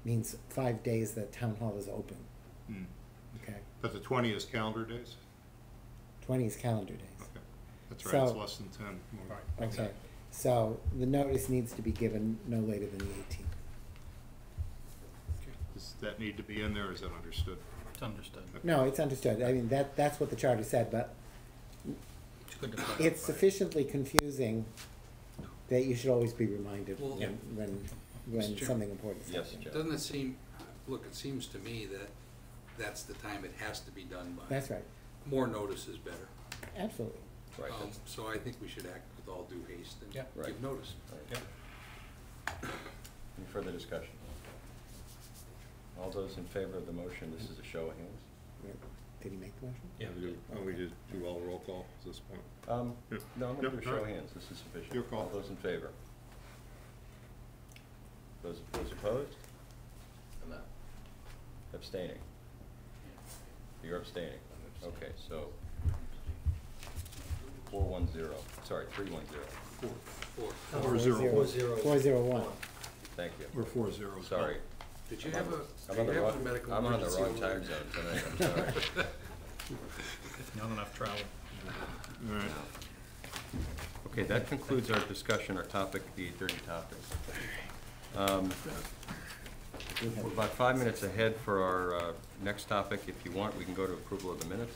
means five days that town hall is open, Hmm. okay? But the twenty is calendar days? Twenty is calendar days. Okay, that's right, it's So- less than ten. Okay, so the notice needs to be given no later than the eighteenth. Does that need to be in there, or is that understood? It's understood. No, it's understood. I mean, that, that's what the charter said, but It's good to clarify. it's sufficiently confusing that you should always be reminded Well- when, when, when Mr. Chairman. something important is Yes, happening. Jeff. Doesn't it seem, look, it seems to me that that's the time it has to be done by. That's right, More notice is better. absolutely. Right, Um, that's, So I think we should act with all due haste and Yeah. Right. give notice. right. Any further discussion? All those in favor of the motion, this is a show of hands. Did he make the motion? Yeah. We do- oh, we did do all roll call at this point. Um, Yeah. no, I'm gonna do a Yep, show of alright. hands, this is sufficient. Your call. All those in favor? Those, those opposed? I'm out. Abstaining? You're abstaining? Okay, so four one zero, sorry, three one zero. Four. Four zero. Four zero. Four zero one. Thank you. We're four zero. Sorry. Did you I'm have on- a, I'm did on you the have a wrong- medical I'm on the emergency wrong time zone tonight, I'm sorry. Not enough travel. All right. Okay, that concludes our discussion, our topic, the dirty topics. Um, We're about five minutes ahead for our uh, next topic. If you want, we can go to approval of the minutes.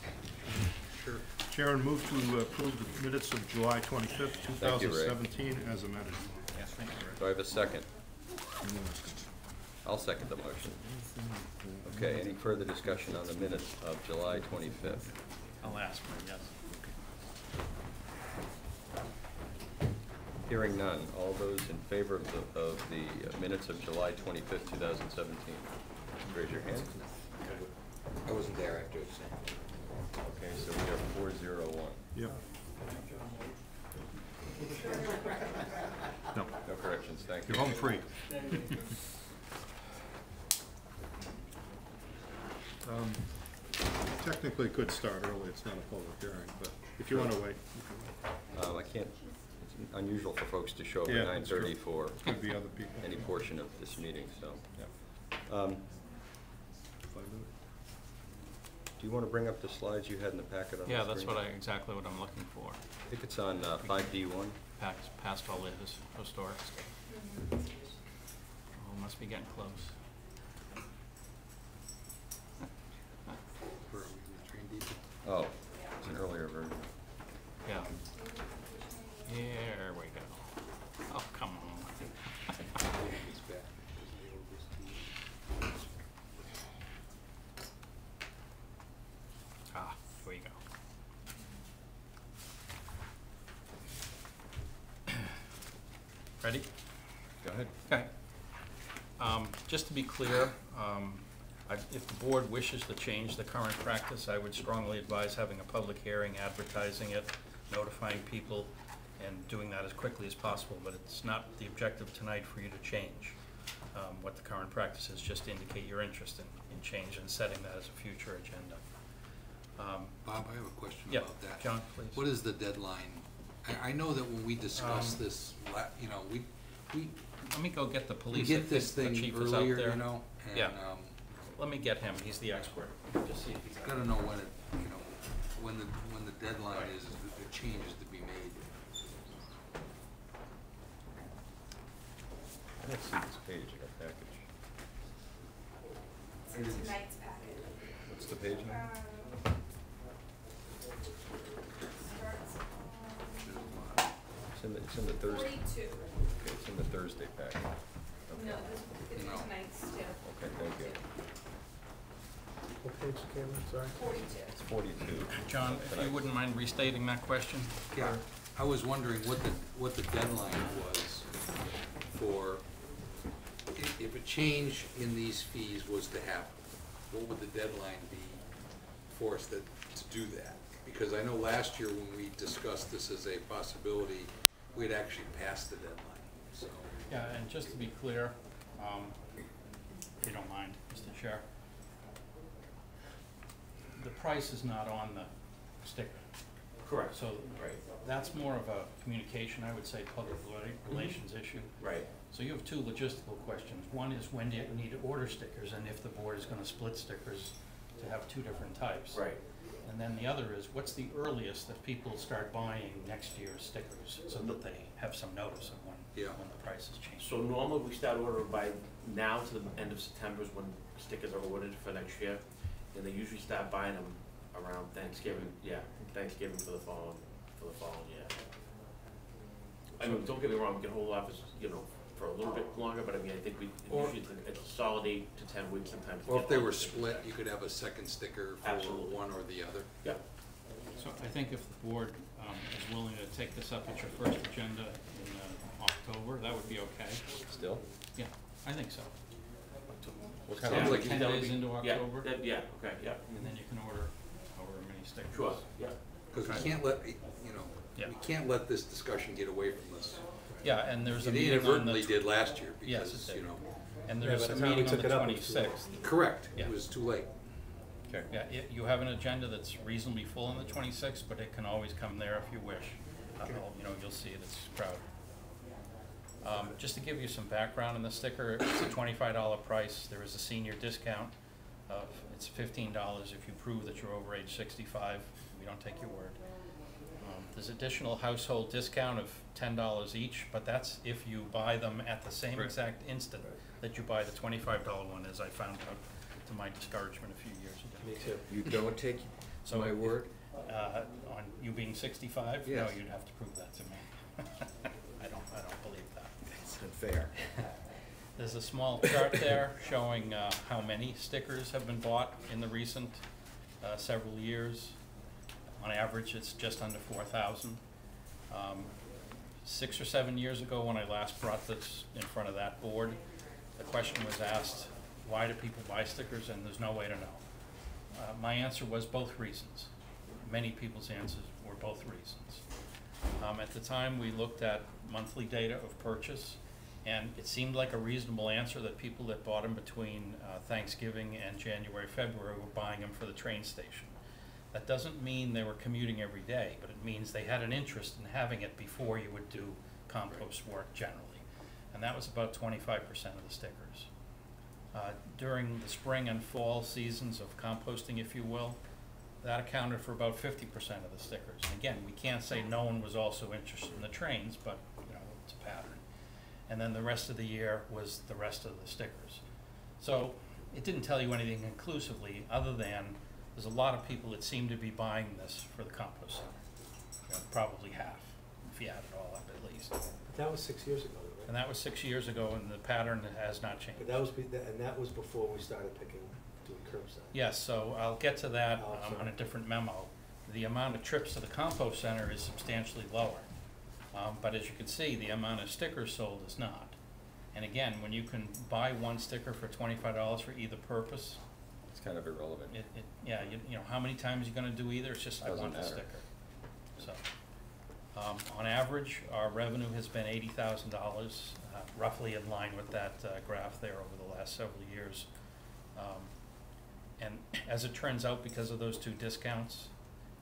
Sure. Sharon, move to uh, approve the minutes of July twenty-fifth, two Thank you, Ray. seventeen, as amended. Yes, thank you, Rick. Do I have a second? I'll second the motion. Okay, any further discussion on the minutes of July twenty-fifth? I'll ask for it, yes. Hearing none. All those in favor of the, of the minutes of July twenty-fifth, two thousand seventeen? Raise your hand. I wasn't there after the same. Okay, so we are four zero one. Yep. No, No corrections, thank you. you're home free. Um, Technically could start early, it's not a public hearing, but if you you can wait. Um, I can't, it's unusual for folks to show up Yeah, at nine that's true. thirty for Could be other people. any portion of this meeting, so. Yeah. Um, Five minutes. Do you wanna bring up the slides you had in the packet on the Yeah, that's screen? what I, exactly what I'm looking for. I think it's on, uh, five D one. Past, past all the his- historic stuff. Oh, must be getting close. Where are we in the train depot? Oh, it's an earlier version. Yeah. Here we go. Oh, come on. It's back. They owe this to you. Ah, here we go. Ready? Go ahead. Okay. Um, Just to be clear, um, I- if the board wishes to change the current practice, I would strongly advise having a public hearing, advertising it, notifying people, and doing that as quickly as possible, but it's not the objective tonight for you to change um, what the current practice is, just to indicate your interest in, in change and setting that as a future agenda. Um, Bob, I have a question Yeah, about that. John, please. What is the deadline I, I know that when we discussed Um, this, you know, we, we, Let me go get the we police. get if this the thing chief is out earlier, there. you know, and, Yeah. um, Let me get him, he's the expert, just see if he's out gotta know when it, you know, when the, when the deadline is, the the changes to be made. I didn't see this page in our package. It's in tonight's packet. What's the page number? Starts on It's in the, it's in the Thursday, forty-two. Okay, it's in the Thursday packet. Okay. No, this, it's in No. tonight's too. Okay, thank you. What page, Cameron, sorry? Forty-two. It's forty-two. John, if you wouldn't mind restating that question? Yeah, I was wondering what the, what the deadline was for, i- if a change in these fees was to happen, what would the deadline be for us to, to do that? Because I know last year when we discussed this as a possibility, we had actually passed the deadline, so. Yeah, and just to be clear, um, if you don't mind, Mr. Chair, the price is not on the sticker. Correct. So, that's more of a communication, I would say, public rela- relations issue. Right. So you have two logistical questions. One is when do you need to order stickers, and if the board is gonna split stickers to have two different types. Right. And then the other is, what's the earliest that people start buying next year's stickers, so that they have some notice of Yeah. when the prices change? So normally we start ordering by now to the end of September is when stickers are ordered for next year. And they usually start buying them around Thanksgiving, yeah, Thanksgiving for the following, for the following year. I mean, don't get me wrong, we can hold off as, you know, for a little bit longer, but I mean, I think we, Or- usually it's a- it's a solid eight to ten weeks sometimes. to Or get if they all were the stickers. split, you could have a second sticker for Absolutely. one or the other. Yeah. So I think if the board um, is willing to take this up at your first agenda in October, that would be okay. Still? Yeah, I think so. What Sounds kind of, like ten days into yeah, October? that- Yeah, okay, yeah. And then you can order however many stickers. Sure, yeah. Because we can't let, you know, Yeah. we can't let this discussion get away from us. Yeah, and there's a It meeting on the. inadvertently did last year Yes, it because, did. you know. And there's a the time we meeting on the it up, it was too late. twenty-sixth. Correct, Yeah. it was too late. Okay, yeah, y- you have an agenda that's reasonably full on the twenty-sixth, but it can always come there if you wish. Uh, You know, you'll see it, it's crowded. Um, just to give you some background on the sticker, it's a twenty-five dollar price, there is a senior discount of, it's fifteen dollars if you prove that you're over age sixty-five, we don't take your word. Um, There's additional household discount of ten dollars each, but that's if you buy them at the same Right. exact instant that you buy the twenty-five dollar one, as I found out to my discouragement a few years ago. Me too. You don't take So my word? Uh, on you being sixty-five? No, you'd have to prove that to me. I don't, I don't believe That's unfair. There's a small chart there showing, uh, how many stickers have been bought in the recent, uh, several years. On average, it's just under four thousand. Um, six or seven years ago, when I last brought this in front of that board, the question was asked, why do people buy stickers, and there's no way to know. Uh, my answer was both reasons. Many people's answers were both reasons. Um, at the time, we looked at monthly data of purchase, and it seemed like a reasonable answer that people that bought them between uh, Thanksgiving and January, February were buying them for the train station. That doesn't mean they were commuting every day, but it means they had an interest in having it before you would do compost work generally. And that was about twenty-five percent of the stickers. Uh, during the spring and fall seasons of composting, if you will, that accounted for about fifty percent of the stickers. And again, we can't say no one was also interested in the trains, but, you know, it's a pattern. And then the rest of the year was the rest of the stickers. So, it didn't tell you anything conclusively, other than there's a lot of people that seem to be buying this for the compost center. You know, Probably half, if you add it all up at least. But that was six years ago, right? And that was six years ago, and the pattern has not changed. But that was, be- and that was before we started picking, doing curbside. Yes, so I'll get to that Oh, um, on sorry. a different memo. The amount of trips to the compost center is substantially lower. Um, But as you can see, the amount of stickers sold is not. And again, when you can buy one sticker for twenty-five dollars for either purpose, it's kind of irrelevant. it, it, yeah, you, you know, how many times you gonna do either, it's just, I Doesn't want the matter. sticker. So, um, on average, our revenue has been eighty thousand dollars, uh, roughly in line with that, uh, graph there over the last several years. Um, and as it turns out, because of those two discounts,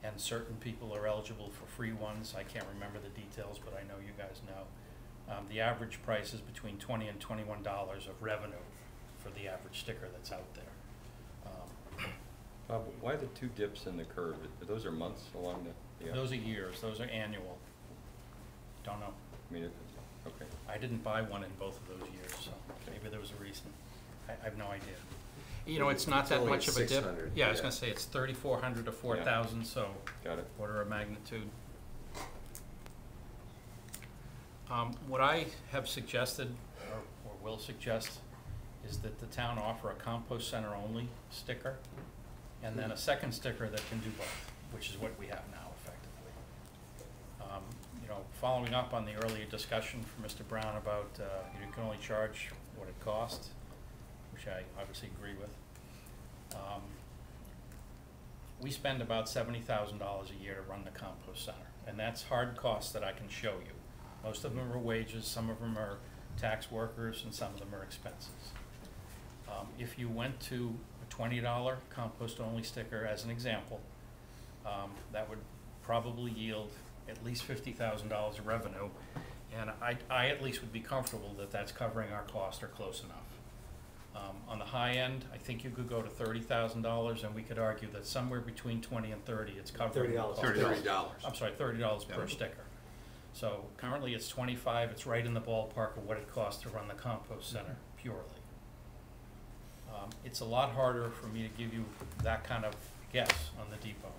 and certain people are eligible for free ones. I can't remember the details, but I know you guys know. Um, the average price is between twenty and twenty-one dollars of revenue for the average sticker that's out there. Um, Bob, why the two dips in the curve? Those are months along the, yeah? Those are years, those are annual. Don't know. I mean, okay. I didn't buy one in both of those years, so maybe there was a reason. I, I have no idea. You know, it's not that only much of a dip. 600, Yeah, I was yeah. gonna say, it's thirty-four hundred to four thousand, so. Got it. Order of magnitude. Um, what I have suggested, or, or will suggest, is that the town offer a compost center only sticker, and then a second sticker that can do both, which is what we have now effectively. Um, you know, following up on the earlier discussion from Mr. Brown about, uh, you can only charge what it costs, I obviously agree with. Um, we spend about seventy thousand dollars a year to run the compost center, and that's hard costs that I can show you. Most of them are wages, some of them are tax workers, and some of them are expenses. Um, if you went to a twenty dollar compost-only sticker as an example, um, that would probably yield at least fifty thousand dollars of revenue. And I, I at least would be comfortable that that's covering our cost or close enough. Um, on the high end, I think you could go to thirty thousand dollars, and we could argue that somewhere between twenty and thirty, it's covering the $30. cost. Thirty dollars. I'm sorry, thirty dollars per Yep. sticker. So currently it's twenty-five, it's right in the ballpark of what it costs to run the compost center purely. Um, it's a lot harder for me to give you that kind of guess on the depot.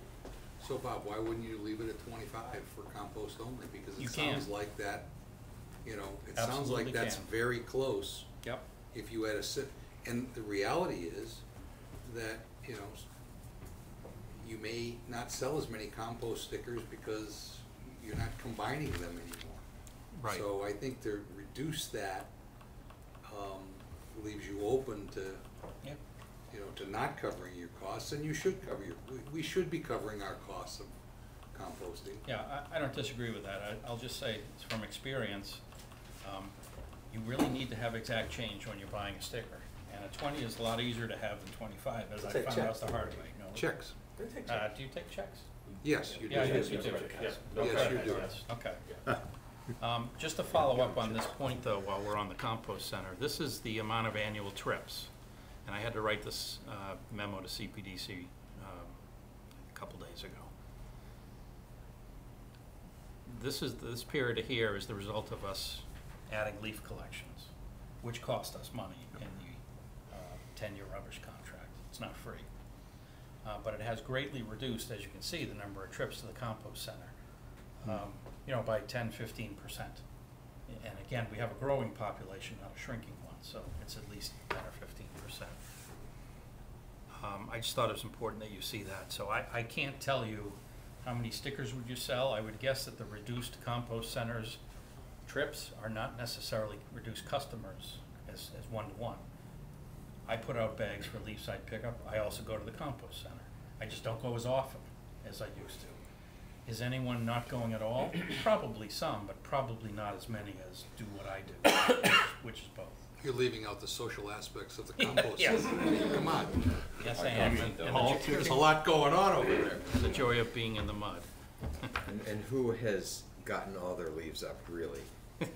So Bob, why wouldn't you leave it at twenty-five for compost only? Because You it can. sounds like that, you know, it sounds Absolutely like that's can. very close. Yep. If you had a sit, and the reality is that, you know, you may not sell as many compost stickers because you're not combining them anymore. Right. So I think to reduce that, um, leaves you open to, Yep. you know, to not covering your costs, and you should cover your, we, we should be covering our costs of composting. Yeah, I, I don't disagree with that. I, I'll just say, from experience, um, you really need to have exact change when you're buying a sticker. And a twenty is a lot easier to have than twenty-five, as I Take found out checks. the hard way, you know. Checks. Uh, do you take checks? Yes, you do. Yeah, Yes, yes, you do. yes. Okay. Yes, you do. Okay. Um, just to follow up on this point though, while we're on the compost center, this is the amount of annual trips. And I had to write this, uh, memo to CPDC, um, a couple days ago. This is, this period here is the result of us adding leaf collections, which cost us money in the, uh, ten-year rubbish contract. It's not free. Uh, but it has greatly reduced, as you can see, the number of trips to the compost center, um, you know, by 10, 15 percent. And again, we have a growing population, not a shrinking one, so it's at least ten or fifteen percent. Um, I just thought it was important that you see that, so I, I can't tell you how many stickers would you sell. I would guess that the reduced compost centers trips are not necessarily reduced customers as, as one-to-one. I put out bags for leaf side pickup. I also go to the compost center. I just don't go as often as I used to. Is anyone not going at all? Probably some, but probably not as many as do what I do, which is both. You're leaving out the social aspects of the compost. Yes. Come on. Yes, I am. And- and the Oh, jo- There's a lot going on over there. The joy of being in the mud. And, and who has gotten all their leaves up really in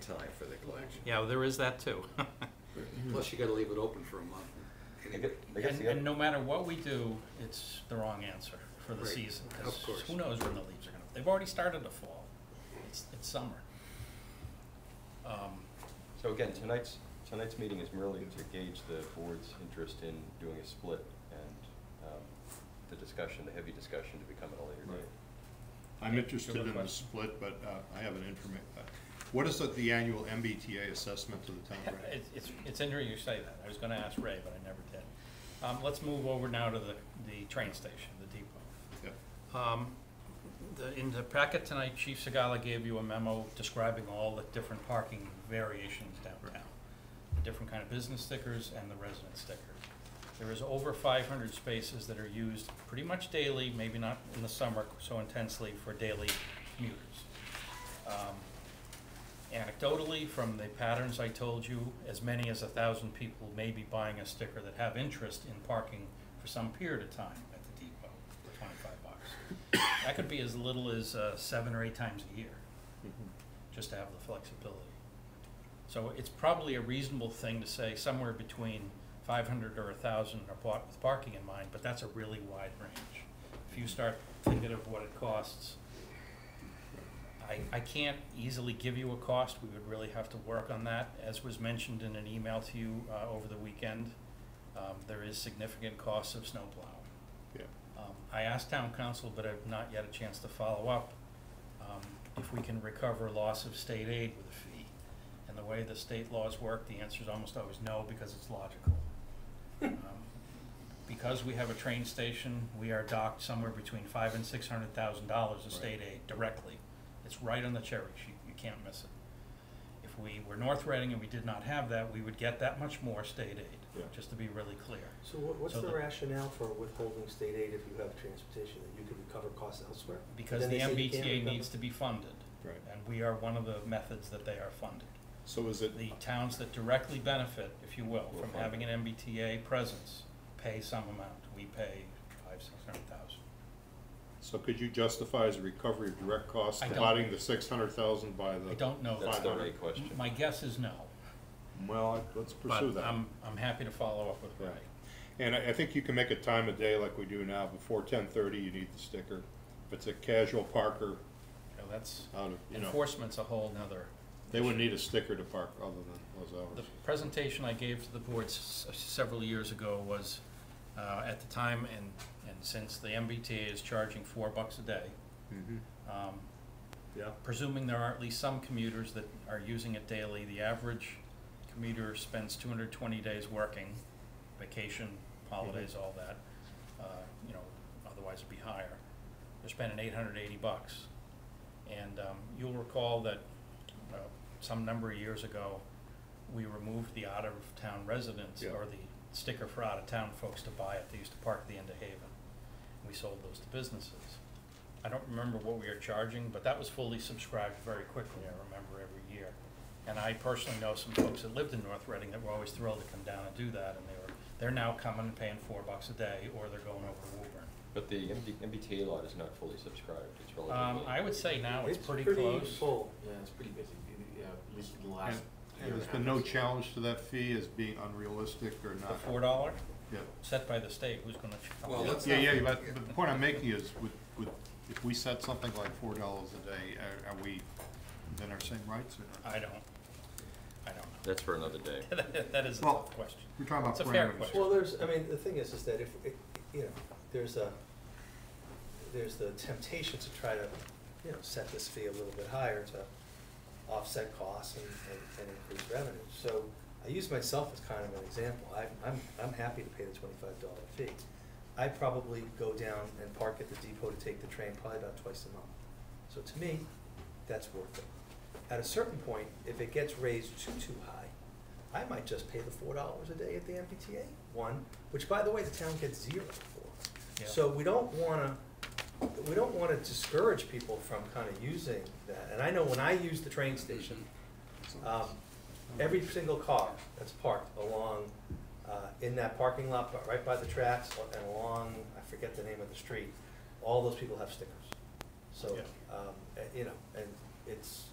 time for the collection? Yeah, well, there is that too. Plus you gotta leave it open for a month. Anyway. And, and no matter what we do, it's the wrong answer for the Right. season, Of because course. who knows when the leaves are gonna, they've already started to fall. It's, it's summer. Um, So again, tonight's, tonight's meeting is merely to gauge the board's interest in doing a split and um, the discussion, the heavy discussion to become at a later date. I'm interested in the split, but uh, I have an informa, uh, what is the- the annual MBTA assessment to the town? It's, it's, it's interesting you say that. I was gonna ask Ray, but I never did. Um, let's move over now to the, the train station, the depot. Yep. Um, the, in the packet tonight, Chief Segalla gave you a memo describing all the different parking variations downtown. The different kind of business stickers and the resident stickers. There is over five hundred spaces that are used pretty much daily, maybe not in the summer so intensely, for daily commuters. Um, Anecdotally, from the patterns I told you, as many as a thousand people may be buying a sticker that have interest in parking for some period of time at the depot for twenty-five bucks. That could be as little as uh, seven or eight times a year, just to have the flexibility. So it's probably a reasonable thing to say somewhere between five hundred or a thousand are bought with parking in mind, but that's a really wide range. If you start thinking of what it costs, I, I can't easily give you a cost, we would really have to work on that. As was mentioned in an email to you, uh, over the weekend, um, there is significant costs of snowplow. Yeah. Um, I asked town counsel, but I've not yet a chance to follow up, um, if we can recover loss of state aid with a fee. And the way the state laws work, the answer is almost always no, because it's logical. Um, Because we have a train station, we are docked somewhere between five and six hundred thousand dollars of state aid directly. It's right on the cherry sheet, you can't miss it. If we were North Reading and we did not have that, we would get that much more state aid, Yeah. just to be really clear. So what, what's So the the- rationale for withholding state aid if you have transportation, that you could recover costs elsewhere? Because Then the they say you can't MBTA recover- needs to be funded. Right. And we are one of the methods that they are funded. So is it, The towns that directly benefit, if you will, Will from fund having an MBTA presence, pay some amount. We pay five, six hundred thousand. So could you justify as a recovery of direct costs, I don't. dividing the six hundred thousand by the? I don't know. That's that. not a question. My guess is no, Well, let's but pursue that. I'm, I'm happy to follow up with Yeah. Ray. And I, I think you can make a time of day like we do now, before ten thirty, you need the sticker. If it's a casual parker, You that's, out of, you know, enforcement's a whole nother. they wouldn't need a sticker to park other than those hours. The presentation I gave to the board s- several years ago was, uh, at the time, and, and since the MBTA is charging four bucks a day, Mhm. um, Yeah, presuming there are at least some commuters that are using it daily, the average commuter spends two hundred twenty days working, vacation, holidays, all that, uh, you know, otherwise it'd be higher. They're spending eight hundred eighty bucks. And, um, you'll recall that, uh, some number of years ago, we removed the out-of-town residents, Yeah. or the sticker for out-of-town folks to buy it, they used to park at the end of Haven. We sold those to businesses. I don't remember what we were charging, but that was fully subscribed very quickly, I remember every year. And I personally know some folks that lived in North Reading that were always thrilled to come down and do that, and they were, they're now coming and paying four bucks a day, or they're going over to Woburn. But the MB MBTA lot is not fully subscribed, it's Um, relatively. I would say now it's It's pretty pretty close. full. Yeah, it's pretty busy, yeah, at least in the last and year there's and a been half. no challenge to that fee as being unrealistic or The not? four dollar, Yeah. set by the state, who's gonna? ch- Well, let's Yeah, not- yeah, but, but the point I'm making is, with, with, if we set something like four dollars a day, are, are we within our same rights or not? I don't, I don't That's for another day. know. That is a Well, tough question. We're talking about It's a fair parameters. question. Well, there's, I mean, the thing is, is that if, it- you know, there's a, there's the temptation to try to, you know, set this fee a little bit higher to offset costs and, and, and increase revenue. So I use myself as kind of an example. I, I'm, I'm happy to pay the twenty-five dollar fee. I probably go down and park at the depot to take the train probably about twice a month. So to me, that's worth it. At a certain point, if it gets raised too, too high, I might just pay the four dollars a day at the MBTA one, which by the way, the town gets zero for. Yeah. So we don't wanna, we don't wanna discourage people from kinda using that. And I know when I use the train station, um, every single car that's parked along, uh, in that parking lot, but right by the tracks and along, I forget the name of the street, all those people have stickers. So, Yeah. um, eh, you know, and it's,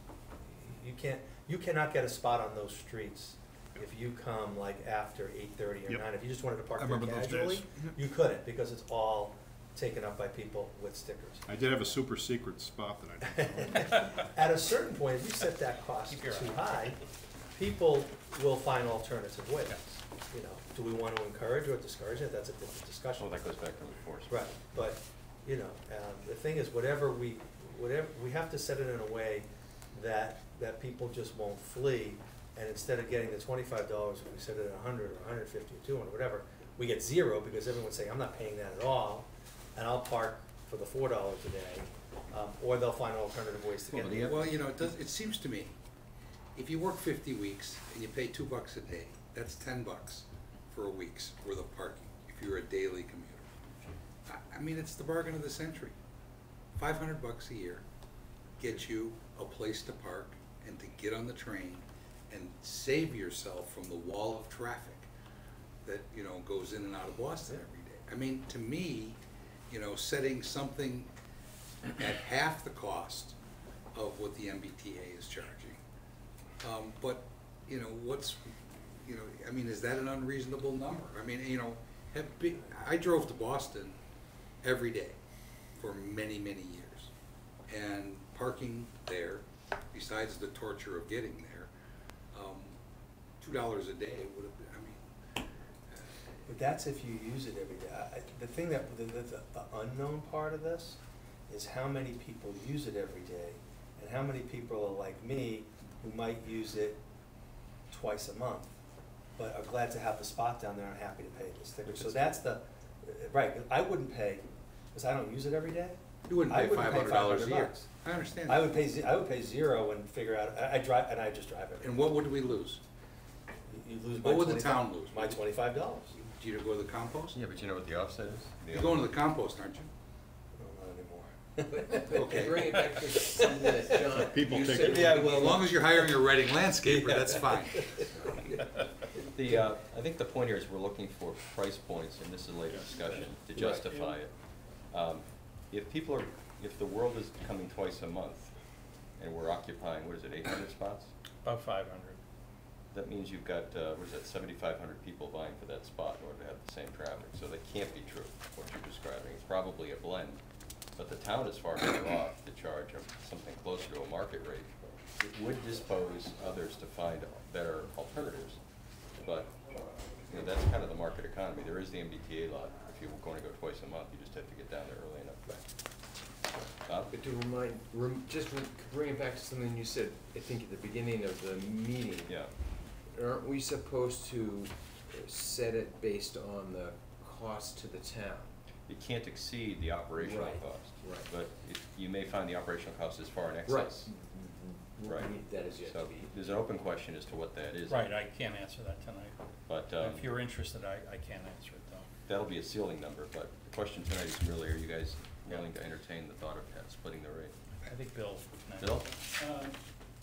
you can't, you cannot get a spot on those streets if you come like after eight thirty or Yep. nine. If you just wanted to park I there remember those casually, days. you couldn't, because it's all taken up by people with stickers. I did have a super secret spot that I didn't know. At a certain point, if you set that cost too high, people will find alternative ways. You know, do we want to encourage or discourage it? That's a different discussion. Well, that goes back to enforcement. Right, but, you know, um, the thing is, whatever we, whatever, we have to set it in a way that, that people just won't flee. And instead of getting the twenty-five dollars, if we set it at a hundred or a hundred fifty or two hundred, whatever, we get zero because everyone's saying, I'm not paying that at all. And I'll park for the four dollars a day, um, or they'll find alternative ways to Well, get but the- Well, you know, it does, it seems to me, if you work fifty weeks and you pay two bucks a day, that's ten bucks for a week's worth of parking, if you're a daily commuter. I, I mean, it's the bargain of the century. Five hundred bucks a year gets you a place to park and to get on the train and save yourself from the wall of traffic that, you know, goes in and out of Boston every day. I mean, to me, you know, setting something at half the cost of what the MBTA is charging. Um, but, you know, what's, you know, I mean, is that an unreasonable number? I mean, you know, have big, I drove to Boston every day for many, many years. And parking there, besides the torture of getting there, um, two dollars a day would have been, I mean, But that's if you use it every day. I- The thing that, the, the, the unknown part of this is how many people use it every day and how many people are like me who might use it twice a month, but are glad to have the spot down there and happy to pay the sticker. So that's the, uh, right, I wouldn't pay, because I don't use it every day. You wouldn't I pay $500 a 500 year. bucks. I understand I that. would pay, ze- I would pay zero and figure out, I, I drive, and I just drive it. and what would we lose? You you lose my What would the 25 town lose? My twenty-five dollars. Do you go to the compost? Yeah, but you know what the offset is? You're going to the compost, aren't you? No, not anymore. Okay. Bring it back to something that John. People you take said- it. Yeah, Well, as long as you're hiring a Reading landscaper, that's fine. The, uh, I think the point here is we're looking for price points, and this is a later discussion, to justify it. Um, If people are, if the world is coming twice a month, and we're occupying, what is it, eight hundred spots? About five hundred. That means you've got, uh, what is that, seventy-five hundred people vying for that spot in order to have the same traffic, so that can't be true, what you're describing, it's probably a blend. But the town is far better off to charge something closer to a market rate. It would dispose others to find better alternatives, but, you know, that's kind of the market economy, there is the MBTA lot, if you're going to go twice a month, you just have to get down there early enough. Bob? But to remind, rem, just re- bring it back to something you said, I think at the beginning of the meeting. Yeah. Aren't we supposed to set it based on the cost to the town? It can't exceed the operational Right, cost. right. But it- you may find the operational cost is far in excess. Mhm. Right. We- That is yet to So be. there's an open question as to what that is. Right, I can't answer that tonight. But, um, If you're interested, I, I can't answer it though. that'll be a ceiling number, but the question tonight is really, are you guys willing to entertain the thought of splitting the rate? I think Bill. Bill? Uh,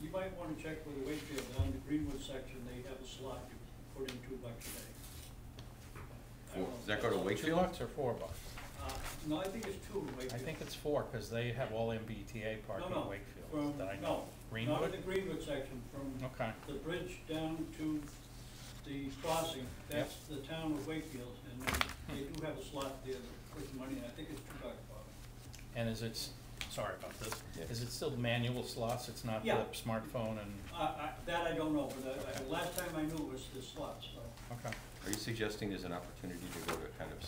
You might wanna check with the Wakefield, on the Greenwood section, they have a slot you put in two bucks a day. I don't know. Does that go to Two Wakefield? bucks or four bucks? Uh, no, I think it's two in I Wakefield. think it's four, cause they have all MBTA parking No, in no, Wakefield, from- that I no, know. Not Greenwood? the Greenwood section, from Okay. the bridge down to the crossing, that's the town of Wakefield, and then they do have a slot there that puts money, in. I think it's two bucks, Bob. And is it, s- sorry about this, Yeah. is it still manual slots, it's not the Yeah. smartphone and, I, I, that I don't know, but I, I, last time I knew it was the slot, so. okay. Are you suggesting there's an opportunity to go to kind of,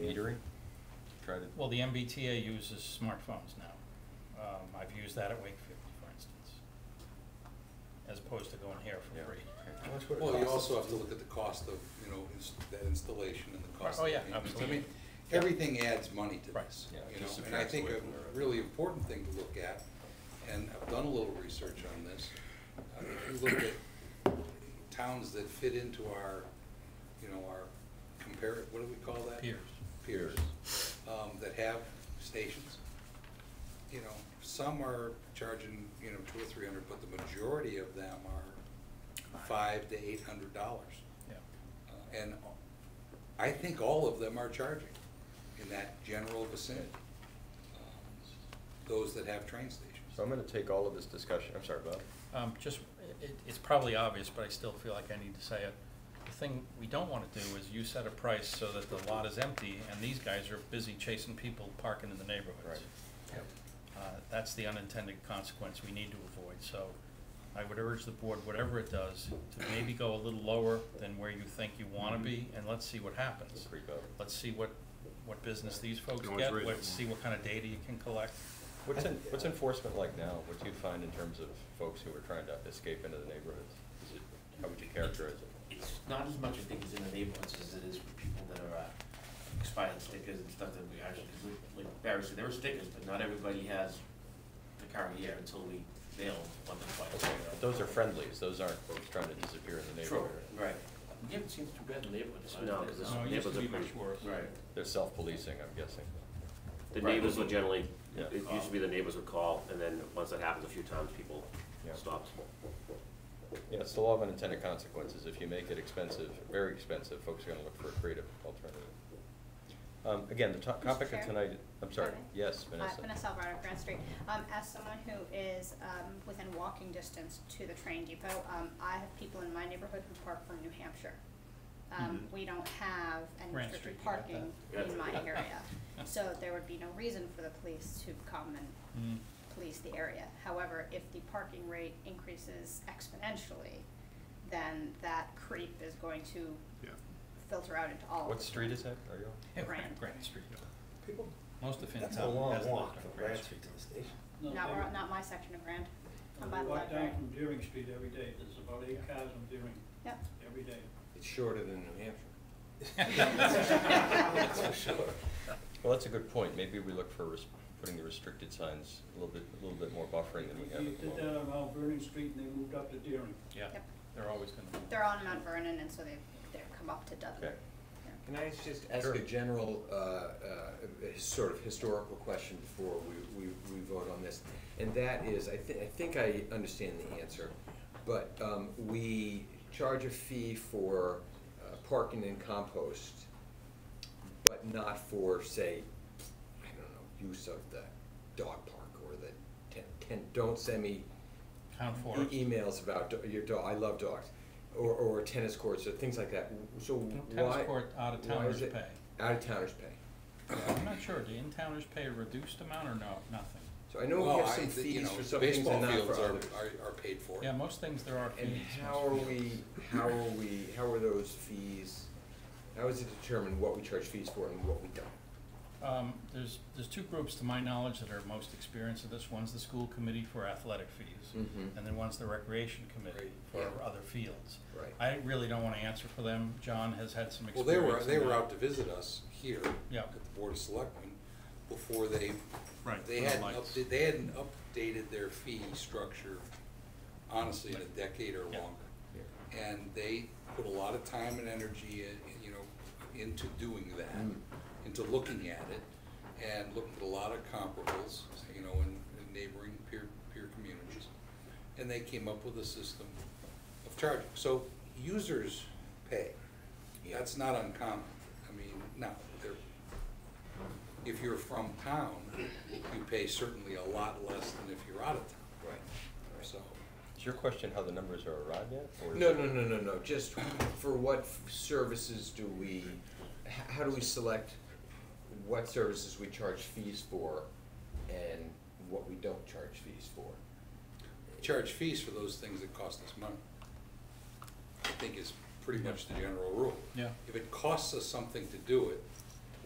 metering? Try to, Well, the MBTA uses smartphones now. Um, I've used that at Wakefield, for instance, as opposed to going here for Yeah. free. How much would it Well, you cost also have to look at the cost of, you know, ins- that installation and the cost Oh, of yeah, maintenance. I mean, everything adds money to Right. this, Yeah, you know, to and I think transfer a from the revenue. really important thing to look at, and I've done a little research on this. uh, If you look at towns that fit into our, you know, our compare, what do we call that? Peers. Peers, um, that have stations. You know, some are charging, you know, two or three hundred, but the majority of them are five to eight hundred dollars. Yeah. Uh, And I think all of them are charging in that general vicinity. um, Those that have train stations. so I'm gonna take all of this discussion, I'm sorry, Bob? Um, just, it, it's probably obvious, but I still feel like I need to say it. The thing we don't wanna do is you set a price so that the lot is empty and these guys are busy chasing people parking in the neighborhoods. Right. Uh, that's the unintended consequence we need to avoid, so I would urge the board, whatever it does, to maybe go a little lower than where you think you wanna be, and let's see what happens. Let's see what, what business these folks get, let's see what kind of data you can collect. What's, en- what's enforcement like now? What do you find in terms of folks who are trying to escape into the neighborhoods? Is it, how would you characterize it? It's not as much, I think, as in the neighborhoods as it is for people that are, uh, expired stickers and stuff that we actually, 'cause we- like Barry said, there are stickers, but not everybody has the current year until we mail once or twice. Okay, but those are friendlies, those aren't folks trying to disappear in the True, neighborhood. right. We haven't seen too bad in the neighborhoods. No, 'cause it's- No, it used to neighborhoods be are much worse. Right. They're self-policing, I'm guessing. The Right. neighbors would generally, Yeah. it used to be the neighbors would call, and then once that happens a few times, people Yeah. Stops. Yeah, it's the law of unintended consequences. If you make it expensive, very expensive, folks are gonna look for a creative alternative. Um, again, the to- topic of tonight, I'm sorry, Okay. yes, Hi, Vanessa. Vanessa Alvarado, Grant Street. Um, as someone who is, um, within walking distance to the train depot, um, I have people in my neighborhood who park from New Hampshire. Um, Mhm. we don't have any Grant restricted Street, parking in my area. So there would be no reason for the police to come and Mm. Police the area. However, if the parking rate increases exponentially, then that creep is going to Yeah. filter out into all of What the street is that, are you on? Yeah, Grant. Grant Street. People, Most of that's a long has walk lived from on Grant Street to the station. No, Not, they- where- not my section of Grant. I'm by I the walk library. down from Deering Street every day, there's about eight cars on Deering, Yep. every day. It's shorter than New Hampshire. That's for sure. Well, that's a good point. Maybe we look for res- putting the restricted signs a little bit, a little bit more buffering than we have You at the did moment. that around Vernon Street and they moved up to Deering. Yeah, Yep. they're always gonna be. They're on Mount Vernon, and so they, they come up to Dudley. Okay. Can I just ask Sure. a general, uh, uh, his- sort of historical question before we, we, we vote on this? And that is, I thi- I think I understand the answer, but, um, we charge a fee for, uh, parking and compost, but not for, say, I don't know, use of the dog park or the ten, ten, don't send me Town e- emails about do- your dog, I love dogs, or, or tennis courts or things like that. So why? Tennis court, out-of-towners is it- pay. Out-of-towners pay. Yeah, I'm not sure, do in-towners pay a reduced amount or no, nothing? So I know we Well, have I some think, you fees know, for some things baseball and not fields for are- others. Are, are paid for. Yeah, most things there are fees. And how are we, how are we, how are those fees, how is it determined what we charge fees for and what we don't? Um, there's, there's two groups to my knowledge that are most experienced in this. One's the school committee for athletic fees. Mhm. And then one's the recreation committee for Yeah. other fields. Right. I really don't wanna answer for them. John has had some Well, experience. they were, in they were that. out to visit us here Yeah. at the Board of Selectmen before they, Right, they for the hadn't lights. upda- they hadn't updated their fee structure, honestly, in a decade or Yeah. longer. And they put a lot of time and energy, in- you know, into doing that, Mm. Into looking at it, and looked at a lot of comparables, you know, in, in neighboring peer, peer communities. And they came up with a system of charging. So users pay. That's not uncommon. I mean, now, if you're from town, you pay certainly a lot less than if you're out of town. Right. So, Is your question how the numbers are arrived at? or No, no, no, no, no, just for what f- services do we, how do we select what services we charge fees for and what we don't charge fees for? charge fees for those things that cost us money. I think is pretty much the general rule. Yeah. If it costs us something to do it,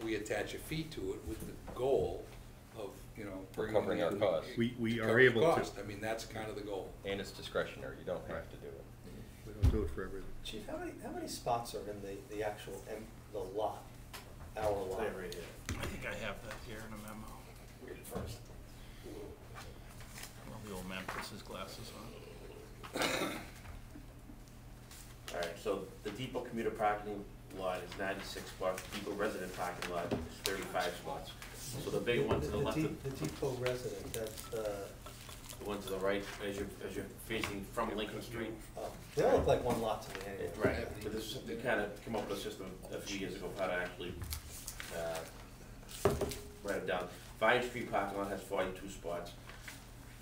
we attach a fee to it with the goal of, you know, bringing in. Recovering our costs. We- we are cover the able to. cost. I mean, that's kind of the goal. And it's discretionary, you don't have to do it. We don't do it for everything. Chief, how many, how many spots are in the, the actual, em- the lot, our lot? Stay right here. I think I have that here in a memo. Read it first. Well, the old man puts his glasses on. All right, so the depot commuter parking lot is ninety-six spots, depot resident parking lot is thirty-five spots. So the big one to the left, de- of- The depot resident, that's, uh, the one to the right, as you're, as you're facing from Lincoln Street. oh, they all look like one lot to me anyway. Right, but this, we kind of came up with a system a few years ago, how to actually, uh, write it down. Vine Street parking lot has forty-two spots.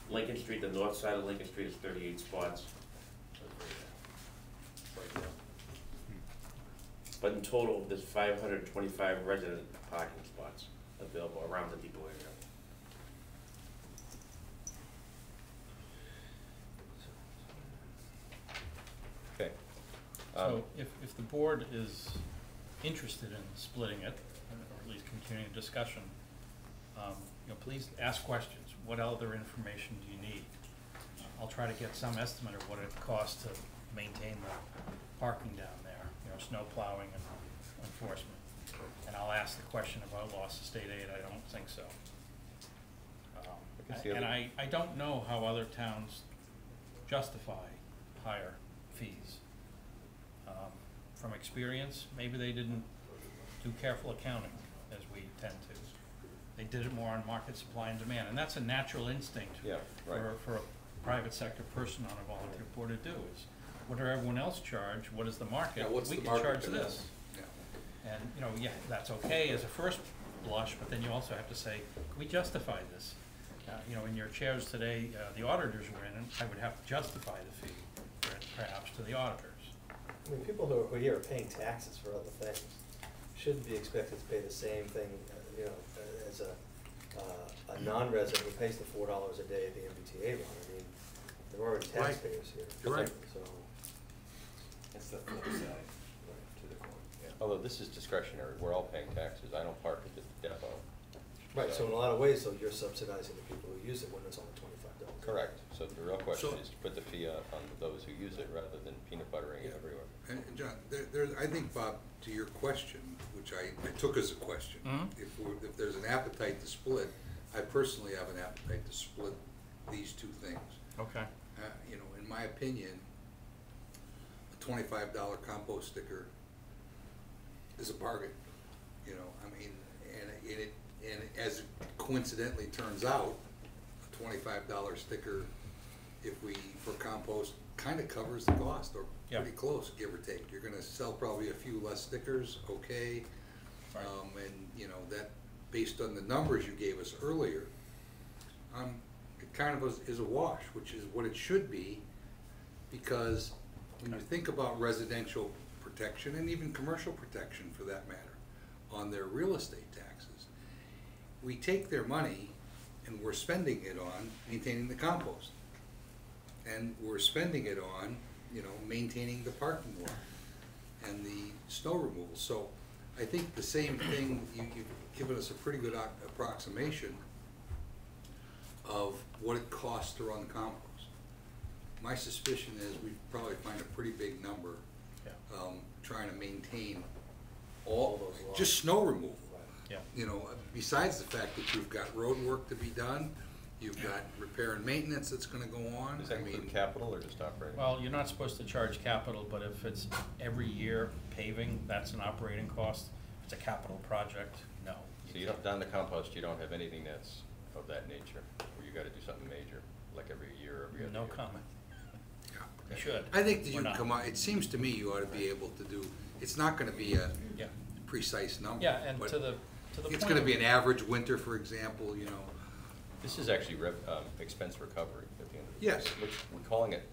Lincoln Street, the north side of Lincoln Street is thirty-eight spots. But in total, there's five hundred and twenty-five resident parking spots available around the depot area. Okay. Um, So if, if the board is interested in splitting it, or at least continuing discussion, um, you know, please ask questions. What other information do you need? I'll try to get some estimate of what it costs to maintain the parking down there, you know, snow plowing and enforcement. And I'll ask the question about loss of state aid, I don't think so. Um, And I, I don't know how other towns justify higher fees. Um, From experience, maybe they didn't do careful accounting, tend to. They did it more on market supply and demand, and that's a natural instinct Yeah, right. for, for a private sector person on a volunteer board to do, is what does everyone else charge, what is the market? Yeah, what's We the can market charge demand? this. Yeah. And, you know, yeah, that's okay as a first blush, but then you also have to say, can we justify this? Uh, you know, in your chairs today, uh, the auditors were in, and I would have to justify the fee, perhaps, to the auditors. I mean, people who are here are paying taxes for other things, shouldn't be expected to pay the same thing, uh, you know, uh, as a, uh, a non-resident who pays the four dollars a day at the MBTA run, I mean, they're already Right. taxpayers here. You're right. So, That's the flip side to the coin. Although this is discretionary, we're all paying taxes, I don't park at the depot. right, so in a lot of ways, though, you're subsidizing the people who use it when it's only twenty-five dollars. Correct, so the real question So- is to put the fee on on those who use it rather than peanut buttering it everywhere. And, and John, there, there, I think, Bob, to your question, which I, I took as a question, Mhm. if, we're- if there's an appetite to split, I personally have an appetite to split these two things. Okay. Uh, you know, in my opinion, a twenty-five dollar compost sticker is a bargain, you know, I mean, and, and it, and as it coincidentally turns out, a twenty-five dollar sticker, if we, for compost, kinda covers the cost, or Yeah. pretty close, give or take. You're gonna sell probably a few less stickers, okay? Right. Um, and, you know, that, based on the numbers you gave us earlier, um, it kind of is, is a wash, which is what it should be, because when you think about residential protection, and even commercial protection for that matter, on their real estate taxes, we take their money and we're spending it on maintaining the compost. And we're spending it on, you know, maintaining the parking lot and the snow removal. So I think the same thing, you, you've given us a pretty good approximation of what it costs to run the compost. My suspicion is we probably find a pretty big number, Yeah. um, trying to maintain All all, those lots. just snow removal. Yeah. You know, besides the fact that you've got road work to be done, you've got repair and maintenance that's gonna go on, Does I that mean. capital or just operating? Well, you're not supposed to charge capital, but if it's every year paving, that's an operating cost. If it's a capital project, no. So you don't, down the compost, you don't have anything that's of that nature, where you gotta do something major, like every year, every other year? No comment. Yeah. You should. I think that We're you not. come out, it seems to me you ought to be able to do, it's not gonna be a Yeah. precise number. Yeah, and but to the, to the. It's gonna be an average winter, for example, you know. This is actually rev, um, expense recovery at the end of the day. Yes. Which, we're calling it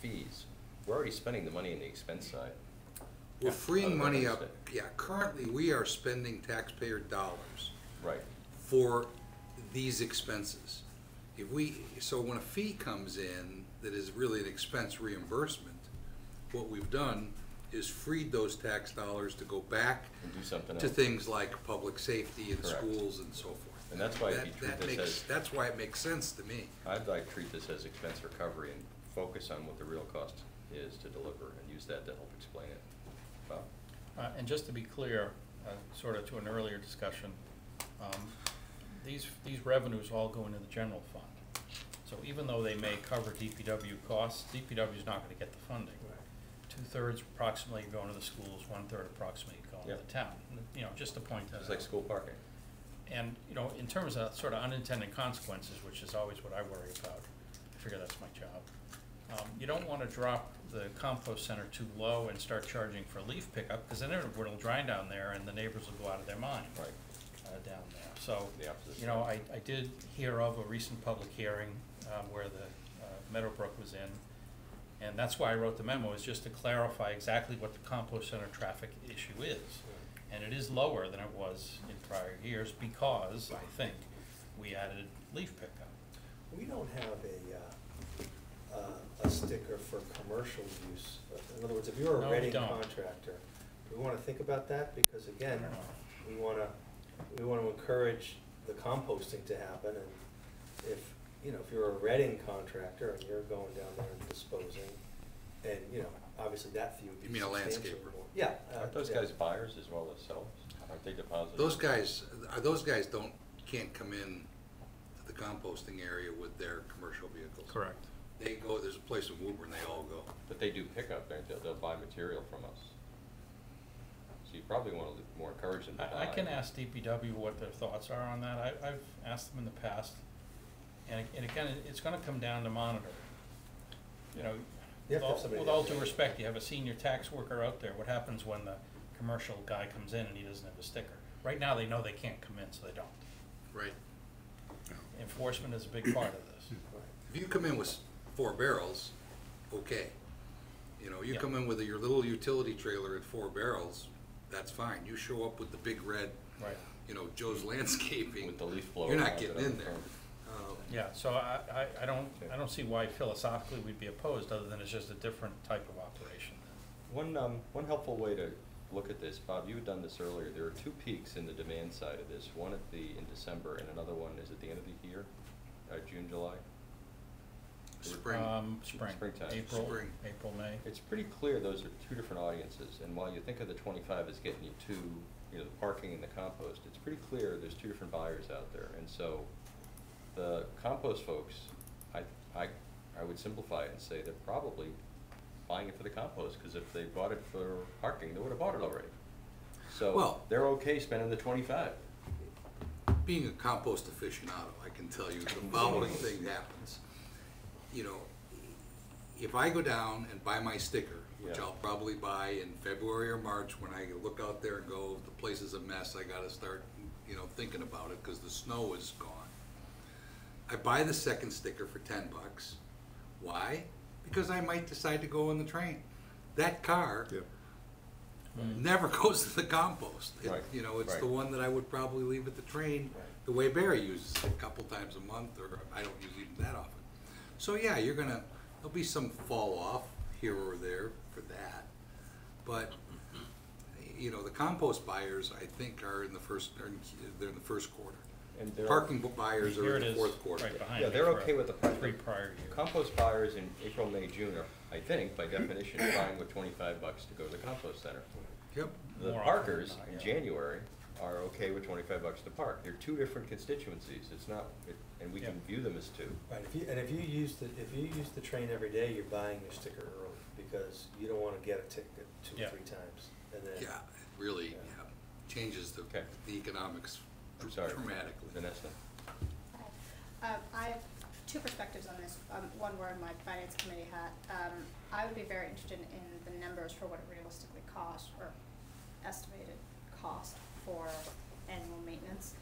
fees. We're already spending the money in the expense side. We're freeing money up, yeah, currently, we are spending taxpayer dollars Right. for these expenses. If we, so when a fee comes in that is really an expense reimbursement, what we've done is freed those tax dollars to go back And do something to else. things like public safety and Correct. schools and so forth. And that's why if That- you treat that this makes- as- That's why it makes sense to me. I'd like to treat this as expense recovery and focus on what the real cost is to deliver and use that to help explain it. Bob? Uh, and just to be clear, uh, sort of to an earlier discussion, um, these, these revenues all go into the general fund. So even though they may cover DPW costs, DPW is not gonna get the funding. Two-thirds approximately going to the schools, one-third approximately going to Yep. the town, you know, just to point that out. It's like school parking. And, you know, in terms of sort of unintended consequences, which is always what I worry about, I figure that's my job. Um, you don't wanna drop the compost center too low and start charging for leaf pickup, cause then it'll dry down there and the neighbors will go out of their mind. Right. Uh, down there, so, The opposite you know, I. I did hear of a recent public hearing, um, where the, uh, Meadowbrook was in. And that's why I wrote the memo, is just to clarify exactly what the compost center traffic issue is. And it is lower than it was in prior years because, I think, we added leaf pickup. We don't have a, uh, uh, a sticker for commercial use. In other words, if you're No, a we Reading don't. contractor, do we wanna think about that? Because again, I don't know. we wanna, we wanna encourage the composting to happen and if, you know, if you're a Reading contractor and you're going down there and disposing, and, you know, obviously that fee would be You mean a substantially landscaper? more. Yeah. uh, Aren't those yeah. guys buyers as well as sellers? Aren't they depositors? Those guys, uh, those guys don't, can't come in to the composting area with their commercial vehicles. Correct. They go, there's a place in Woburn, they all go. But they do pickup, don't they? They'll buy material from us. So you probably wanna li- more encourage them to buy. I, I can ask DPW what their thoughts are on that. I, I've asked them in the past. And, ag- and again, it- it's gonna come down to monitor. You know, You have with to have all, somebody with there. all due respect, you have a senior tax worker out there. What happens when the commercial guy comes in and he doesn't have a sticker. Right now, they know they can't come in, so they don't. Right. Enforcement is a big part of this. If you come in with four barrels, okay. You know, you Yeah. come in with your little utility trailer and four barrels, that's fine. You show up with the big red, Right. you know, Joe's Landscaping. With the leaf blower You're not mounted getting on in the there. front. Yeah, so I, I, I don't, I don't see why philosophically we'd be opposed, other than it's just a different type of operation. One, um, one helpful way to look at this, Bob, you had done this earlier, there are two peaks in the demand side of this, one at the, in December, and another one is at the end of the year, uh, June, July? Spring. Um, spring, Springtime. April, Spring. April, May. It's pretty clear those are two different audiences, and while you think of the twenty-five as getting you to, you know, the parking and the compost, it's pretty clear there's two different buyers out there, and so the compost folks, I, I, I would simplify it and say they're probably buying it for the compost, cause if they bought it for parking, they would've bought it already. So, Well- they're okay spending the twenty-five. being a compost aficionado, I can tell you the following thing happens. You know, if I go down and buy my sticker, which Yeah. I'll probably buy in February or March, when I look out there and go, the place is a mess, I gotta start, you know, thinking about it, cause the snow is gone. I buy the second sticker for ten bucks. Why? Because I might decide to go on the train. That car never goes to the compost. It- Right, You know, it's right. the one that I would probably leave at the train, the way Barry uses it, a couple times a month, or I don't use it even that often. So, yeah, you're gonna, there'll be some fall off here or there for that. But, you know, the compost buyers, I think, are in the first, are in- they're in the first quarter. And they're- Parking buyers are Here in the is, fourth quarter. right behind Yeah, me they're for okay with the price. Three prior years. Compost buyers in April, May, June are, I think, by definition, buying with twenty-five bucks to go to the compost center. Yep. The More often parkers than not, in yeah. January are okay with twenty-five bucks to park. They're two different constituencies. It's not, it- and we can Yeah. view them as two. Right, if you, and if you use the, if you use the train every day, you're buying your sticker early, because you don't wanna get a ticket two Yeah. or three times, and then. Yeah, it really, yeah, changes the, Okay. the economics I'm sorry. dramatically. Vanessa? Um, I have two perspectives on this. Um, one wearing my finance committee hat. Um, I would be very interested in the numbers for what it realistically costs or estimated cost for annual maintenance.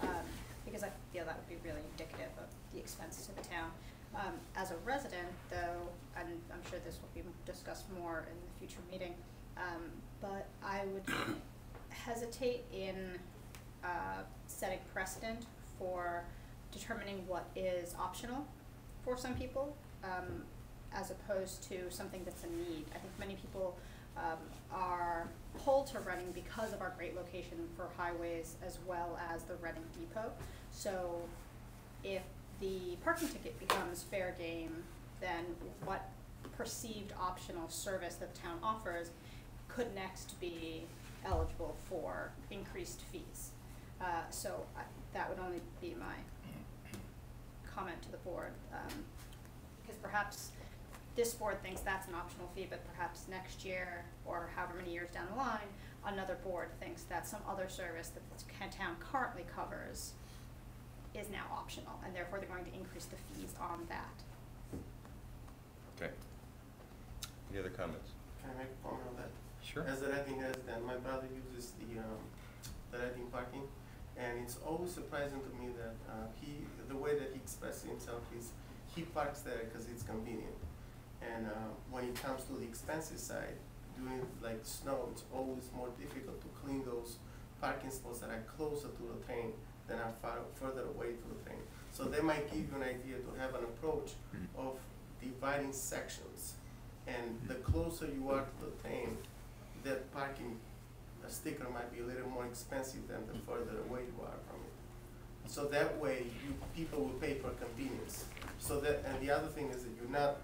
Um, because I feel that would be really indicative of the expenses to the town. Um, as a resident though, and I'm sure this will be discussed more in the future meeting, um, but I would hesitate in uh, setting precedent for determining what is optional for some people, um, as opposed to something that's a need. I think many people um, are pulled to Reading because of our great location for highways as well as the Reading Depot. So if the parking ticket becomes fair game, then what perceived optional service that the town offers could next be eligible for increased fees. Uh, so I, that would only be my comment to the board, um, because perhaps this board thinks that's an optional fee, but perhaps next year, or however many years down the line, another board thinks that some other service that the town currently covers is now optional, and therefore they're going to increase the fees on that. Okay. Any other comments? Can I make a comment on that? Sure. As a Reading resident, my brother uses the, um, the Reading parking, and it's always surprising to me that, uh, he, the way that he expresses himself is, he parks there because it's convenient. And, uh, when it comes to the expensive side, during like snow, it's always more difficult to clean those parking spots that are closer to the train than are far, further away from the train. So they might give you an idea to have an approach of dividing sections. And the closer you are to the train, that parking uh, sticker might be a little more expensive than the further away you are from it. So that way, you, people will pay for convenience. So that, and the other thing is that you're not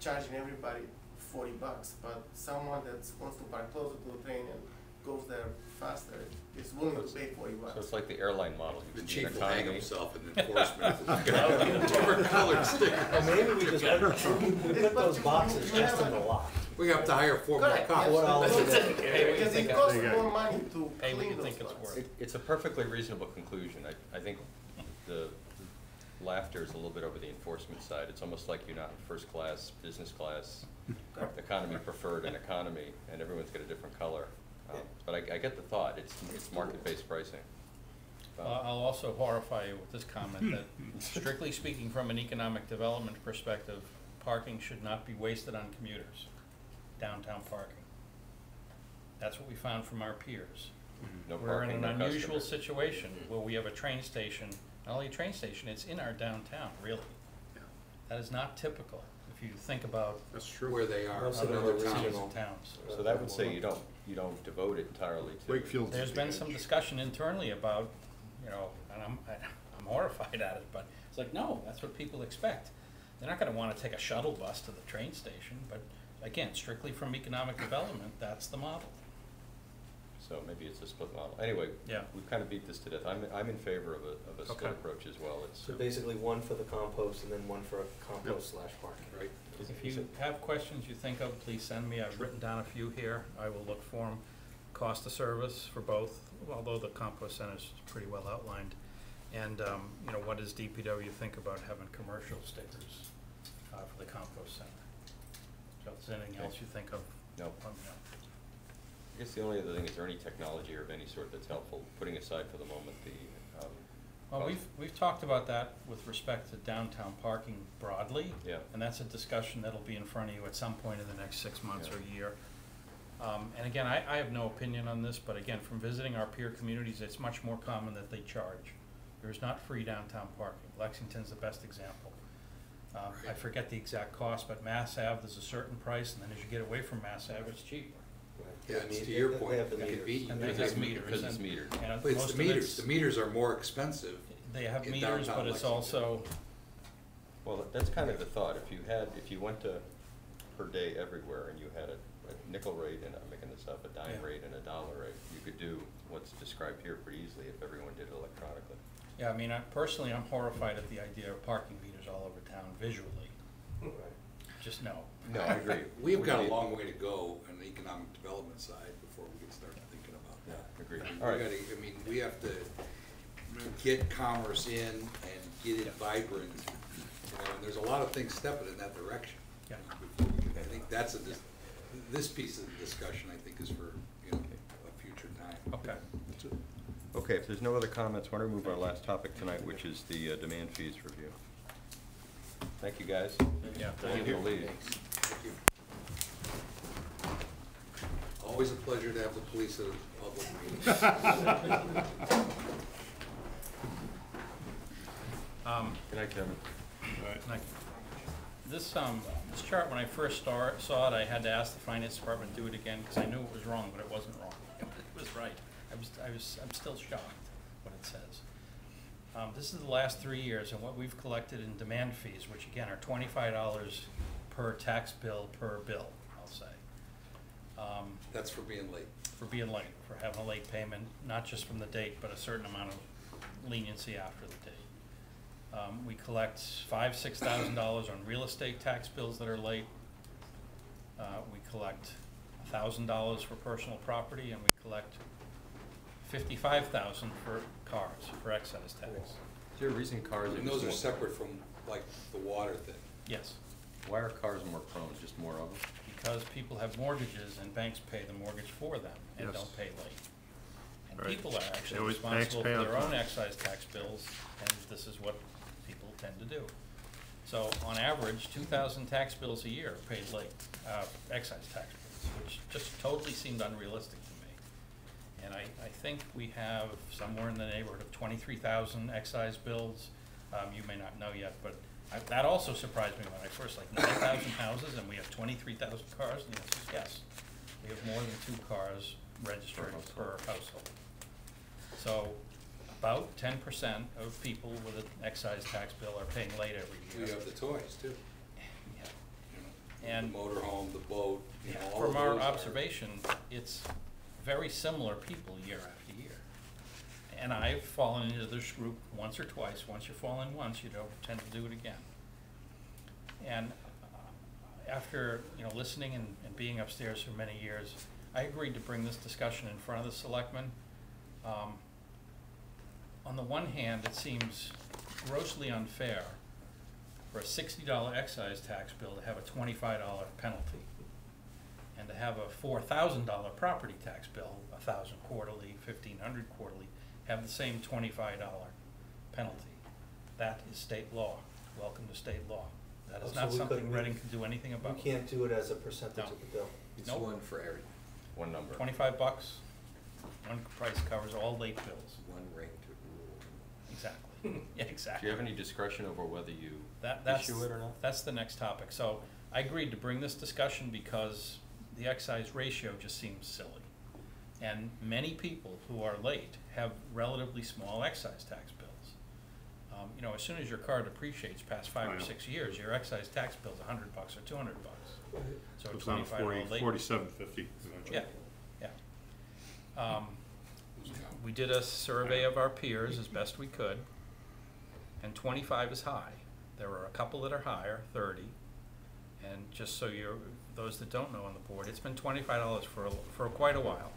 charging everybody forty bucks, but someone that wants to park closer to the train and goes there faster is willing to pay forty bucks. So it's like the airline model. You The can be chief an will hang economy. himself in enforcement. Different colored stickers. Or maybe we just put, we put those boxes just in the lot. We have to hire four more Correct, cops. What all is it? Because it costs more money to Pay what clean those think it's spots. worth. It, it's a perfectly reasonable conclusion. I, I think the laughter is a little bit over the enforcement side. It's almost like you're not in first class, business class, economy preferred and economy, and everyone's got a different color. Um, But I, I get the thought, it's, it's market-based pricing. Um, I'll also horrify you with this comment that strictly speaking from an economic development perspective, parking should not be wasted on commuters, downtown parking. That's what we found from our peers. Mm-hmm. No We're parking, in no an unusual customer. situation mm-hmm. where we have a train station, not only a train station, it's in our downtown, really. That is not typical, if you think about That's true. Where they are, other in other cities towns. and towns. So that would say you don't, you don't devote it entirely to. Wakefield's There's been some discussion internally about, you know, and I'm, I- I'm horrified at it, but it's like, no, that's what people expect. They're not gonna wanna take a shuttle bus to the train station, but again, strictly from economic development, that's the model. So maybe it's a split model. Anyway, Yeah. we've kind of beat this to death. I'm, I'm in favor of a, of a split Okay. approach as well. It's, So basically one for the compost and then one for a compost slash parking. Right. If you have questions you think of, please send me. I've written down a few here. I will look for them. Cost of service for both, although the compost center is pretty well outlined. And, um, you know, what does DPW think about having commercial stickers, uh, for the compost center? So if there's anything else you think of, No. I guess the only other thing, is there any technology or of any sort that's helpful, putting aside for the moment the, um. Well, we've, we've talked about that with respect to downtown parking broadly. Yeah. And that's a discussion that'll be in front of you at some point in the next six months or a year. Um, and again, I, I have no opinion on this, but again, from visiting our peer communities, it's much more common that they charge. There's not free downtown parking. Lexington's the best example. Um, I forget the exact cost, but Mass Ave, there's a certain price, and then as you get away from Mass Ave, it's cheaper. Yeah, it's to your point, have the it could be. And they Because have it's- meters. because it's and- metered. and But it's most the of meters, the meters are more expensive. They have in meters, downtown but it's Lexington. also, Well, that's kind of the thought. If you had, if you went to per day everywhere and you had a, a nickel rate and, I'm making this up, a dime Yeah. rate and a dollar rate, you could do what's described here pretty easily if everyone did it electronically. yeah, I mean, I, personally, I'm horrified at the idea of parking meters all over town visually. Just no. No, I agree. We've got a long way to go on the economic development side before we can start thinking about that. Agreed. I mean, All right. we gotta, I mean, we have to get commerce in and get it vibrant, you know, and there's a lot of things stepping in that direction. Yeah. before we can- I think that's a, dis- this piece of the discussion, I think, is for, you know, a future time. Okay. Okay, if there's no other comments, why don't we move our last topic tonight, which is the uh, demand fees review. Thank you, guys. Yeah. Thank you. Thank you. Always a pleasure to have the police at a public meeting. Um, Good night, Kevin. Like, This, um, this chart, when I first star, saw it, I had to ask the finance department to do it again, because I knew it was wrong, but it wasn't wrong. It was right. I was, I was, I'm still shocked what it says. Um, this is the last three years, and what we've collected in demand fees, which again are twenty-five dollars per tax bill per bill, I'll say. Um, That's for being late. for being late, for having a late payment, not just from the date, but a certain amount of leniency after the date. Um, we collect five, six thousand dollars on real estate tax bills that are late. Uh, we collect a thousand dollars for personal property, and we collect fifty-five thousand for cars, for excise tax. Is there a reason cars are And those are more- separate from, like, the water thing. Yes, Why are cars more prone, just more of them? because people have mortgages and banks pay the mortgage for them and Yes. don't pay late. And Right. people are They actually always- banks responsible pay for on their own time. excise tax bills, and this is what people tend to do. So on average, two thousand tax bills a year are paid late, uh, excise tax bills, which just totally seemed unrealistic to me. And I, I think we have somewhere in the neighborhood of twenty-three thousand excise bills. Um, you may not know yet, but I, that also surprised me when I first, like nine thousand houses and we have twenty-three thousand cars, and the answer is yes. We have more than two cars registered per household. So about ten percent of people with an excise tax bill are paying late every We year. have the toys, too. Yeah. You know, And- The motorhome, the boat, you know, all of From our those are- observation, it's very similar people year after year. And I've fallen into this group once or twice. Once you fall in once, you don't tend to do it again. And uh, after, you know, listening and, and being upstairs for many years, I agreed to bring this discussion in front of the selectmen. Um, on the one hand, it seems grossly unfair for a sixty dollar excise tax bill to have a twenty-five dollar penalty. And to have a four thousand dollar property tax bill, a thousand quarterly, fifteen hundred quarterly, have the same twenty-five dollar penalty. That is state law. Welcome to state law. That is Oh, so not we something couldn't- Reading can do anything about. You can't do it as a percentage No. of the bill. It's Nope. one for everything, One number. Twenty-five bucks, one price covers all late bills. one ring to rule. Exactly. Yeah, Do exactly. you have any discretion over whether you That, that's, issue it or not? that's the next topic. So I agreed to bring this discussion because the excise ratio just seems silly. And many people who are late have relatively small excise tax bills. Um, you know, as soon as your car depreciates past five I or know. six years, your excise tax bill's a hundred bucks or two hundred bucks. So It's twenty-five dollar forty, late. forty-seven fifty eventually. Yeah, yeah. Um, we did a survey of our peers as best we could, and twenty-five is high. There are a couple that are higher, thirty, and just so you're, those that don't know on the board, it's been twenty-five dollars for, a- for quite a while.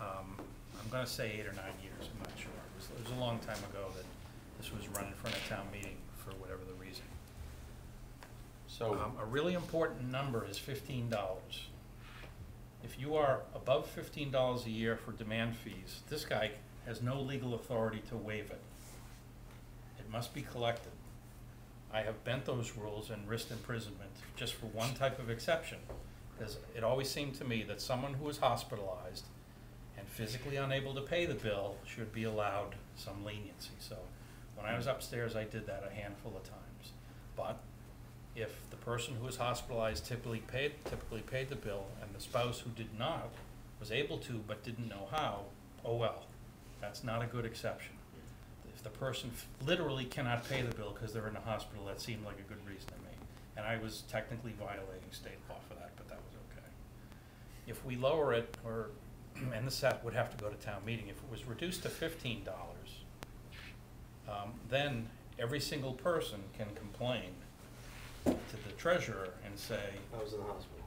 Um, I'm gonna say eight or nine years, I'm not sure. It was, it was a long time ago that this was run in front of town meeting for whatever the reason. So, Um, a really important number is fifteen dollars. If you are above fifteen dollars a year for demand fees, this guy has no legal authority to waive it. It must be collected. I have bent those rules and risked imprisonment just for one type of exception. Because it always seemed to me that someone who was hospitalized and physically unable to pay the bill should be allowed some leniency. So when I was upstairs, I did that a handful of times. But if the person who was hospitalized typically paid, typically paid the bill, and the spouse who did not was able to but didn't know how, oh well, that's not a good exception. If the person f- literally cannot pay the bill because they're in the hospital, that seemed like a good reason to me. And I was technically violating state law for that, but that was okay. If we lower it, or, and this would have to go to town meeting, if it was reduced to fifteen dollars, um, then every single person can complain to the treasurer and say, I was in the hospital.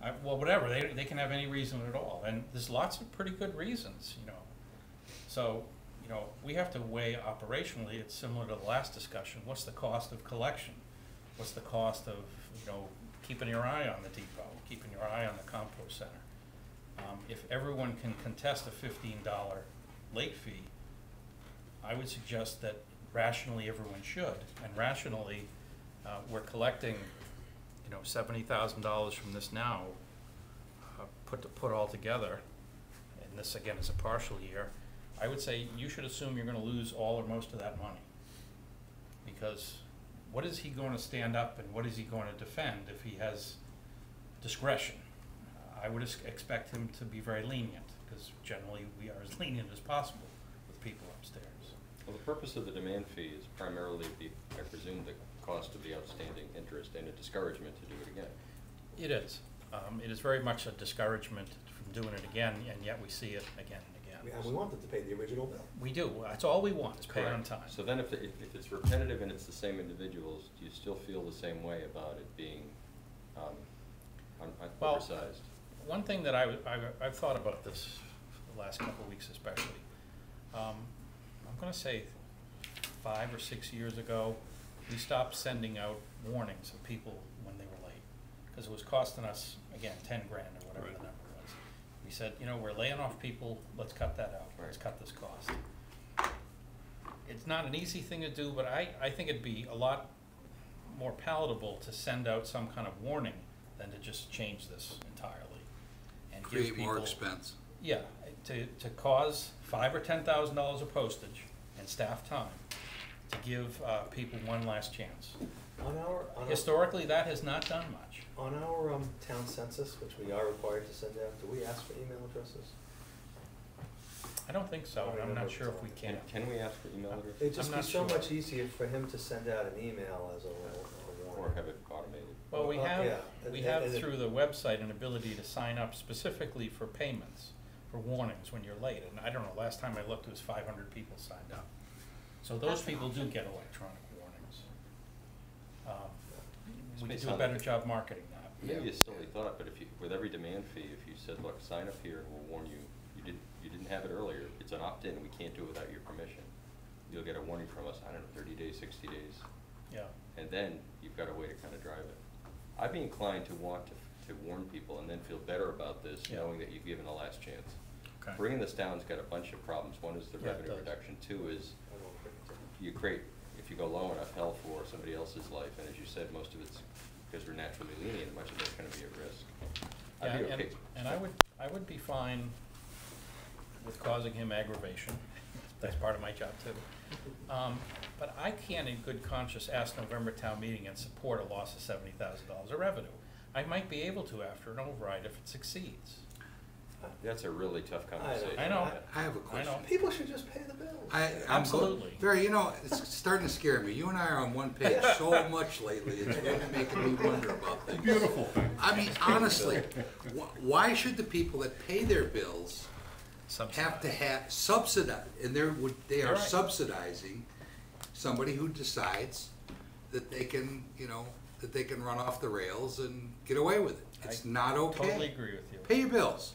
I, well, whatever, they, they can have any reason at all, and there's lots of pretty good reasons, you know. So, know, we have to weigh operationally, it's similar to the last discussion, what's the cost of collection? What's the cost of, you know, keeping your eye on the depot, keeping your eye on the compost center? Um, if everyone can contest a fifteen dollar late fee, I would suggest that rationally everyone should, and rationally, uh, we're collecting, you know, seventy thousand dollars from this now, uh, put, to- put all together, and this again is a partial year, I would say you should assume you're gonna lose all or most of that money. Because what is he gonna stand up and what is he gonna defend if he has discretion? I would ex- expect him to be very lenient, because generally we are as lenient as possible with people upstairs. well, the purpose of the demand fee is primarily the, I presume, the cost of the outstanding interest and a discouragement to do it again. It is. Um, it is very much a discouragement from doing it again, and yet we see it again and we want them to pay the original bill. We do. That's all we want, is pay on Correct. time. So then if, the- if if it's repetitive and it's the same individuals, do you still feel the same way about it being, um, un- un- Well, oversized? One thing that I, w- I've, I've thought about this for the last couple of weeks especially. Um, I'm gonna say five or six years ago, we stopped sending out warnings of people when they were late. Cause it was costing us, again, ten grand or whatever the number was. We said, you know, we're laying off people, let's cut that out, let's cut this cost. It's not an easy thing to do, but I, I think it'd be a lot more palatable to send out some kind of warning than to just change this entirely. and give Create more people- expense. Yeah, to, to cause five or ten thousand dollars of postage and staff time to give, uh, people one last chance. On our, on our, Historically, that has not done much. On our, um, town census, which we are required to send out, do we ask for email addresses? I don't think so, and I'm not sure if we can. Can, can we ask for email address? It'd just I'm be not so sure. much easier for him to send out an email as a, a warning. Or have it automated? Well, we Uh, have, yeah, we and- have and it- through the website an ability to sign up specifically for payments, for warnings when you're late, and I don't know, last time I looked, it was five hundred people signed up. So those That's an people do option. get electronic warnings. Um, This We may could do a better job marketing that. Maybe a silly thought, but if you, with every demand fee, if you said, look, sign up here and we'll warn you, you didn't, you didn't have it earlier, it's an opt-in, we can't do it without your permission. You'll get a warning from us, I don't know, thirty days, sixty days, Yeah. and then you've got a way to kind of drive it. I'd be inclined to want to, to warn people and then feel better about this, Yeah. knowing that you've given a last chance. Okay. Bringing this down's got a bunch of problems. One is the Yeah, it revenue does. reduction. Two is you create, if you go low enough, hell for somebody else's life. And as you said, most of it's because we're naturally lenient, much of it's gonna be at risk. I'd Yeah, be and, and I would, I would be fine with causing him aggravation, that's part of my job too. Um, but I can't in good conscience ask November town meeting and support a loss of seventy thousand dollars of revenue. I might be able to after an override if it succeeds. That's a really tough conversation. I know. I have a question. People should just pay the bills. I, I'm go- Absolutely. Barry, you know, it's starting to scare me. You and I are on one page so much lately, it's really making me wonder about things. Beautiful thing. I mean, honestly, wh- why should the people that pay their bills have to have subsidize, and they're, they are right. subsidizing somebody who decides that they can, you know, that they can run off the rails and get away with it. It's I not okay. Totally agree with you. Pay your bills.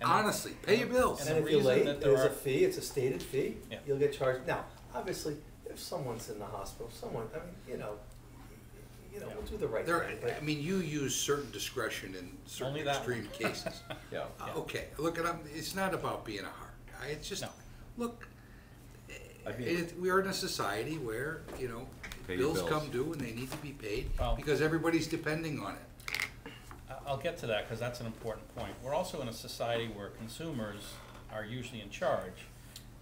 Yeah. I- And- Honestly, pay your bills. And And if you're late, there's are- a fee, it's a stated fee, Yeah. you'll get charged. Now, obviously, if someone's in the hospital, someone, I mean, you know, you know, we'll do the right There, thing, but I mean, you use certain discretion in certain that extreme cases. Yeah. Uh, Okay, look, and I'm, it's not about being a hard guy, it's just, No. look, I'd it, we are in a society where, you know, Pay your bills bills. come due and they need to be paid, Well- because everybody's depending on it. I- I'll get to that, because that's an important point. We're also in a society where consumers are usually in charge,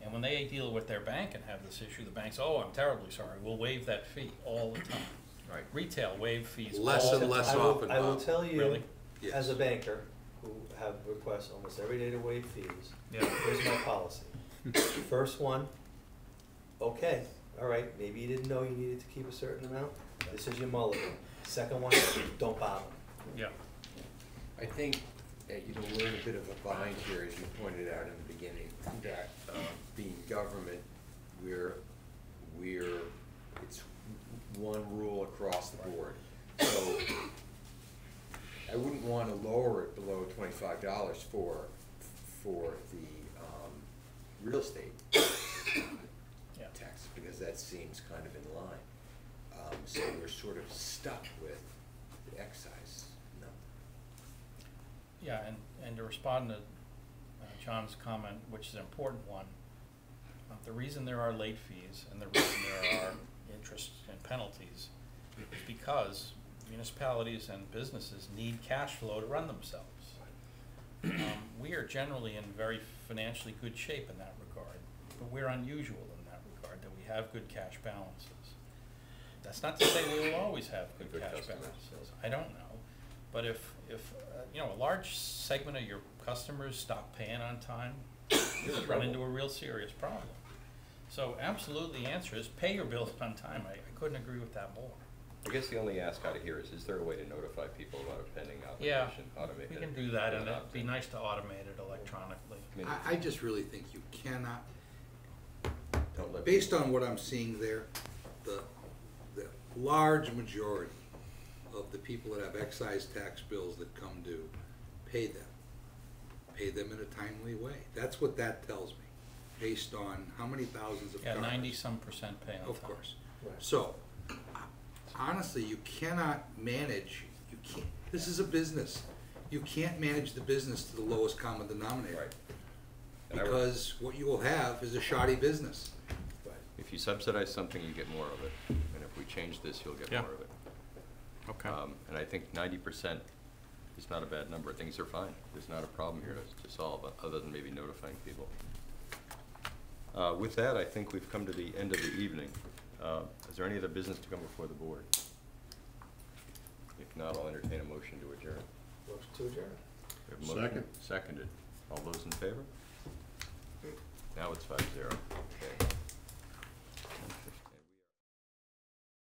and when they deal with their bank and have this issue, the bank's, oh, I'm terribly sorry, we'll waive that fee all the time. Right. Retail waive fees Less all and the less time. I will, often, I will Bob. tell you, Really? as a banker, who have requests almost every day to waive fees, Yeah. here's my policy. First one, okay, all right, maybe you didn't know you needed to keep a certain amount, this is your mulligan. Second one, don't bother. Yeah, I think that you know, we're in a bit of a bind here, as you pointed out in the beginning, that, uh, being government, we're, we're, it's one rule across the board. So, I wouldn't wanna lower it below twenty-five dollars for, for the, um, real estate yeah. tax, because that seems kind of in line. Um, so we're sort of stuck with the excise. Yeah, and, and to respond to uh, John's comment, which is an important one, uh, the reason there are late fees and the reason there are interest and penalties is because municipalities and businesses need cash flow to run themselves. Um, we are generally in very financially good shape in that regard, but we're unusual in that regard, that we have good cash balances. That's not to say we will always have good Good cash customers. balances, I don't know. But if, if, uh, you know, a large segment of your customers stop paying on time, you run into a real serious problem. So absolutely, the answer is pay your bills on time, I, I couldn't agree with that more. I guess the only ask out of here is, is there a way to notify people about a pending Yeah, obligation? Automate we can do that, and it'd be nice to automate it electronically. I I, I just really think you cannot, don't let based on what I'm seeing there, the, the large majority of the people that have excise tax bills that come due, pay them. Pay them in a timely way. That's what that tells me, based on how many thousands of Yeah, cars. ninety-some percent pay on time. Of course. Right. So, honestly, you cannot manage, you can't, this is a business. You can't manage the business to the lowest common denominator. Right. And I would- Because what you will have is a shoddy business. If you subsidize something, you get more of it, and if we change this, you'll get Yeah. more of it. Okay. Um, and I think ninety percent is not a bad number, things are fine, there's not a problem here to, to solve, uh, other than maybe notifying people. Uh, with that, I think we've come to the end of the evening. Uh, is there any other business to come before the board? If not, I'll entertain a motion to adjourn. Motion to adjourn. We have a motion Second. Seconded, all those in favor? Now it's five zero.